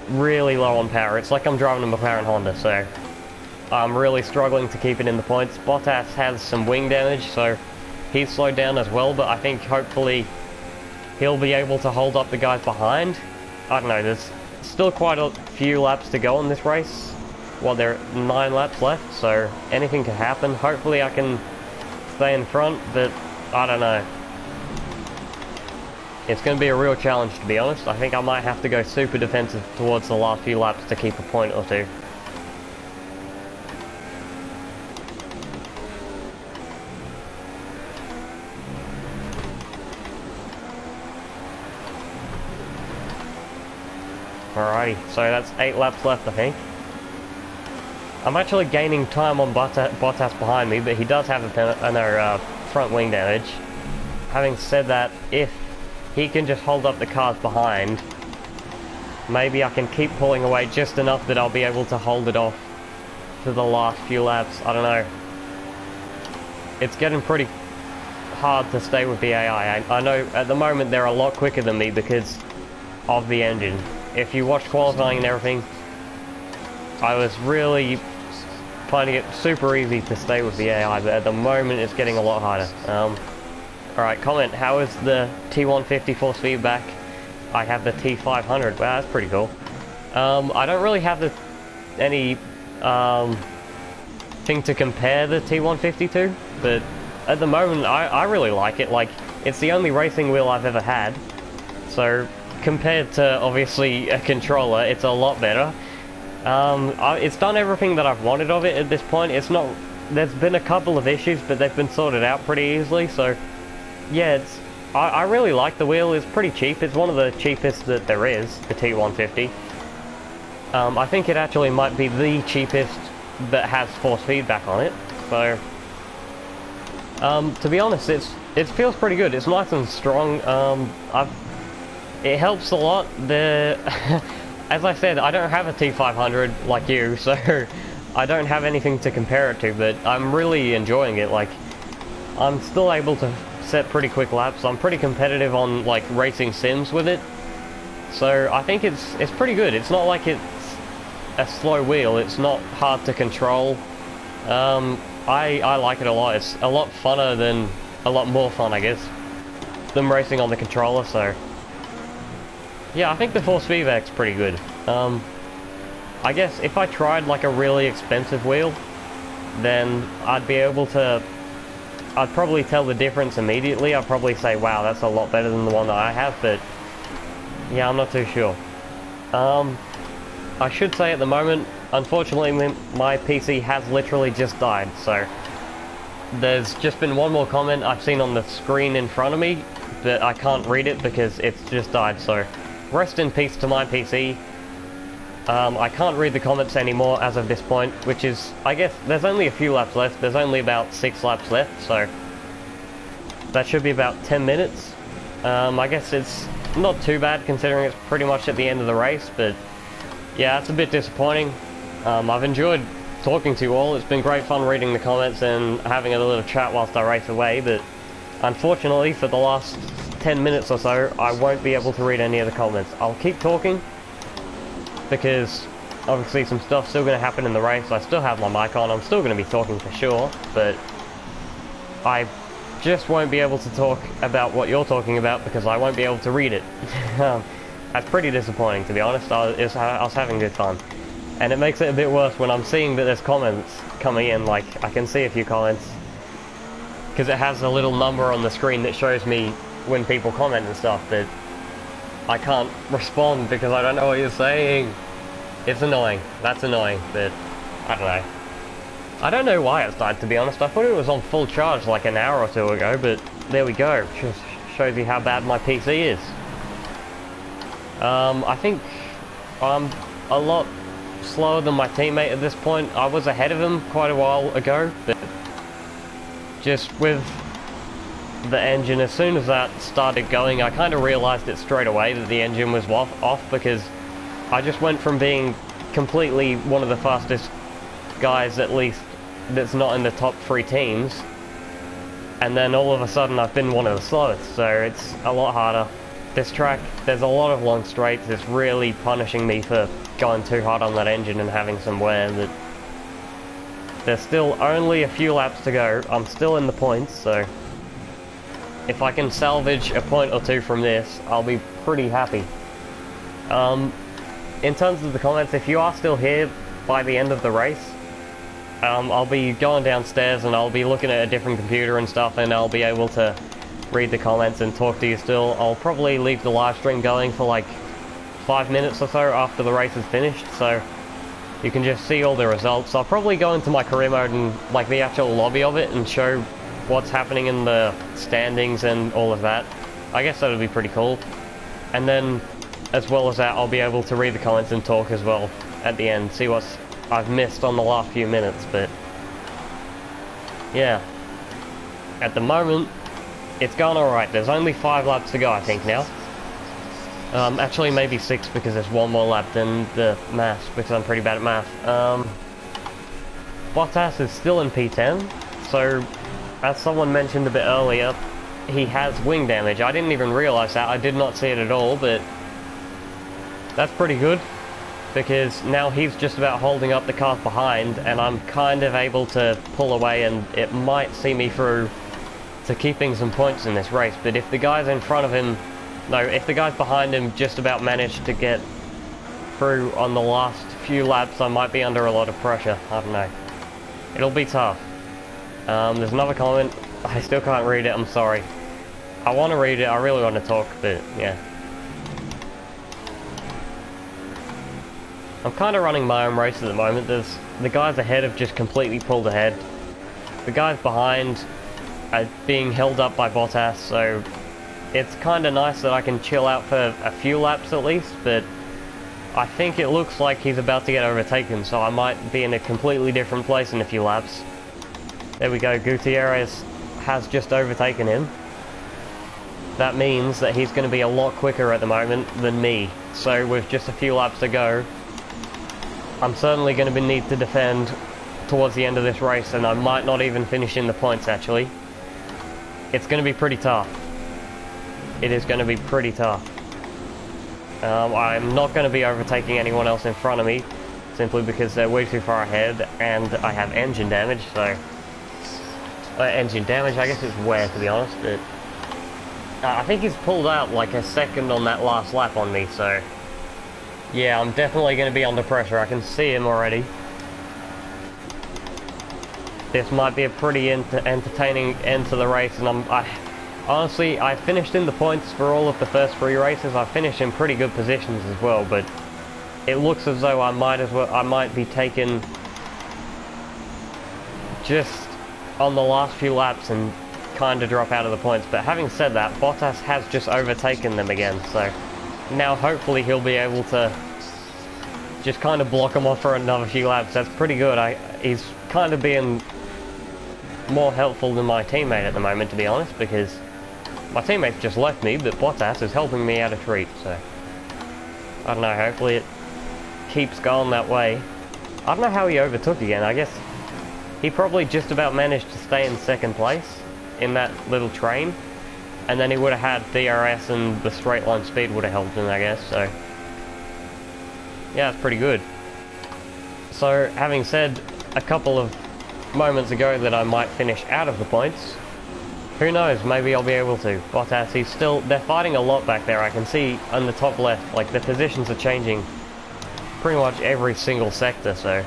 really low on power. It's like I'm driving a McLaren Honda, so... I'm really struggling to keep it in the points. Bottas has some wing damage, so he's slowed down as well, but I think hopefully he'll be able to hold up the guys behind. I don't know, there's still quite a few laps to go in this race. Well, there are nine laps left, so anything can happen. Hopefully I can stay in front, but I don't know. It's going to be a real challenge, to be honest. I think I might have to go super defensive towards the last few laps to keep a point or two. Alrighty, so that's 8 laps left I think. I'm actually gaining time on Bottas behind me, but he does have a uh, front wing damage. Having said that, if he can just hold up the cars behind, maybe I can keep pulling away just enough that I'll be able to hold it off for the last few laps. I don't know. It's getting pretty hard to stay with the AI. I, I know at the moment they're a lot quicker than me because of the engine if you watch qualifying and everything, I was really finding it super easy to stay with the AI, but at the moment it's getting a lot harder. Um, Alright, comment, how is the T150 force feedback? I have the T500, well that's pretty cool. Um, I don't really have the, any um, thing to compare the T150 to, but at the moment I, I really like it, like, it's the only racing wheel I've ever had, so compared to obviously a controller, it's a lot better. Um, I, it's done everything that I've wanted of it at this point. It's not. There's been a couple of issues, but they've been sorted out pretty easily. So, yeah, it's. I, I really like the wheel. It's pretty cheap. It's one of the cheapest that there is, the T150. Um, I think it actually might be the cheapest that has force feedback on it. So, um, to be honest, it's it feels pretty good. It's nice and strong. Um, I've it helps a lot. The as I said, I don't have a T500 like you, so I don't have anything to compare it to, but I'm really enjoying it. Like, I'm still able to set pretty quick laps. I'm pretty competitive on like racing sims with it. So I think it's it's pretty good. It's not like it's a slow wheel. It's not hard to control. Um, I I like it a lot. It's a lot funner than a lot more fun, I guess, than racing on the controller. So yeah, I think the force feedback's pretty good. Um, I guess if I tried like a really expensive wheel, then I'd be able to... I'd probably tell the difference immediately. I'd probably say, wow, that's a lot better than the one that I have, but... Yeah, I'm not too sure. Um, I should say at the moment, unfortunately my PC has literally just died, so there's just been one more comment I've seen on the screen in front of me, but I can't read it because it's just died, so rest in peace to my PC. Um, I can't read the comments anymore as of this point, which is, I guess, there's only a few laps left, there's only about 6 laps left, so that should be about 10 minutes. Um, I guess it's not too bad considering it's pretty much at the end of the race, but yeah, it's a bit disappointing. Um, I've enjoyed talking to you all. It's been great fun reading the comments and having a little chat whilst I race away, but unfortunately for the last 10 minutes or so, I won't be able to read any of the comments. I'll keep talking because obviously some stuff's still going to happen in the race. I still have my mic on. I'm still going to be talking for sure, but I just won't be able to talk about what you're talking about because I won't be able to read it. um, that's pretty disappointing, to be honest. I was, I was having a good time. And it makes it a bit worse when I'm seeing that there's comments coming in, like, I can see a few comments. Because it has a little number on the screen that shows me when people comment and stuff, but I can't respond because I don't know what you're saying. It's annoying. That's annoying, but I don't know. I don't know why it's died, to be honest. I thought it was on full charge like an hour or two ago, but there we go. Just shows you how bad my PC is. Um, I think I'm a lot slower than my teammate at this point. I was ahead of him quite a while ago, but just with the engine, as soon as that started going, I kind of realized it straight away that the engine was off, because I just went from being completely one of the fastest guys, at least, that's not in the top three teams, and then all of a sudden I've been one of the slowest, so it's a lot harder. This track, there's a lot of long straights, it's really punishing me for going too hard on that engine and having some wear, but there's still only a few laps to go. I'm still in the points, so if I can salvage a point or two from this, I'll be pretty happy. Um, in terms of the comments, if you are still here by the end of the race, um, I'll be going downstairs and I'll be looking at a different computer and stuff and I'll be able to read the comments and talk to you still. I'll probably leave the live stream going for like five minutes or so after the race is finished, so you can just see all the results. I'll probably go into my career mode and like the actual lobby of it and show what's happening in the standings and all of that. I guess that would be pretty cool. And then, as well as that, I'll be able to read the comments and talk as well at the end, see what's I've missed on the last few minutes, but yeah. At the moment, it's going alright. There's only five laps to go, I think, now. Um, actually, maybe six because there's one more lap than the maths, because I'm pretty bad at math. Um, Bottas is still in P10, so as someone mentioned a bit earlier, he has wing damage. I didn't even realise that. I did not see it at all, but that's pretty good because now he's just about holding up the cars behind and I'm kind of able to pull away and it might see me through to keeping some points in this race. But if the guys in front of him, no, if the guys behind him just about manage to get through on the last few laps, I might be under a lot of pressure. I don't know. It'll be tough. Um, there's another comment. I still can't read it, I'm sorry. I want to read it, I really want to talk, but yeah. I'm kind of running my own race at the moment. There's the guys ahead have just completely pulled ahead. The guys behind are being held up by Bottas, so it's kind of nice that I can chill out for a few laps at least, but I think it looks like he's about to get overtaken, so I might be in a completely different place in a few laps. There we go, Gutierrez has just overtaken him. That means that he's going to be a lot quicker at the moment than me, so with just a few laps to go, I'm certainly going to need to defend towards the end of this race, and I might not even finish in the points, actually. It's going to be pretty tough. It is going to be pretty tough. Um, I'm not going to be overtaking anyone else in front of me, simply because they're way too far ahead, and I have engine damage, so... Uh, engine damage, I guess it's wear, to be honest, but... Uh, I think he's pulled out like a second on that last lap on me, so... Yeah, I'm definitely going to be under pressure. I can see him already. This might be a pretty ent entertaining end to the race, and I'm... I, honestly, I finished in the points for all of the first three races. I finished in pretty good positions as well, but it looks as though I might as well I might be taken just on the last few laps and kind of drop out of the points. But having said that, Bottas has just overtaken them again, so now hopefully he'll be able to just kind of block them off for another few laps. That's pretty good. I he's kind of being more helpful than my teammate at the moment, to be honest, because my teammate just left me, but Bottas is helping me out a treat, so I don't know. Hopefully it keeps going that way. I don't know how he overtook again. I guess he probably just about managed to stay in second place in that little train. And then he would have had DRS and the straight line speed would have helped him, I guess, so... Yeah, it's pretty good. So, having said a couple of moments ago that I might finish out of the points, who knows, maybe I'll be able to. Bottas, he's still... They're fighting a lot back there, I can see on the top left, like, the positions are changing pretty much every single sector, so...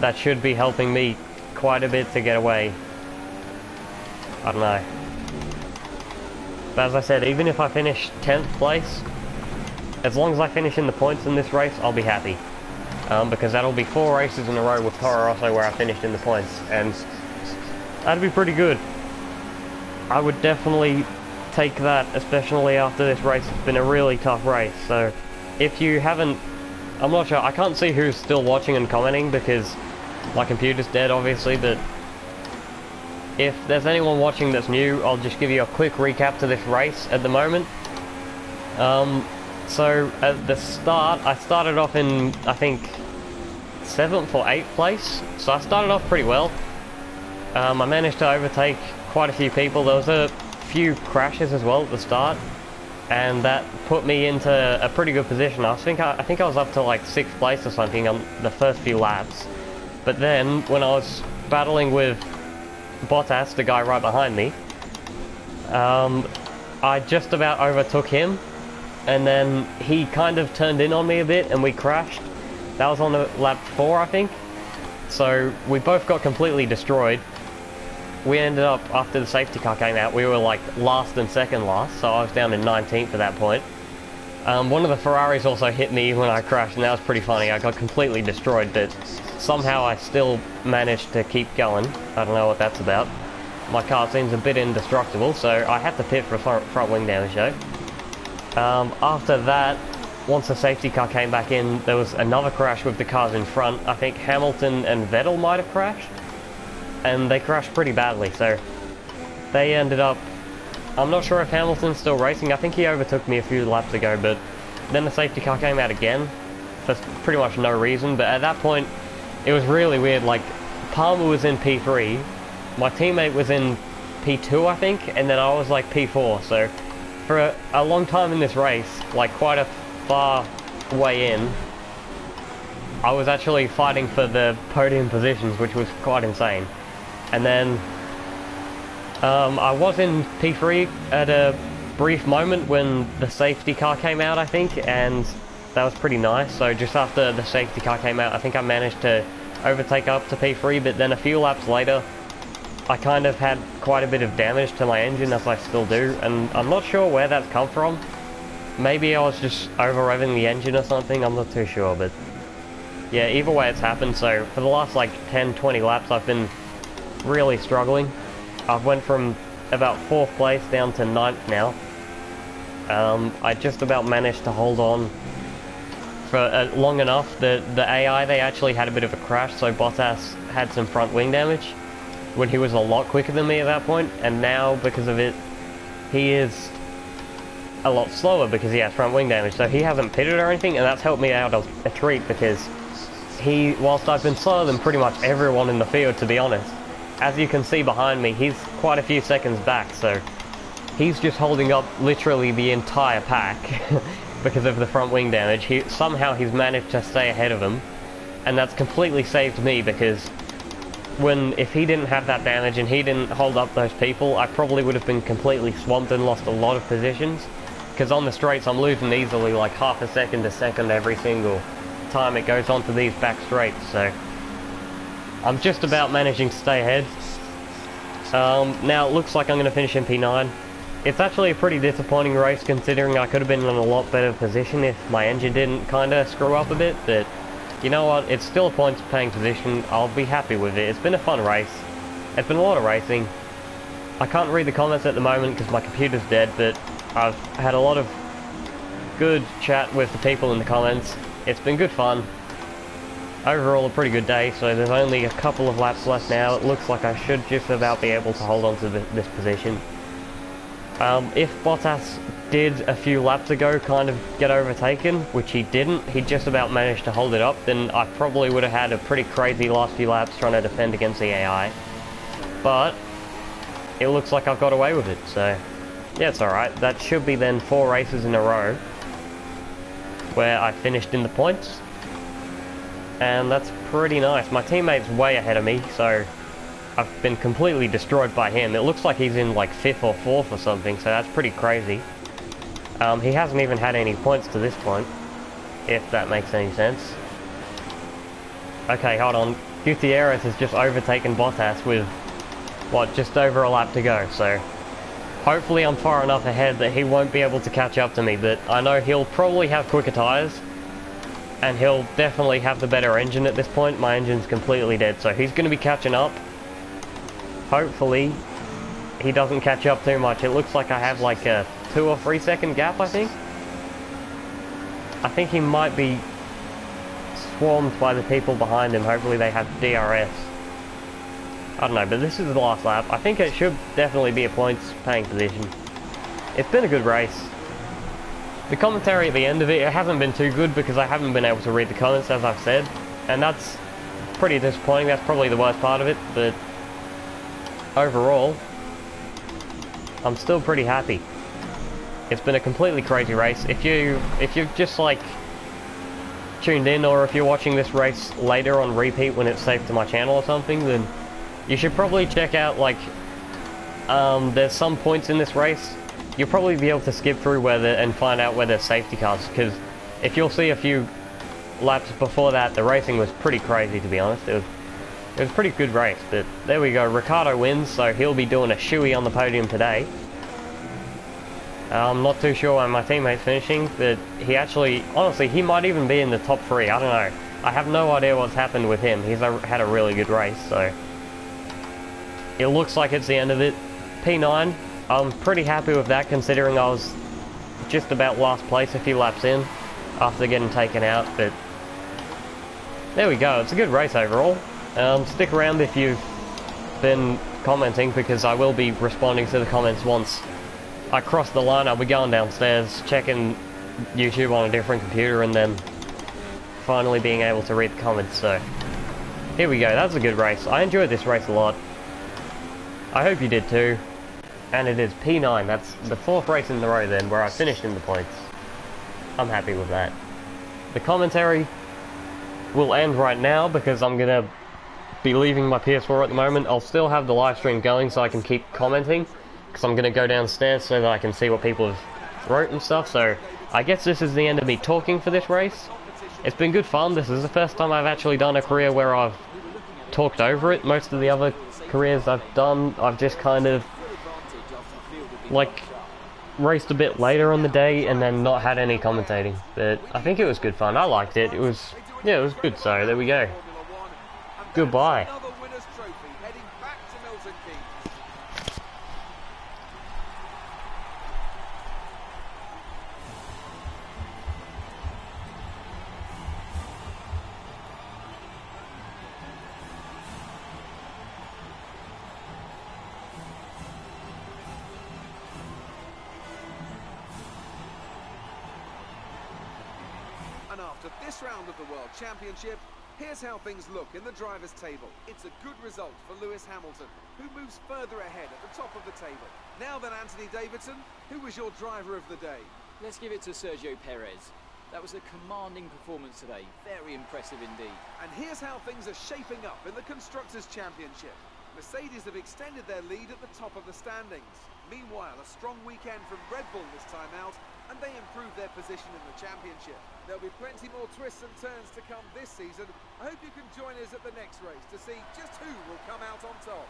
That should be helping me quite a bit to get away. I don't know. But as I said, even if I finish 10th place, as long as I finish in the points in this race, I'll be happy. Um, because that'll be four races in a row with Toro Rosso where I finished in the points, and that'd be pretty good. I would definitely take that, especially after this race. It's been a really tough race, so if you haven't... I'm not sure, I can't see who's still watching and commenting because my computer's dead, obviously, but if there's anyone watching that's new, I'll just give you a quick recap to this race at the moment. Um, so, at the start, I started off in, I think, 7th or 8th place. So I started off pretty well. Um, I managed to overtake quite a few people. There was a few crashes as well at the start. And that put me into a pretty good position. I think I, I think I was up to like 6th place or something on the first few laps. But then, when I was battling with Bottas, the guy right behind me, um, I just about overtook him, and then he kind of turned in on me a bit, and we crashed. That was on the lap 4, I think. So, we both got completely destroyed. We ended up, after the safety car came out, we were like last and second last, so I was down in 19th at that point. Um, one of the Ferraris also hit me when I crashed, and that was pretty funny. I got completely destroyed, but somehow I still managed to keep going. I don't know what that's about. My car seems a bit indestructible, so I had to pit for front, front wing damage though. Um, after that, once the safety car came back in, there was another crash with the cars in front. I think Hamilton and Vettel might have crashed, and they crashed pretty badly, so they ended up... I'm not sure if Hamilton's still racing. I think he overtook me a few laps ago, but then the safety car came out again for pretty much no reason, but at that point, it was really weird. Like, Palmer was in P3, my teammate was in P2, I think, and then I was like P4. So, for a, a long time in this race, like quite a far way in, I was actually fighting for the podium positions, which was quite insane. And then um, I was in P3 at a brief moment when the safety car came out, I think, and that was pretty nice. So just after the safety car came out, I think I managed to overtake up to P3, but then a few laps later, I kind of had quite a bit of damage to my engine, as I still do, and I'm not sure where that's come from. Maybe I was just over-revving the engine or something, I'm not too sure, but... Yeah, either way it's happened, so for the last like 10-20 laps I've been really struggling. I've went from about 4th place down to 9th now. Um, I just about managed to hold on for uh, long enough that the AI, they actually had a bit of a crash, so Bottas had some front wing damage when he was a lot quicker than me at that point, and now, because of it, he is a lot slower because he has front wing damage, so he hasn't pitted or anything, and that's helped me out a treat because he, whilst I've been slower than pretty much everyone in the field, to be honest, as you can see behind me, he's quite a few seconds back, so he's just holding up literally the entire pack. because of the front wing damage. He Somehow he's managed to stay ahead of him, and that's completely saved me because when if he didn't have that damage and he didn't hold up those people, I probably would have been completely swamped and lost a lot of positions. Because on the straights I'm losing easily like half a second a second every single time it goes onto these back straights, so I'm just about managing to stay ahead. Um, now it looks like I'm going to finish in P9. it's actually a pretty disappointing race considering I could have been in a lot better position if my engine didn't kind of screw up a bit, but you know what, it's still a points paying position, I'll be happy with it. It's been a fun race. It's been a lot of racing. I can't read the comments at the moment because my computer's dead, but I've had a lot of good chat with the people in the comments. It's been good fun. Overall a pretty good day, so there's only a couple of laps left now. It looks like I should just about be able to hold on to this position. Um, if Bottas did a few laps ago kind of get overtaken, which he didn't, he just about managed to hold it up, then I probably would have had a pretty crazy last few laps trying to defend against the AI. But, it looks like I've got away with it, so yeah, it's alright. That should be then four races in a row where I finished in the points. And that's pretty nice. My teammate's way ahead of me, so I've been completely destroyed by him. It looks like he's in like 5th or 4th or something, so that's pretty crazy. Um, he hasn't even had any points to this point, if that makes any sense. Okay, hold on. Gutierrez has just overtaken Bottas with, what, just over a lap to go, so... Hopefully I'm far enough ahead that he won't be able to catch up to me, but I know he'll probably have quicker tyres, and he'll definitely have the better engine at this point. My engine's completely dead, so he's going to be catching up, hopefully he doesn't catch up too much. It looks like I have like a two or three second gap, I think. I think he might be swarmed by the people behind him. Hopefully they have DRS. I don't know, but this is the last lap. I think it should definitely be a points paying position. It's been a good race. The commentary at the end of it, it hasn't been too good because I haven't been able to read the comments as I've said. And that's pretty disappointing. That's probably the worst part of it, but overall, I'm still pretty happy. It's been a completely crazy race. If you if you've just like tuned in or if you're watching this race later on repeat when it's saved to my channel or something, then you should probably check out like um, there's some points in this race. You'll probably be able to skip through where the, and find out where there's safety cars because if you'll see a few laps before that, the racing was pretty crazy to be honest. It was it was a pretty good race, but there we go. Ricciardo wins, so he'll be doing a shoey on the podium today. I'm not too sure why my teammate's finishing, but he actually, honestly, he might even be in the top three. I don't know. I have no idea what's happened with him. He's had a really good race, so it looks like it's the end of it. P9, I'm pretty happy with that considering I was just about last place a few laps in after getting taken out, but there we go. It's a good race overall. Um, stick around if you've been commenting because I will be responding to the comments once I cross the line. I'll be going downstairs, checking YouTube on a different computer and then finally being able to read the comments. So here we go. That was a good race. I enjoyed this race a lot. I hope you did too. And it is P9. That's the fourth race in the row then where I finished in the points. I'm happy with that. The commentary will end right now because I'm going to be leaving my PS4 at the moment. I'll still have the live stream going so I can keep commenting because I'm going to go downstairs so that I can see what people have wrote and stuff. So I guess this is the end of me talking for this race. It's been good fun. This is the first time I've actually done a career where I've talked over it. Most of the other careers I've done, I've just kind of like raced a bit later on the day and then not had any commentating. But I think it was good fun. I liked it. It was, yeah, it was good. So there we go. Goodbye. Championship, Here's how things look in the driver's table. It's a good result for Lewis Hamilton, who moves further ahead at the top of the table. Now then, Anthony Davidson, who was your driver of the day? Let's give it to Sergio Perez. That was a commanding performance today. Very impressive indeed. And here's how things are shaping up in the Constructors' Championship. Mercedes have extended their lead at the top of the standings. Meanwhile, a strong weekend from Red Bull this time out, and they improve their position in the championship. There'll be plenty more twists and turns to come this season. I hope you can join us at the next race to see just who will come out on top.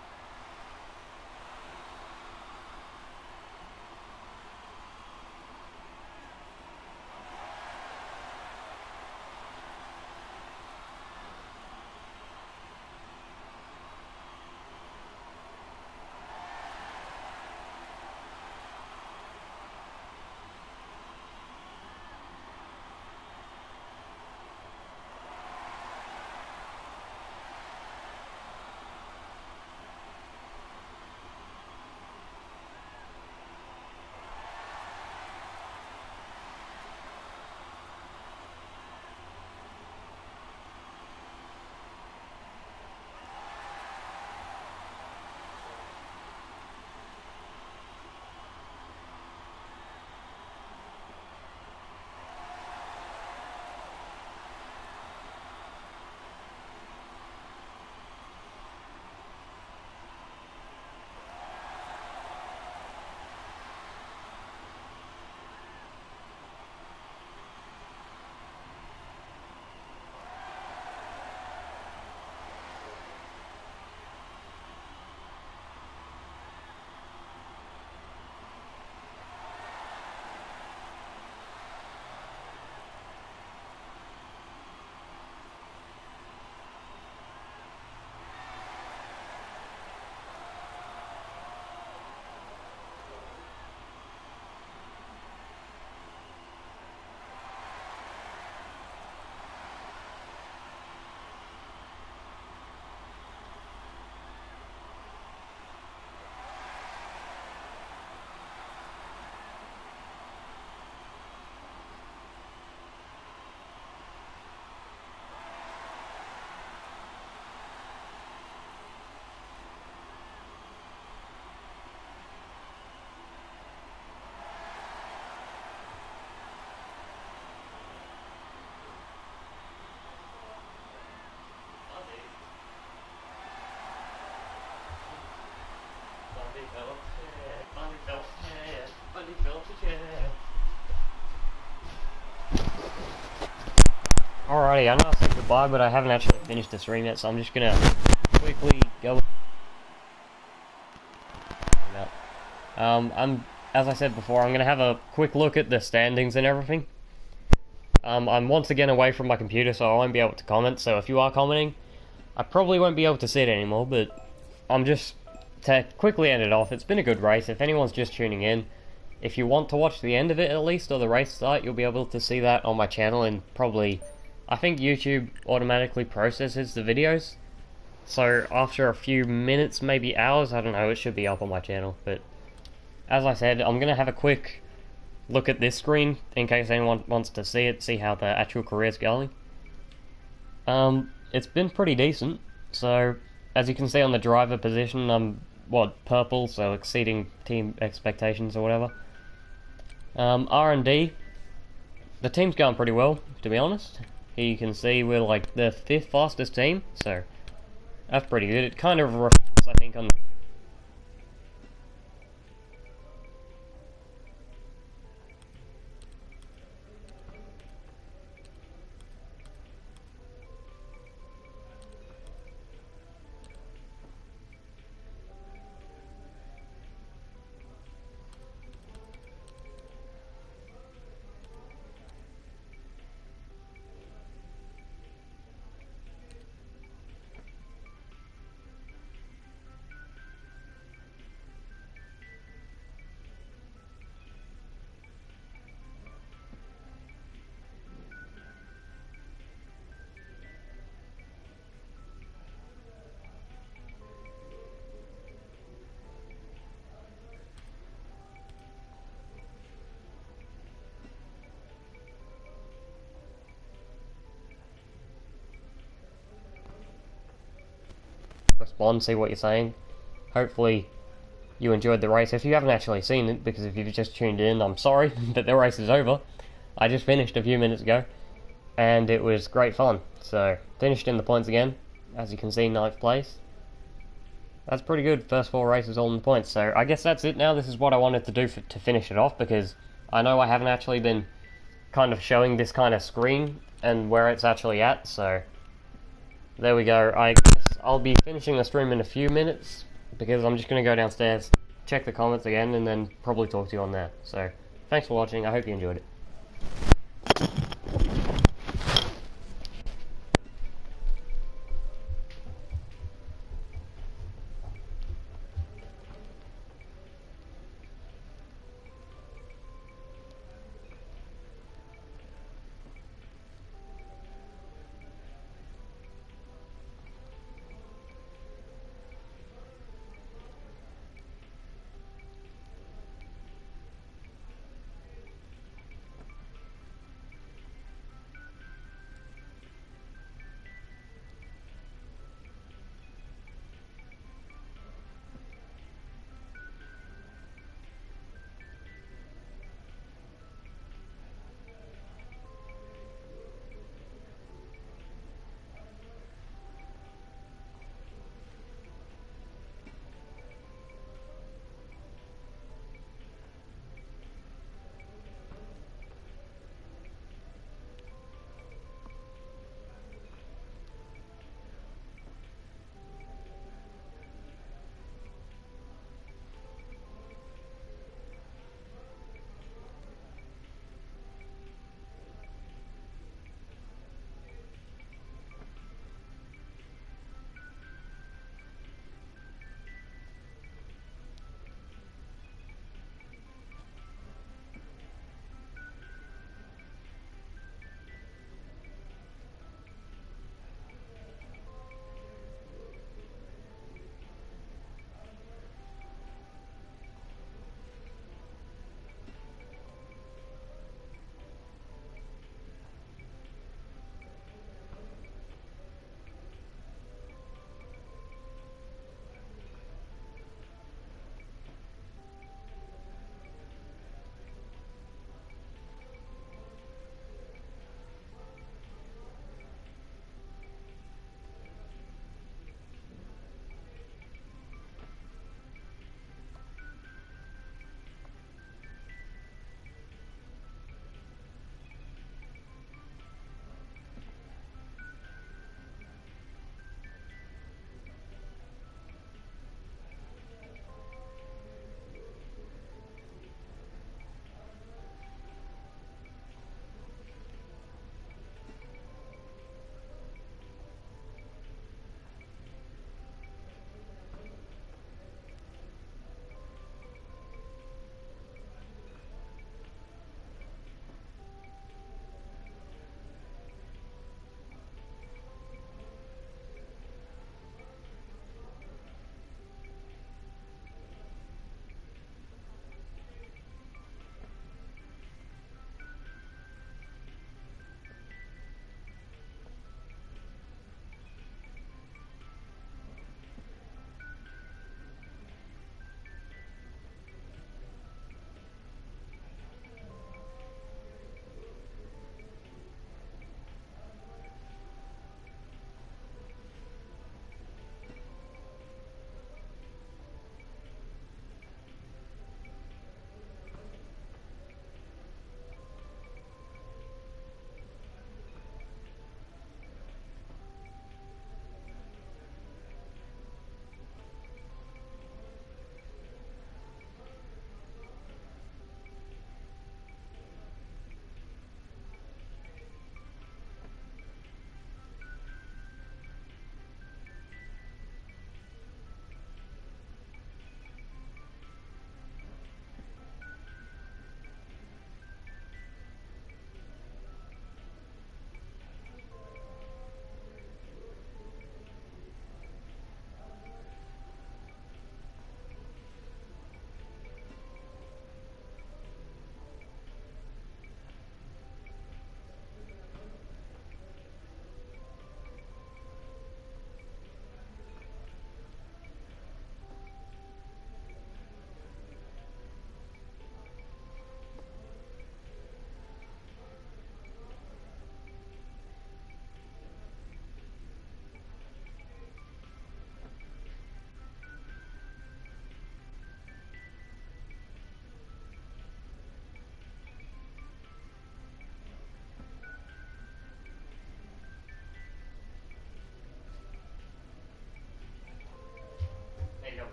Alrighty, I know I said goodbye, but I haven't actually finished this yet, so I'm just gonna quickly go. Um, I'm, as I said before, I'm gonna have a quick look at the standings and everything. Um, I'm once again away from my computer, so I won't be able to comment. So if you are commenting, I probably won't be able to see it anymore. But I'm just to quickly end it off. It's been a good race. If anyone's just tuning in, if you want to watch the end of it at least, or the race start, you'll be able to see that on my channel and probably I think YouTube automatically processes the videos. So after a few minutes, maybe hours, I don't know, it should be up on my channel. But as I said, I'm going to have a quick look at this screen in case anyone wants to see it, see how the actual career is going. Um, it's been pretty decent. So as you can see on the driver position, I'm what purple, so exceeding team expectations or whatever. Um, R&D, the team's going pretty well, to be honest. Here you can see we're like the fifth fastest team, so that's pretty good. It kind of reflects, I think, on respond, see what you're saying. Hopefully you enjoyed the race. If you haven't actually seen it, because if you've just tuned in, I'm sorry, but the race is over. I just finished a few minutes ago, and it was great fun. So, finished in the points again, as you can see, ninth place. That's pretty good, first four races all in the points. So, I guess that's it now. This is what I wanted to do for, to finish it off, because I know I haven't actually been kind of showing this kind of screen and where it's actually at, so there we go. I I'll be finishing the stream in a few minutes because I'm just going to go downstairs, check the comments again, and then probably talk to you on there. So, thanks for watching. I hope you enjoyed it.